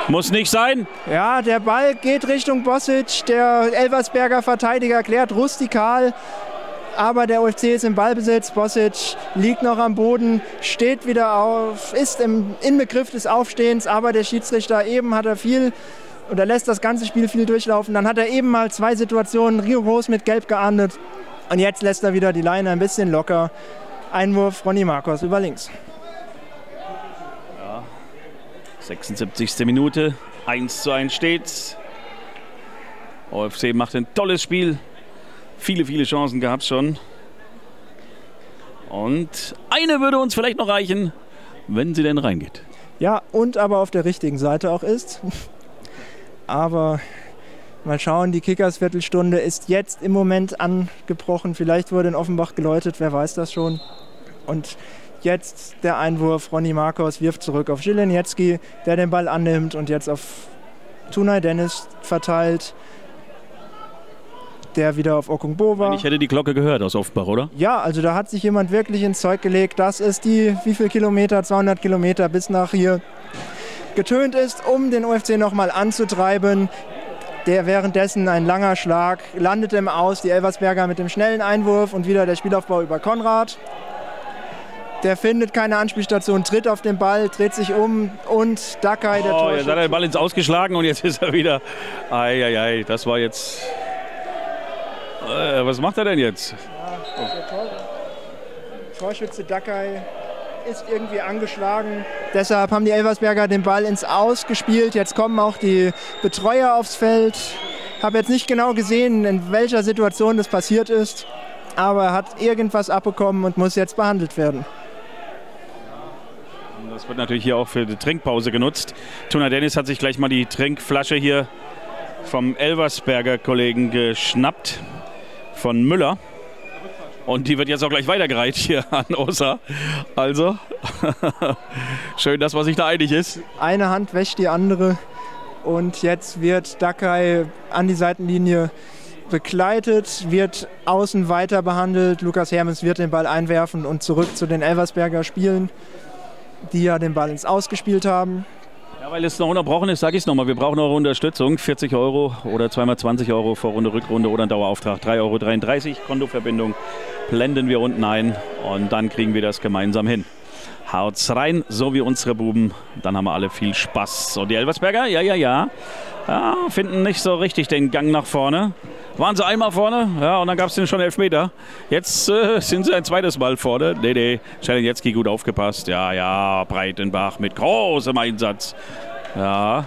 [SPEAKER 1] Muss nicht sein.
[SPEAKER 2] Ja, der Ball geht Richtung Bosic. Der Elversberger Verteidiger klärt rustikal. Aber der UFC ist im Ballbesitz. Bosic liegt noch am Boden, steht wieder auf, ist im Inbegriff des Aufstehens. Aber der Schiedsrichter eben hat er viel oder lässt das ganze Spiel viel durchlaufen. Dann hat er eben mal zwei Situationen rigoros mit Gelb geahndet. Und jetzt lässt er wieder die Leine ein bisschen locker. Einwurf Ronny Marcos über links.
[SPEAKER 1] Ja. 76. Minute. 1 zu 1 steht's. OFC macht ein tolles Spiel. Viele, viele Chancen gehabt schon. Und eine würde uns vielleicht noch reichen, wenn sie denn reingeht.
[SPEAKER 2] Ja, und aber auf der richtigen Seite auch ist. aber mal schauen, die Kickers-Viertelstunde ist jetzt im Moment angebrochen. Vielleicht wurde in Offenbach geläutet, wer weiß das schon. Und jetzt der Einwurf. Ronny Marcos wirft zurück auf Zieleniecki, der den Ball annimmt und jetzt auf Tunay Dennis verteilt der wieder auf Okungbo war.
[SPEAKER 1] Ich hätte die Glocke gehört aus Offenbach, oder?
[SPEAKER 2] Ja, also da hat sich jemand wirklich ins Zeug gelegt. Das ist die, wie viel Kilometer, 200 Kilometer bis nach hier getönt ist, um den UFC nochmal anzutreiben. Der währenddessen ein langer Schlag landet im Aus, die Elversberger mit dem schnellen Einwurf und wieder der Spielaufbau über Konrad. Der findet keine Anspielstation, tritt auf den Ball, dreht sich um und Dakai, der
[SPEAKER 1] oh,
[SPEAKER 2] Torschütze.
[SPEAKER 1] Jetzt hat er den Ball ins Ausgeschlagen und jetzt ist er wieder. Eieiei, das war jetzt äh, was macht er denn jetzt?
[SPEAKER 2] Ja, der Tor Torschütze Dakai ist irgendwie angeschlagen. Deshalb haben die Elversberger den Ball ins Aus gespielt. Jetzt kommen auch die Betreuer aufs Feld. Habe jetzt nicht genau gesehen, in welcher Situation das passiert ist, aber er hat irgendwas abbekommen und muss jetzt behandelt werden.
[SPEAKER 1] Das wird natürlich hier auch für die Trinkpause genutzt. Tuna Dennis hat sich gleich mal die Trinkflasche hier vom Elversberger Kollegen geschnappt von Müller. Und die wird jetzt auch gleich weitergereicht hier an Osa. Also, schön, dass man sich da einig ist.
[SPEAKER 2] Eine Hand wäscht die andere. Und jetzt wird Dakai an die Seitenlinie begleitet, wird außen weiter behandelt. Lukas Hermes wird den Ball einwerfen und zurück zu den Elversberger spielen, die ja den Ball ins Ausgespielt haben.
[SPEAKER 1] Ja, weil es noch unterbrochen ist, sage ich es nochmal. Wir brauchen eure Unterstützung. 40 Euro oder zweimal 20 Euro Vorrunde, Rückrunde oder ein Dauerauftrag. 3,33 Euro Kontoverbindung blenden wir unten ein und dann kriegen wir das gemeinsam hin. Haut's rein, so wie unsere Buben. Dann haben wir alle viel Spaß. Und die Elversberger, ja, ja, ja, ja, finden nicht so richtig den Gang nach vorne. Waren sie einmal vorne, ja, und dann gab es den schon Elfmeter. Jetzt äh, sind sie ein zweites Mal vorne. Nee, nee, Schelenjetski gut aufgepasst. Ja, ja, Breitenbach mit großem Einsatz. Ja,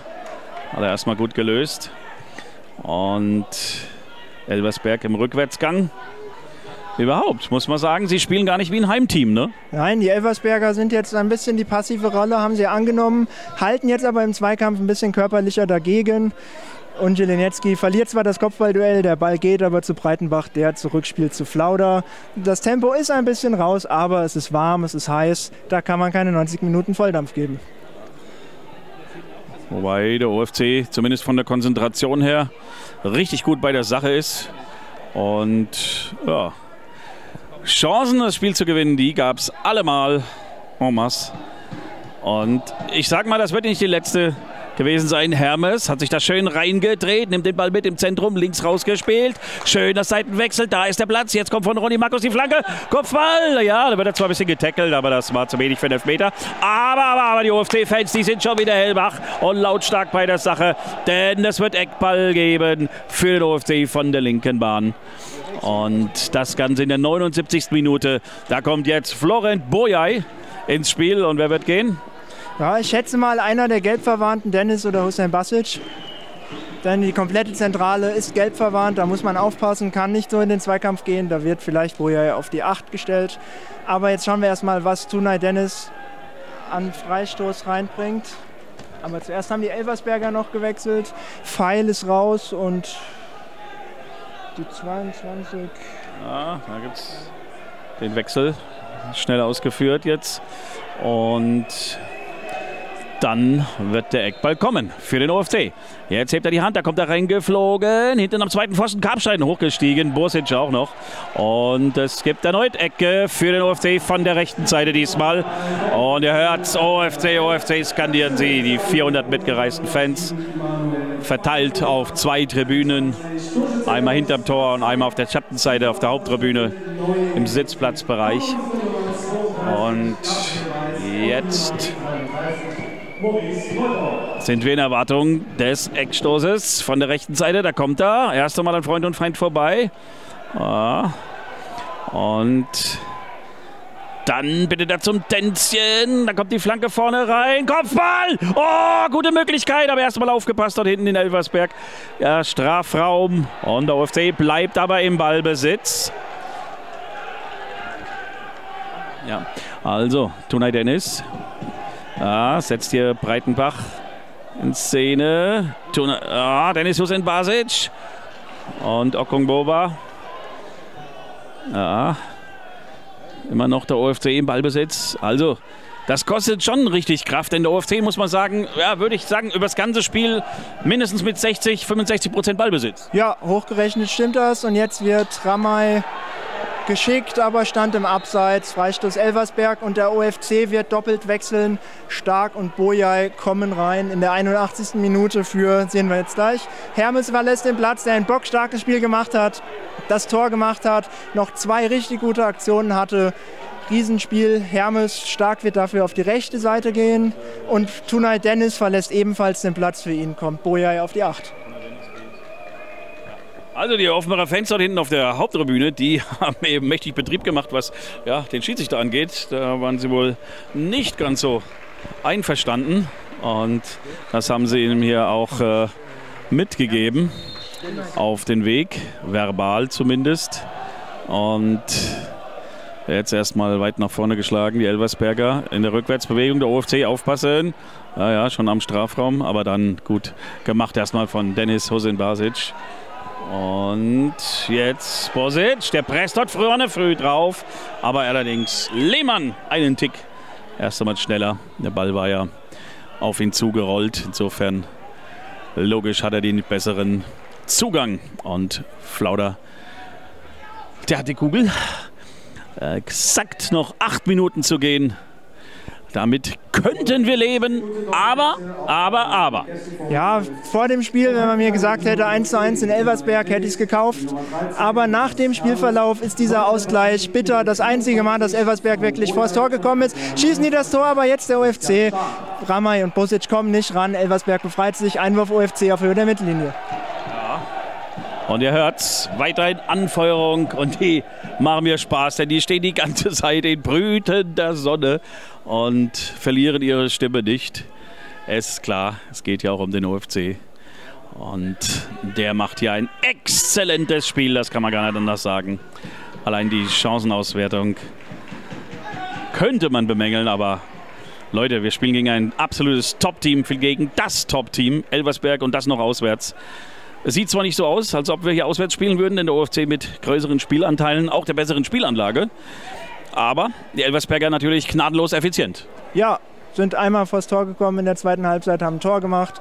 [SPEAKER 1] hat er erstmal gut gelöst. Und Elversberg im Rückwärtsgang. Überhaupt, muss man sagen, sie spielen gar nicht wie ein Heimteam, ne?
[SPEAKER 2] Nein, die Elversberger sind jetzt ein bisschen die passive Rolle, haben sie angenommen, halten jetzt aber im Zweikampf ein bisschen körperlicher dagegen. Und Jelenetski verliert zwar das Kopfballduell, der Ball geht aber zu Breitenbach, der zurückspielt zu Flauder. Das Tempo ist ein bisschen raus, aber es ist warm, es ist heiß. Da kann man keine 90 Minuten Volldampf geben.
[SPEAKER 1] Wobei der OFC zumindest von der Konzentration her richtig gut bei der Sache ist. Und ja, Chancen, das Spiel zu gewinnen, die gab es allemal en. Und ich sag mal, das wird nicht die letzte gewesen sein. Hermes hat sich da schön reingedreht, nimmt den Ball mit im Zentrum, links rausgespielt. Schöner Seitenwechsel, da ist der Platz. Jetzt kommt von Ronny Markus die Flanke. Kopfball, ja, da wird er zwar ein bisschen getackelt, aber das war zu wenig für den Elfmeter. Aber, aber, aber die OFC-Fans, die sind schon wieder hellwach und lautstark bei der Sache, denn es wird Eckball geben für den OFC von der linken Bahn. Und das Ganze in der 79. Minute. Da kommt jetzt Florent Boyay ins Spiel und wer wird gehen?
[SPEAKER 2] Ja, ich schätze mal einer der Gelbverwandten, Dennis oder Hussein Basic. Denn die komplette Zentrale ist gelbverwandt, da muss man aufpassen, kann nicht so in den Zweikampf gehen. Da wird vielleicht Boja auf die 8 gestellt. Aber jetzt schauen wir erstmal, was Tunay Dennis an Freistoß reinbringt. Aber zuerst haben die Elversberger noch gewechselt. Pfeil ist raus und die 22.
[SPEAKER 1] Ja, da gibt es den Wechsel. Schnell ausgeführt jetzt. Und dann wird der Eckball kommen für den OFC. Jetzt hebt er die Hand, da kommt er reingeflogen. Hinten am zweiten Pfosten Karpstein hochgestiegen, Bursic auch noch. Und es gibt erneut Ecke für den OFC von der rechten Seite diesmal. Und ihr hört OFC, OFC skandieren sie, die 400 mitgereisten Fans. Verteilt auf zwei Tribünen. Einmal hinterm Tor und einmal auf der Schattenseite auf der Haupttribüne im Sitzplatzbereich. Und jetzt sind wir in Erwartung des Eckstoßes von der rechten Seite. Da kommt er. Erst einmal an Freund und Feind vorbei. Ah. Und dann bitte da zum Tänzchen. Da kommt die Flanke vorne rein. Kopfball! Oh, gute Möglichkeit. Aber erstmal aufgepasst dort hinten in Elversberg. Ja, Strafraum. Und der OFC bleibt aber im Ballbesitz. Ja, also Tunay Dennis. Ja, setzt hier Breitenbach in Szene. Ah, Dennis Hussein Basic. Und Okung Boba. Ja, Immer noch der OFC im Ballbesitz. Also, das kostet schon richtig Kraft, denn der OFC, muss man sagen, ja, würde ich sagen, über das ganze Spiel mindestens mit 60, 65 Prozent Ballbesitz.
[SPEAKER 2] Ja, hochgerechnet stimmt das. Und jetzt wird Ramay geschickt, aber stand im Abseits. Freistoß Elversberg und der OFC wird doppelt wechseln. Stark und Bojai kommen rein in der 81. Minute für, sehen wir jetzt gleich. Hermes verlässt den Platz, der ein bockstarkes Spiel gemacht hat, das Tor gemacht hat, noch zwei richtig gute Aktionen hatte. Riesenspiel. Hermes Stark wird dafür auf die rechte Seite gehen und Tunay Dennis verlässt ebenfalls den Platz für ihn, kommt Bojai auf die 8.
[SPEAKER 1] Also die Offenbarer Fans dort hinten auf der Haupttribüne, die haben eben mächtig Betrieb gemacht, was ja, den Schiedsrichter angeht. Da waren sie wohl nicht ganz so einverstanden. Und das haben sie ihm hier auch äh, mitgegeben. Auf den Weg, verbal zumindest. Und jetzt erstmal weit nach vorne geschlagen, die Elversberger in der Rückwärtsbewegung. Der OFC aufpassen. Ja, ja, schon am Strafraum, aber dann gut gemacht erstmal von Dennis Hosin Basic. Und jetzt Bosic, der presst dort vorne früh drauf, aber allerdings Lehmann einen Tick. Erst einmal schneller. Der Ball war ja auf ihn zugerollt. Insofern logisch hat er den besseren Zugang. Und Flauder, der hat die Kugel. Exakt noch acht Minuten zu gehen. Damit könnten wir leben, aber, aber, aber.
[SPEAKER 2] Ja, vor dem Spiel, wenn man mir gesagt hätte, 1 zu 1 in Elversberg, hätte ich es gekauft. Aber nach dem Spielverlauf ist dieser Ausgleich bitter. Das einzige Mal, dass Elversberg wirklich vors Tor gekommen ist. Schießen die das Tor, aber jetzt der UFC. Ramay und Bosic kommen nicht ran. Elversberg befreit sich. Einwurf UFC auf Höhe der Mittellinie.
[SPEAKER 1] Und ihr hört's, weiterhin Anfeuerung und die machen mir Spaß, denn die stehen die ganze Zeit in brütender Sonne und verlieren ihre Stimme nicht. Es ist klar, es geht ja auch um den OFC. Und der macht hier ein exzellentes Spiel, das kann man gar nicht anders sagen. Allein die Chancenauswertung könnte man bemängeln, aber Leute, wir spielen gegen ein absolutes Top-Team, gegen das Top-Team, Elversberg und das noch auswärts. Es sieht zwar nicht so aus, als ob wir hier auswärts spielen würden, denn der OFC mit größeren Spielanteilen, auch der besseren Spielanlage. Aber die Elversberger natürlich gnadenlos effizient.
[SPEAKER 2] Ja, sind einmal vors Tor gekommen in der zweiten Halbzeit, haben ein Tor gemacht.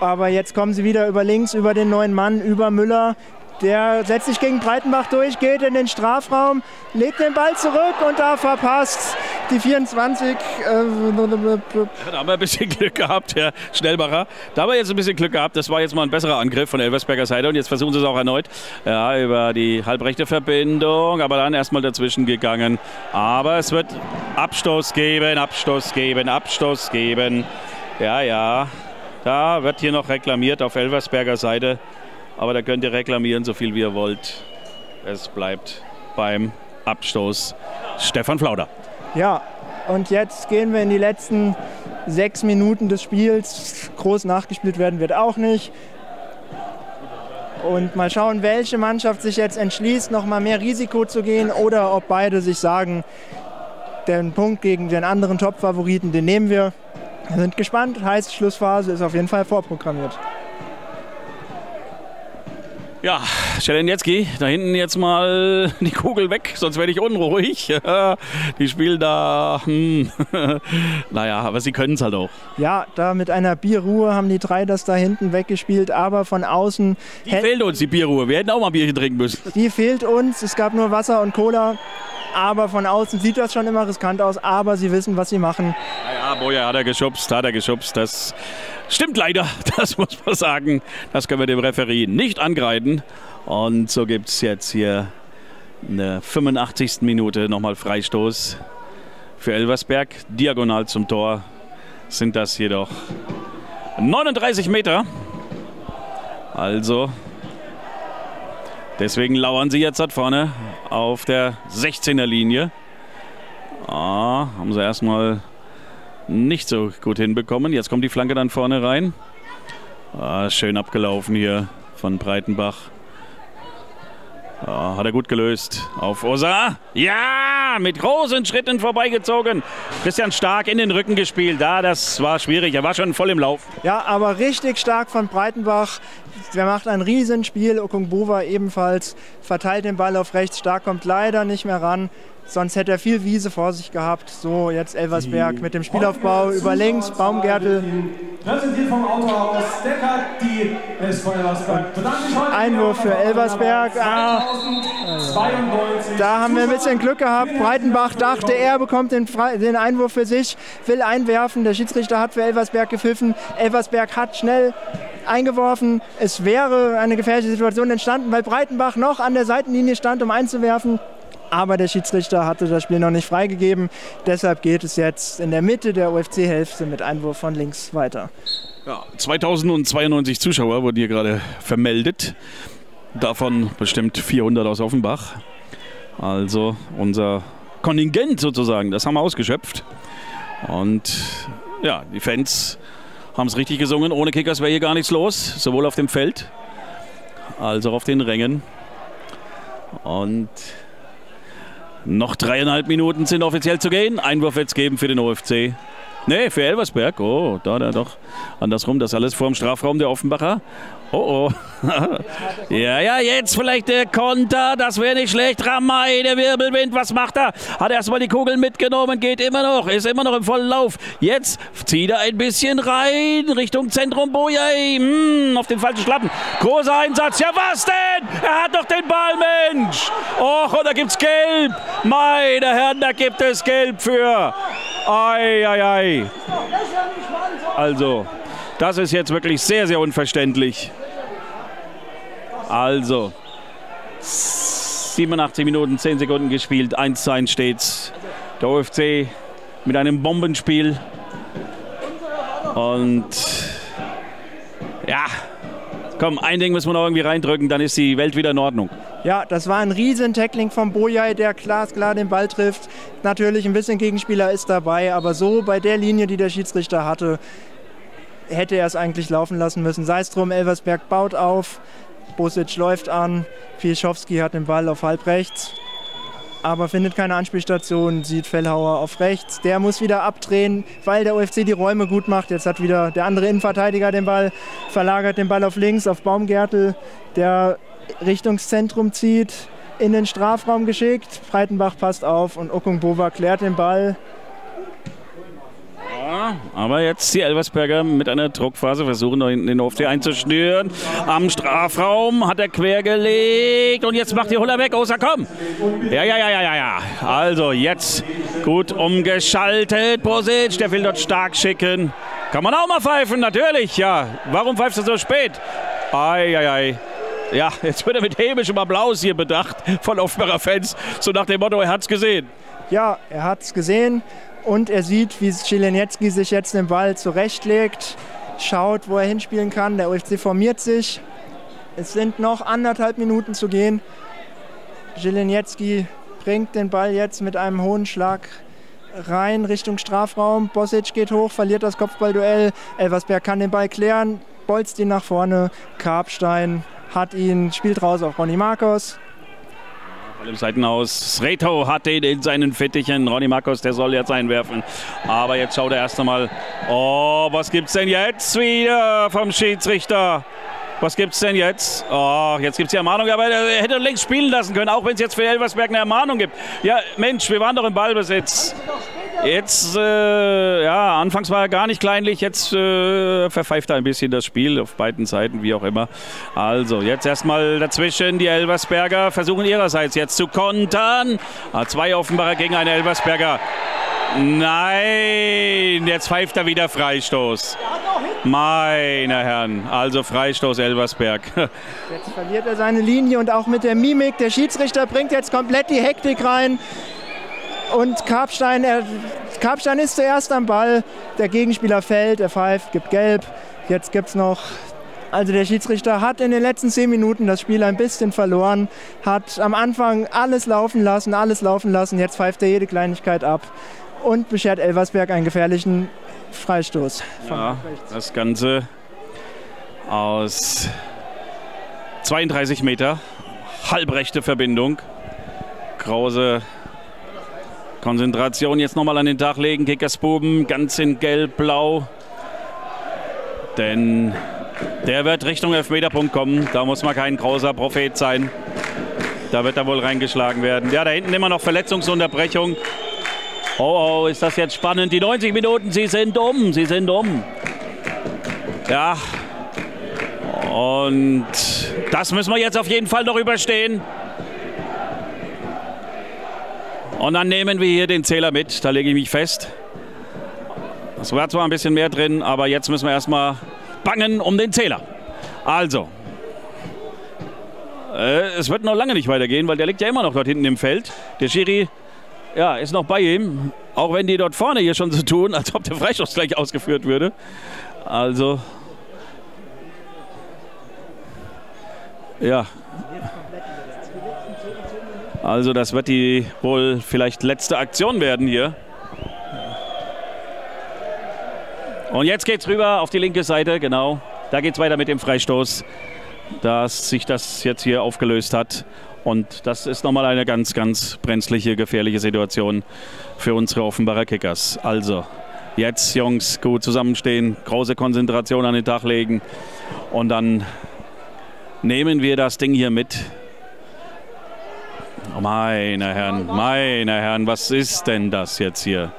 [SPEAKER 2] Aber jetzt kommen sie wieder über links, über den neuen Mann, über Müller. Der setzt sich gegen Breitenbach durch, geht in den Strafraum, legt den Ball zurück und da verpasst die 24. Äh,
[SPEAKER 1] da haben wir ein bisschen Glück gehabt, Herr Schnellbacher. Da haben wir jetzt ein bisschen Glück gehabt. Das war jetzt mal ein besserer Angriff von Elversberger Seite und jetzt versuchen sie es auch erneut. Ja, über die halbrechte Verbindung, aber dann erstmal dazwischen gegangen. Aber es wird Abstoß geben, Abstoß geben, Abstoß geben. Ja, ja. Da wird hier noch reklamiert auf Elversberger Seite. Aber da könnt ihr reklamieren, so viel wie ihr wollt. Es bleibt beim Abstoß Stefan Flauder.
[SPEAKER 2] Ja, und jetzt gehen wir in die letzten sechs Minuten des Spiels. Groß nachgespielt werden wird auch nicht. Und mal schauen, welche Mannschaft sich jetzt entschließt, noch mal mehr Risiko zu gehen oder ob beide sich sagen, den Punkt gegen den anderen Top-Favoriten, den nehmen wir. Wir sind gespannt. Heißt, Schlussphase ist auf jeden Fall vorprogrammiert.
[SPEAKER 1] Ja, Schelenjetski, da hinten jetzt mal die Kugel weg, sonst werde ich unruhig. Die spielen da, hm. naja, aber sie können es halt auch.
[SPEAKER 2] Ja, da mit einer Bierruhe haben die drei das da hinten weggespielt, aber von außen.
[SPEAKER 1] Die fehlt uns, die Bierruhe. Wir hätten auch mal Bierchen trinken müssen.
[SPEAKER 2] Die fehlt uns. Es gab nur Wasser und Cola. Aber von außen sieht das schon immer riskant aus, aber sie wissen, was sie machen.
[SPEAKER 1] Naja, Boja hat er geschubst, hat er geschubst. Das Stimmt leider, das muss man sagen. Das können wir dem Referee nicht angreifen. Und so gibt es jetzt hier in der 85. Minute nochmal Freistoß für Elversberg. Diagonal zum Tor sind das jedoch 39 Meter. Also deswegen lauern sie jetzt dort vorne auf der 16er Linie. Ah, haben sie erstmal nicht so gut hinbekommen. Jetzt kommt die Flanke dann vorne rein. Ah, schön abgelaufen hier von Breitenbach. Ja, hat er gut gelöst. Auf Osa. Ja, mit großen Schritten vorbeigezogen. Christian Stark in den Rücken gespielt. Da, das war schwierig. Er war schon voll im Lauf.
[SPEAKER 2] Ja, aber richtig stark von Breitenbach. Der macht ein Riesenspiel. Okungbova ebenfalls verteilt den Ball auf rechts. Stark kommt leider nicht mehr ran. Sonst hätte er viel Wiese vor sich gehabt. So, jetzt Elversberg mit dem Spielaufbau über links, Baumgärtel. Präsentiert vom Autohaus Decker, die SV Elversberg. Einwurf für Elversberg. Ah, da haben wir ein bisschen Glück gehabt. Breitenbach dachte, er bekommt den, den Einwurf für sich, will einwerfen. Der Schiedsrichter hat für Elversberg gepfiffen. Elversberg hat schnell eingeworfen. Es wäre eine gefährliche Situation entstanden, weil Breitenbach noch an der Seitenlinie stand, um einzuwerfen aber der Schiedsrichter hatte das Spiel noch nicht freigegeben. Deshalb geht es jetzt in der Mitte der UFC-Hälfte mit Einwurf von links weiter.
[SPEAKER 1] Ja, 2092 Zuschauer wurden hier gerade vermeldet. Davon bestimmt 400 aus Offenbach. Also unser Kontingent sozusagen, das haben wir ausgeschöpft. Und ja, die Fans haben es richtig gesungen. Ohne Kickers wäre hier gar nichts los, sowohl auf dem Feld als auch auf den Rängen. Und noch dreieinhalb Minuten sind offiziell zu gehen. Einwurf es geben für den OFC. Nee, für Elversberg. Oh, da, da doch. Andersrum, das alles vor dem Strafraum der Offenbacher. Oh, oh. ja, ja, jetzt vielleicht der Konter. Das wäre nicht schlecht. Ramay, der Wirbelwind. Was macht er? Hat erstmal die Kugel mitgenommen. Geht immer noch. Ist immer noch im vollen Lauf. Jetzt zieht er ein bisschen rein. Richtung Zentrum Bojai. Hm, auf den falschen Schlappen. Großer Einsatz. Ja, was denn? Er hat doch den Ball, Mensch. Och, und da gibt's Gelb. Meine Herren, da gibt es Gelb für. Ei, ei, ei. Also, das ist jetzt wirklich sehr, sehr unverständlich. Also, 87 Minuten, 10 Sekunden gespielt, 1 zu 1 steht's. Der OFC mit einem Bombenspiel. Und ja, komm, ein Ding müssen wir noch irgendwie reindrücken, dann ist die Welt wieder in Ordnung.
[SPEAKER 2] Ja, das war ein Riesen-Tackling von Bojai, der glasklar den Ball trifft. Natürlich ein bisschen Gegenspieler ist dabei, aber so bei der Linie, die der Schiedsrichter hatte, hätte er es eigentlich laufen lassen müssen. Sei es drum, Elversberg baut auf, Bosic läuft an, Fischowski hat den Ball auf halb rechts, aber findet keine Anspielstation, sieht Fellhauer auf rechts. Der muss wieder abdrehen, weil der UFC die Räume gut macht. Jetzt hat wieder der andere Innenverteidiger den Ball, verlagert den Ball auf links, auf Baumgärtel, der Richtungszentrum zieht, in den Strafraum geschickt. Breitenbach passt auf und Okungbova klärt den Ball
[SPEAKER 1] aber jetzt die Elversberger mit einer Druckphase versuchen noch den OFC einzuschnüren. Am Strafraum hat er quergelegt und jetzt macht die Huller weg. Osa, komm! Ja, ja, ja, ja, ja, ja. Also jetzt gut umgeschaltet. Bosic, der will dort stark schicken. Kann man auch mal pfeifen, natürlich, ja. Warum pfeifst du so spät? Ei, ei, ei. Ja, jetzt wird er mit hämischem Applaus hier bedacht von Offenbarer Fans. So nach dem Motto, er hat es gesehen.
[SPEAKER 2] Ja, er hat es gesehen und er sieht, wie Schilenetski sich jetzt den Ball zurechtlegt, schaut, wo er hinspielen kann. Der UFC formiert sich. Es sind noch anderthalb Minuten zu gehen. Zieleniecki bringt den Ball jetzt mit einem hohen Schlag rein Richtung Strafraum. Bosic geht hoch, verliert das Kopfballduell. Elversberg kann den Ball klären, bolzt ihn nach vorne. Karpstein hat ihn, spielt raus auf Ronny Marcos.
[SPEAKER 1] Im Seitenhaus. Sreto hat den in seinen Fittichen. Ronny Marcos, der soll jetzt einwerfen. Aber jetzt schaut er erst einmal. Oh, was gibt's denn jetzt wieder vom Schiedsrichter? Was gibt's denn jetzt? Oh, jetzt gibt's die Ermahnung, aber er hätte längst spielen lassen können, auch wenn es jetzt für Elversberg eine Ermahnung gibt. Ja, Mensch, wir waren doch im Ballbesitz. Jetzt, äh, ja, anfangs war er gar nicht kleinlich, jetzt äh, verpfeift er ein bisschen das Spiel auf beiden Seiten, wie auch immer. Also, jetzt erstmal dazwischen die Elversberger versuchen ihrerseits jetzt zu kontern. Zwei Offenbarer gegen einen Elversberger. Nein, jetzt pfeift er wieder Freistoß. Meine Herren, also Freistoß Elversberg.
[SPEAKER 2] Jetzt verliert er seine Linie und auch mit der Mimik. Der Schiedsrichter bringt jetzt komplett die Hektik rein. Und Karpstein, er, Karpstein ist zuerst am Ball. Der Gegenspieler fällt, er pfeift, gibt gelb. Jetzt gibt es noch Also der Schiedsrichter hat in den letzten zehn Minuten das Spiel ein bisschen verloren, hat am Anfang alles laufen lassen, alles laufen lassen, jetzt pfeift er jede Kleinigkeit ab und beschert Elversberg einen gefährlichen Freistoß.
[SPEAKER 1] Ja, das Ganze aus 32 Meter, halbrechte Verbindung. Krause Konzentration jetzt nochmal an den Tag legen. Kickersbuben ganz in gelb-blau. Denn der wird Richtung Elfmeterpunkt kommen. Da muss man kein großer Prophet sein. Da wird er wohl reingeschlagen werden. Ja, da hinten immer noch Verletzungsunterbrechung. Oh, oh, ist das jetzt spannend. Die 90 Minuten, sie sind um. Sie sind um. Ja. Und das müssen wir jetzt auf jeden Fall noch überstehen. Und dann nehmen wir hier den Zähler mit. Da lege ich mich fest. Es war zwar ein bisschen mehr drin, aber jetzt müssen wir erstmal bangen um den Zähler. Also, äh, es wird noch lange nicht weitergehen, weil der liegt ja immer noch dort hinten im Feld. Der Schiri ja, ist noch bei ihm. Auch wenn die dort vorne hier schon so tun, als ob der Freistoß gleich ausgeführt würde. Also, ja. Also das wird die wohl vielleicht letzte Aktion werden hier. Und jetzt geht es rüber auf die linke Seite, genau. Da geht es weiter mit dem Freistoß, dass sich das jetzt hier aufgelöst hat. Und das ist nochmal eine ganz, ganz brenzliche, gefährliche Situation für unsere Offenbarer Kickers. Also, jetzt, Jungs, gut zusammenstehen, große Konzentration an den Tag legen. Und dann nehmen wir das Ding hier mit. Oh, meine Herren, meine Herren, was ist denn das jetzt hier?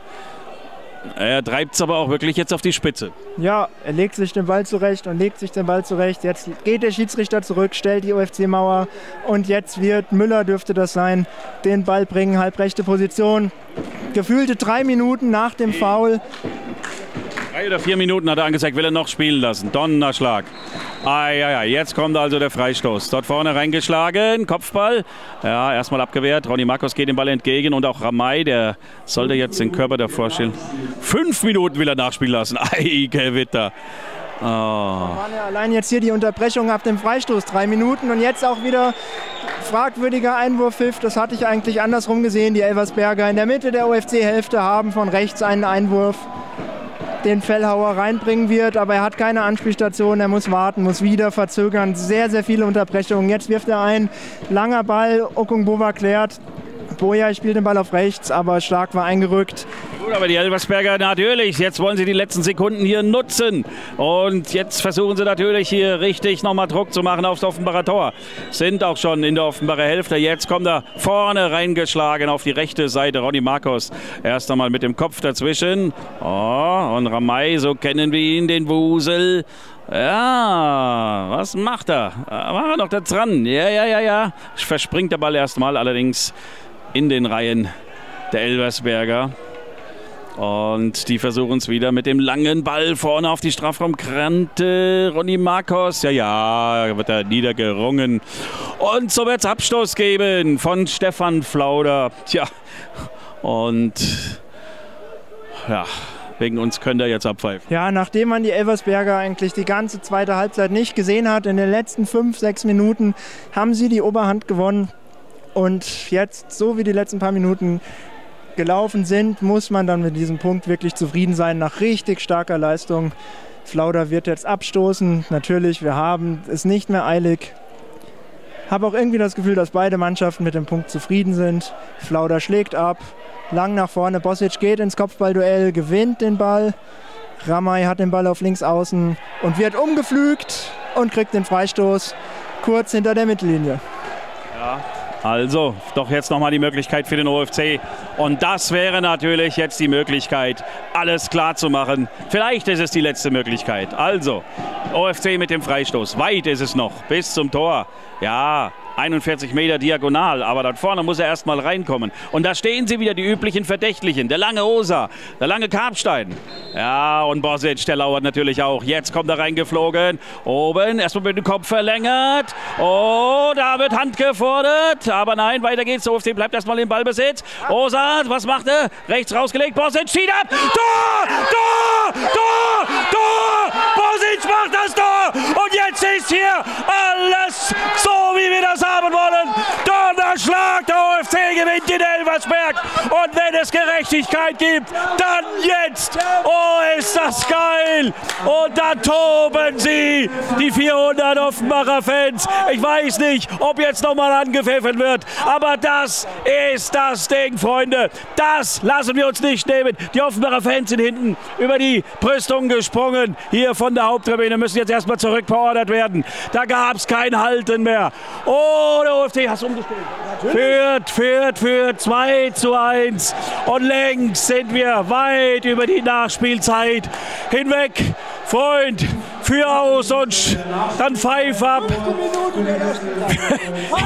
[SPEAKER 1] Er treibt es aber auch wirklich jetzt auf die Spitze.
[SPEAKER 2] Ja, er legt sich den Ball zurecht und legt sich den Ball zurecht. Jetzt geht der Schiedsrichter zurück, stellt die UFC-Mauer und jetzt wird Müller, dürfte das sein, den Ball bringen, halbrechte Position. Gefühlte drei Minuten nach dem Foul
[SPEAKER 1] Drei oder vier Minuten hat er angezeigt, will er noch spielen lassen. Donnerschlag. Ah, ja, ja, jetzt kommt also der Freistoß. Dort vorne reingeschlagen, Kopfball. Ja, erstmal abgewehrt. Ronny Marcos geht dem Ball entgegen und auch Ramay, der sollte jetzt den Körper davor stellen. Fünf Minuten will er nachspielen lassen. Ei, Gewitter.
[SPEAKER 2] Oh. Allein jetzt hier die Unterbrechung ab dem Freistoß, drei Minuten und jetzt auch wieder fragwürdiger Einwurf-Pfiff. Das hatte ich eigentlich andersrum gesehen. Die Elversberger in der Mitte der OFC-Hälfte haben von rechts einen Einwurf den Fellhauer reinbringen wird, aber er hat keine Anspielstation, er muss warten, muss wieder verzögern, sehr, sehr viele Unterbrechungen. Jetzt wirft er ein, langer Ball, Okungbova klärt, Boja spielt den Ball auf rechts, aber Stark war eingerückt.
[SPEAKER 1] Gut, aber die Elversberger natürlich, jetzt wollen sie die letzten Sekunden hier nutzen. Und jetzt versuchen sie natürlich hier richtig nochmal Druck zu machen aufs Offenbarer Tor. Sind auch schon in der Offenbarer Hälfte. Jetzt kommt er vorne reingeschlagen auf die rechte Seite. Ronny Marcos erst einmal mit dem Kopf dazwischen. Oh, und Ramay, so kennen wir ihn, den Wusel. Ja, was macht er? War er noch da dran? Ja, ja, ja, ja. Verspringt der Ball erstmal allerdings in den Reihen der Elversberger. Und die versuchen es wieder mit dem langen Ball vorne auf die Strafraumkrante. Ronny Marcos, ja, ja, wird er niedergerungen. Und so wird es Abstoß geben von Stefan Flauder. Tja, und ja, wegen uns könnt ihr jetzt abpfeifen.
[SPEAKER 2] Ja, nachdem man die Elversberger eigentlich die ganze zweite Halbzeit nicht gesehen hat, in den letzten fünf, sechs Minuten haben sie die Oberhand gewonnen. Und jetzt, so wie die letzten paar Minuten gelaufen sind, muss man dann mit diesem Punkt wirklich zufrieden sein, nach richtig starker Leistung. Flauder wird jetzt abstoßen. Natürlich, wir haben es nicht mehr eilig. Habe auch irgendwie das Gefühl, dass beide Mannschaften mit dem Punkt zufrieden sind. Flauder schlägt ab, lang nach vorne. Bossic geht ins Kopfballduell, gewinnt den Ball. Ramay hat den Ball auf links außen und wird umgepflügt und kriegt den Freistoß kurz hinter der Mittellinie.
[SPEAKER 1] Ja, also, doch jetzt nochmal die Möglichkeit für den OFC. Und das wäre natürlich jetzt die Möglichkeit, alles klar zu machen. Vielleicht ist es die letzte Möglichkeit. Also, OFC mit dem Freistoß. Weit ist es noch bis zum Tor. Ja, 41 Meter diagonal, aber dort vorne muss er erstmal reinkommen. Und da stehen sie wieder, die üblichen Verdächtlichen. Der lange Osa, der lange Karpstein. Ja, und Bosic, der lauert natürlich auch. Jetzt kommt er reingeflogen. Oben, erstmal mit dem Kopf verlängert. Oh, da wird Hand gefordert. Aber nein, weiter geht's. OFC bleibt erstmal im Ballbesitz. Osa, was macht er? Rechts rausgelegt. Bosic zieht ab. Tor! Tor! Tor! Tor! Bosic macht das Tor! Und jetzt ist hier alles so, wie wir das haben wollen. Donnerschlag, der OFC gewinnt in Elversberg. Und wenn es Gerechtigkeit gibt, dann jetzt. Oh, ist das geil. Und dann toben sie, die 400 Offenbacher Fans. Ich weiß nicht, ob jetzt nochmal angepfiffen wird, aber das ist das Ding, Freunde. Das lassen wir uns nicht nehmen. Die Offenbacher Fans sind hinten über die Brüstung gesprungen. Hier von der Haupttribüne müssen jetzt erstmal zurückbeordert werden. Da gab es kein Halten mehr. Oh, der OFC, hast du umgestellt? Führt, führt, führt 2 zu 1. Und längst sind wir weit über die Nachspielzeit hinweg. Freund, für aus und dann pfeif ab.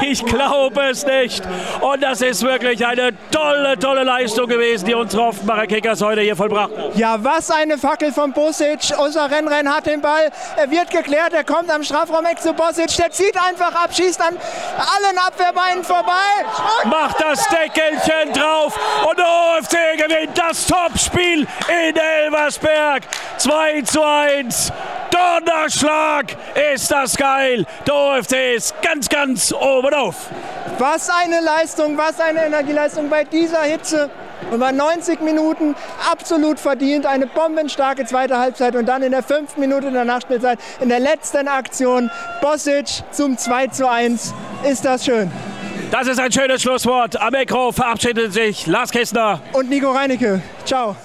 [SPEAKER 1] Ich glaube es nicht. Und das ist wirklich eine tolle, tolle Leistung gewesen, die unsere Offenbacher Kickers heute hier vollbracht haben.
[SPEAKER 2] Ja, was eine Fackel von Bosic. Unser Rennrenn hat den Ball. Er wird geklärt. Er kommt am Strafraum weg zu Bosic. Der zieht einfach ab, schießt an allen Abwehrbeinen vorbei.
[SPEAKER 1] Und Macht das Deckelchen drauf. Und der OFC gewinnt das Topspiel in Elversberg. 2 zu 1. Donnerschlag ist das geil. Der OFC ist ganz, ganz oben auf.
[SPEAKER 2] Was eine Leistung, was eine Energieleistung bei dieser Hitze. Und bei 90 Minuten absolut verdient. Eine bombenstarke zweite Halbzeit und dann in der fünften Minute der Nachspielzeit in der letzten Aktion Bosic zum 2 zu 1. Ist das schön.
[SPEAKER 1] Das ist ein schönes Schlusswort. Am Mikro verabschiedet sich Lars Kistner
[SPEAKER 2] Und Nico Reinecke. Ciao.